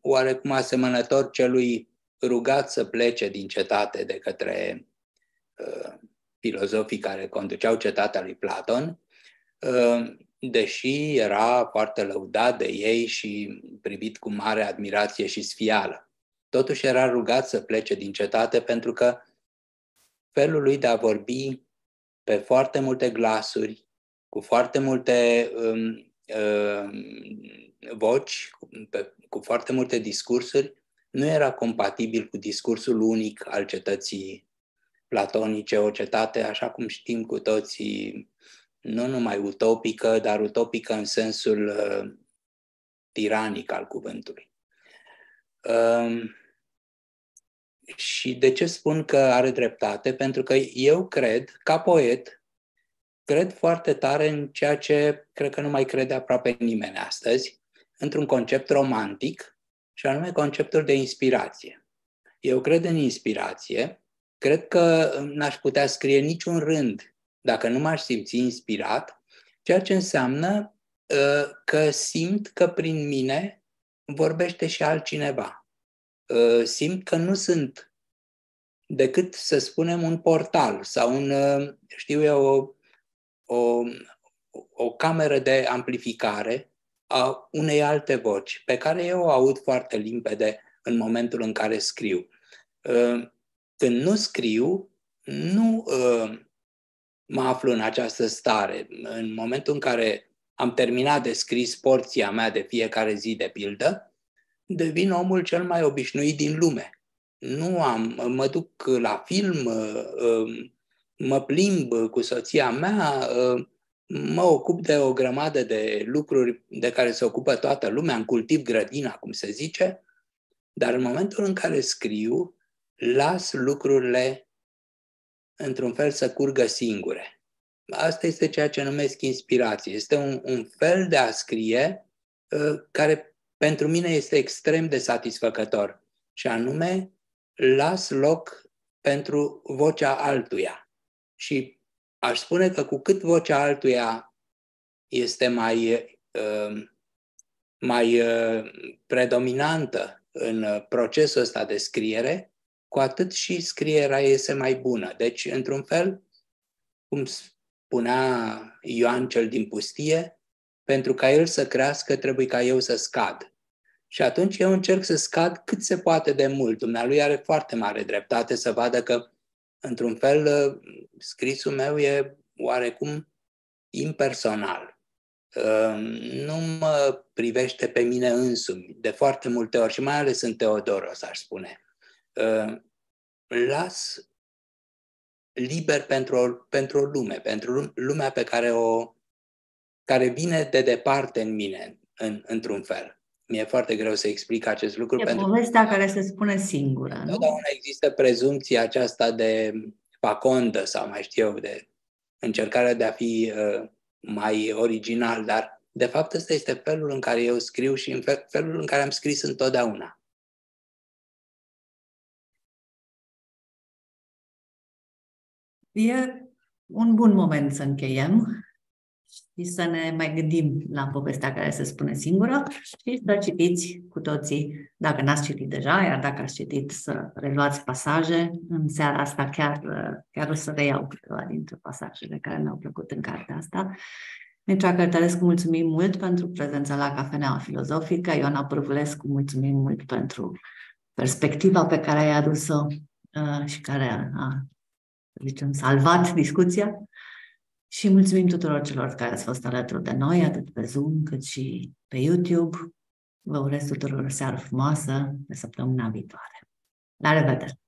oarecum asemănător celui rugat să plece din cetate de către filozofii care conduceau cetatea lui Platon, deși era foarte lăudat de ei și privit cu mare admirație și sfială. Totuși era rugat să plece din cetate pentru că felul lui de a vorbi pe foarte multe glasuri, cu foarte multe um, um, voci, cu, pe, cu foarte multe discursuri, nu era compatibil cu discursul unic al cetății platonice, o cetate, așa cum știm cu toții, nu numai utopică, dar utopică în sensul uh, tiranic al cuvântului. Uh, și de ce spun că are dreptate? Pentru că eu cred, ca poet, cred foarte tare în ceea ce cred că nu mai crede aproape nimeni astăzi, într-un concept romantic, și anume conceptul de inspirație. Eu cred în inspirație, cred că n-aș putea scrie niciun rând dacă nu m-aș simți inspirat, ceea ce înseamnă uh, că simt că prin mine vorbește și altcineva. Uh, simt că nu sunt decât, să spunem, un portal sau un, uh, știu eu, o, o, o cameră de amplificare a unei alte voci, pe care eu o aud foarte limpede în momentul în care scriu. Când nu scriu, nu mă aflu în această stare. În momentul în care am terminat de scris porția mea de fiecare zi, de pildă, devin omul cel mai obișnuit din lume. Nu am, mă duc la film, um, mă plimb cu soția mea, um, mă ocup de o grămadă de lucruri de care se ocupă toată lumea, în cultiv grădina, cum se zice, dar în momentul în care scriu, las lucrurile într-un fel, să curgă singure. Asta este ceea ce numesc inspirație. Este un, un fel de a scrie uh, care pentru mine este extrem de satisfăcător. Și anume, las loc pentru vocea altuia. Și aș spune că cu cât vocea altuia este mai, uh, mai uh, predominantă în procesul ăsta de scriere, cu atât și scrierea iese mai bună. Deci, într-un fel, cum spunea Ioan cel din pustie, pentru ca el să crească, trebuie ca eu să scad. Și atunci eu încerc să scad cât se poate de mult. Dumnealui are foarte mare dreptate să vadă că, într-un fel, scrisul meu e oarecum impersonal. Ehm, nu mă privește pe mine însumi, de foarte multe ori, și mai ales în Teodoros, aș spune. Uh, las liber pentru o, pentru o lume, pentru lumea pe care o care vine de departe în mine, în, într-un fel. Mi-e foarte greu să explic acest lucru. E pentru povestea care se spune singură, nu? Totdeauna există prezumția aceasta de pacondă sau mai știu eu, de încercarea de a fi uh, mai original, dar de fapt ăsta este felul în care eu scriu și în felul în care am scris întotdeauna. E un bun moment să încheiem și să ne mai gândim la povestea care se spune singură și să citiți cu toții, dacă n-ați citit deja, iar dacă ați citit, să reluați pasaje. În seara asta chiar, chiar o să reiau câteva dintre pasajele care mi-au plăcut în cartea asta. Mircea Cărtărescu, mulțumim mult pentru prezența la Cafeneaua Filozofică. Ioana Pârvulescu, mulțumim mult pentru perspectiva pe care ai adus-o uh, și care a, a zicem, salvat discuția. Și mulțumim tuturor celor care ați fost alături de noi, atât pe Zoom cât și pe YouTube. Vă urez tuturor o seară frumoasă de săptămâna viitoare. La revedere!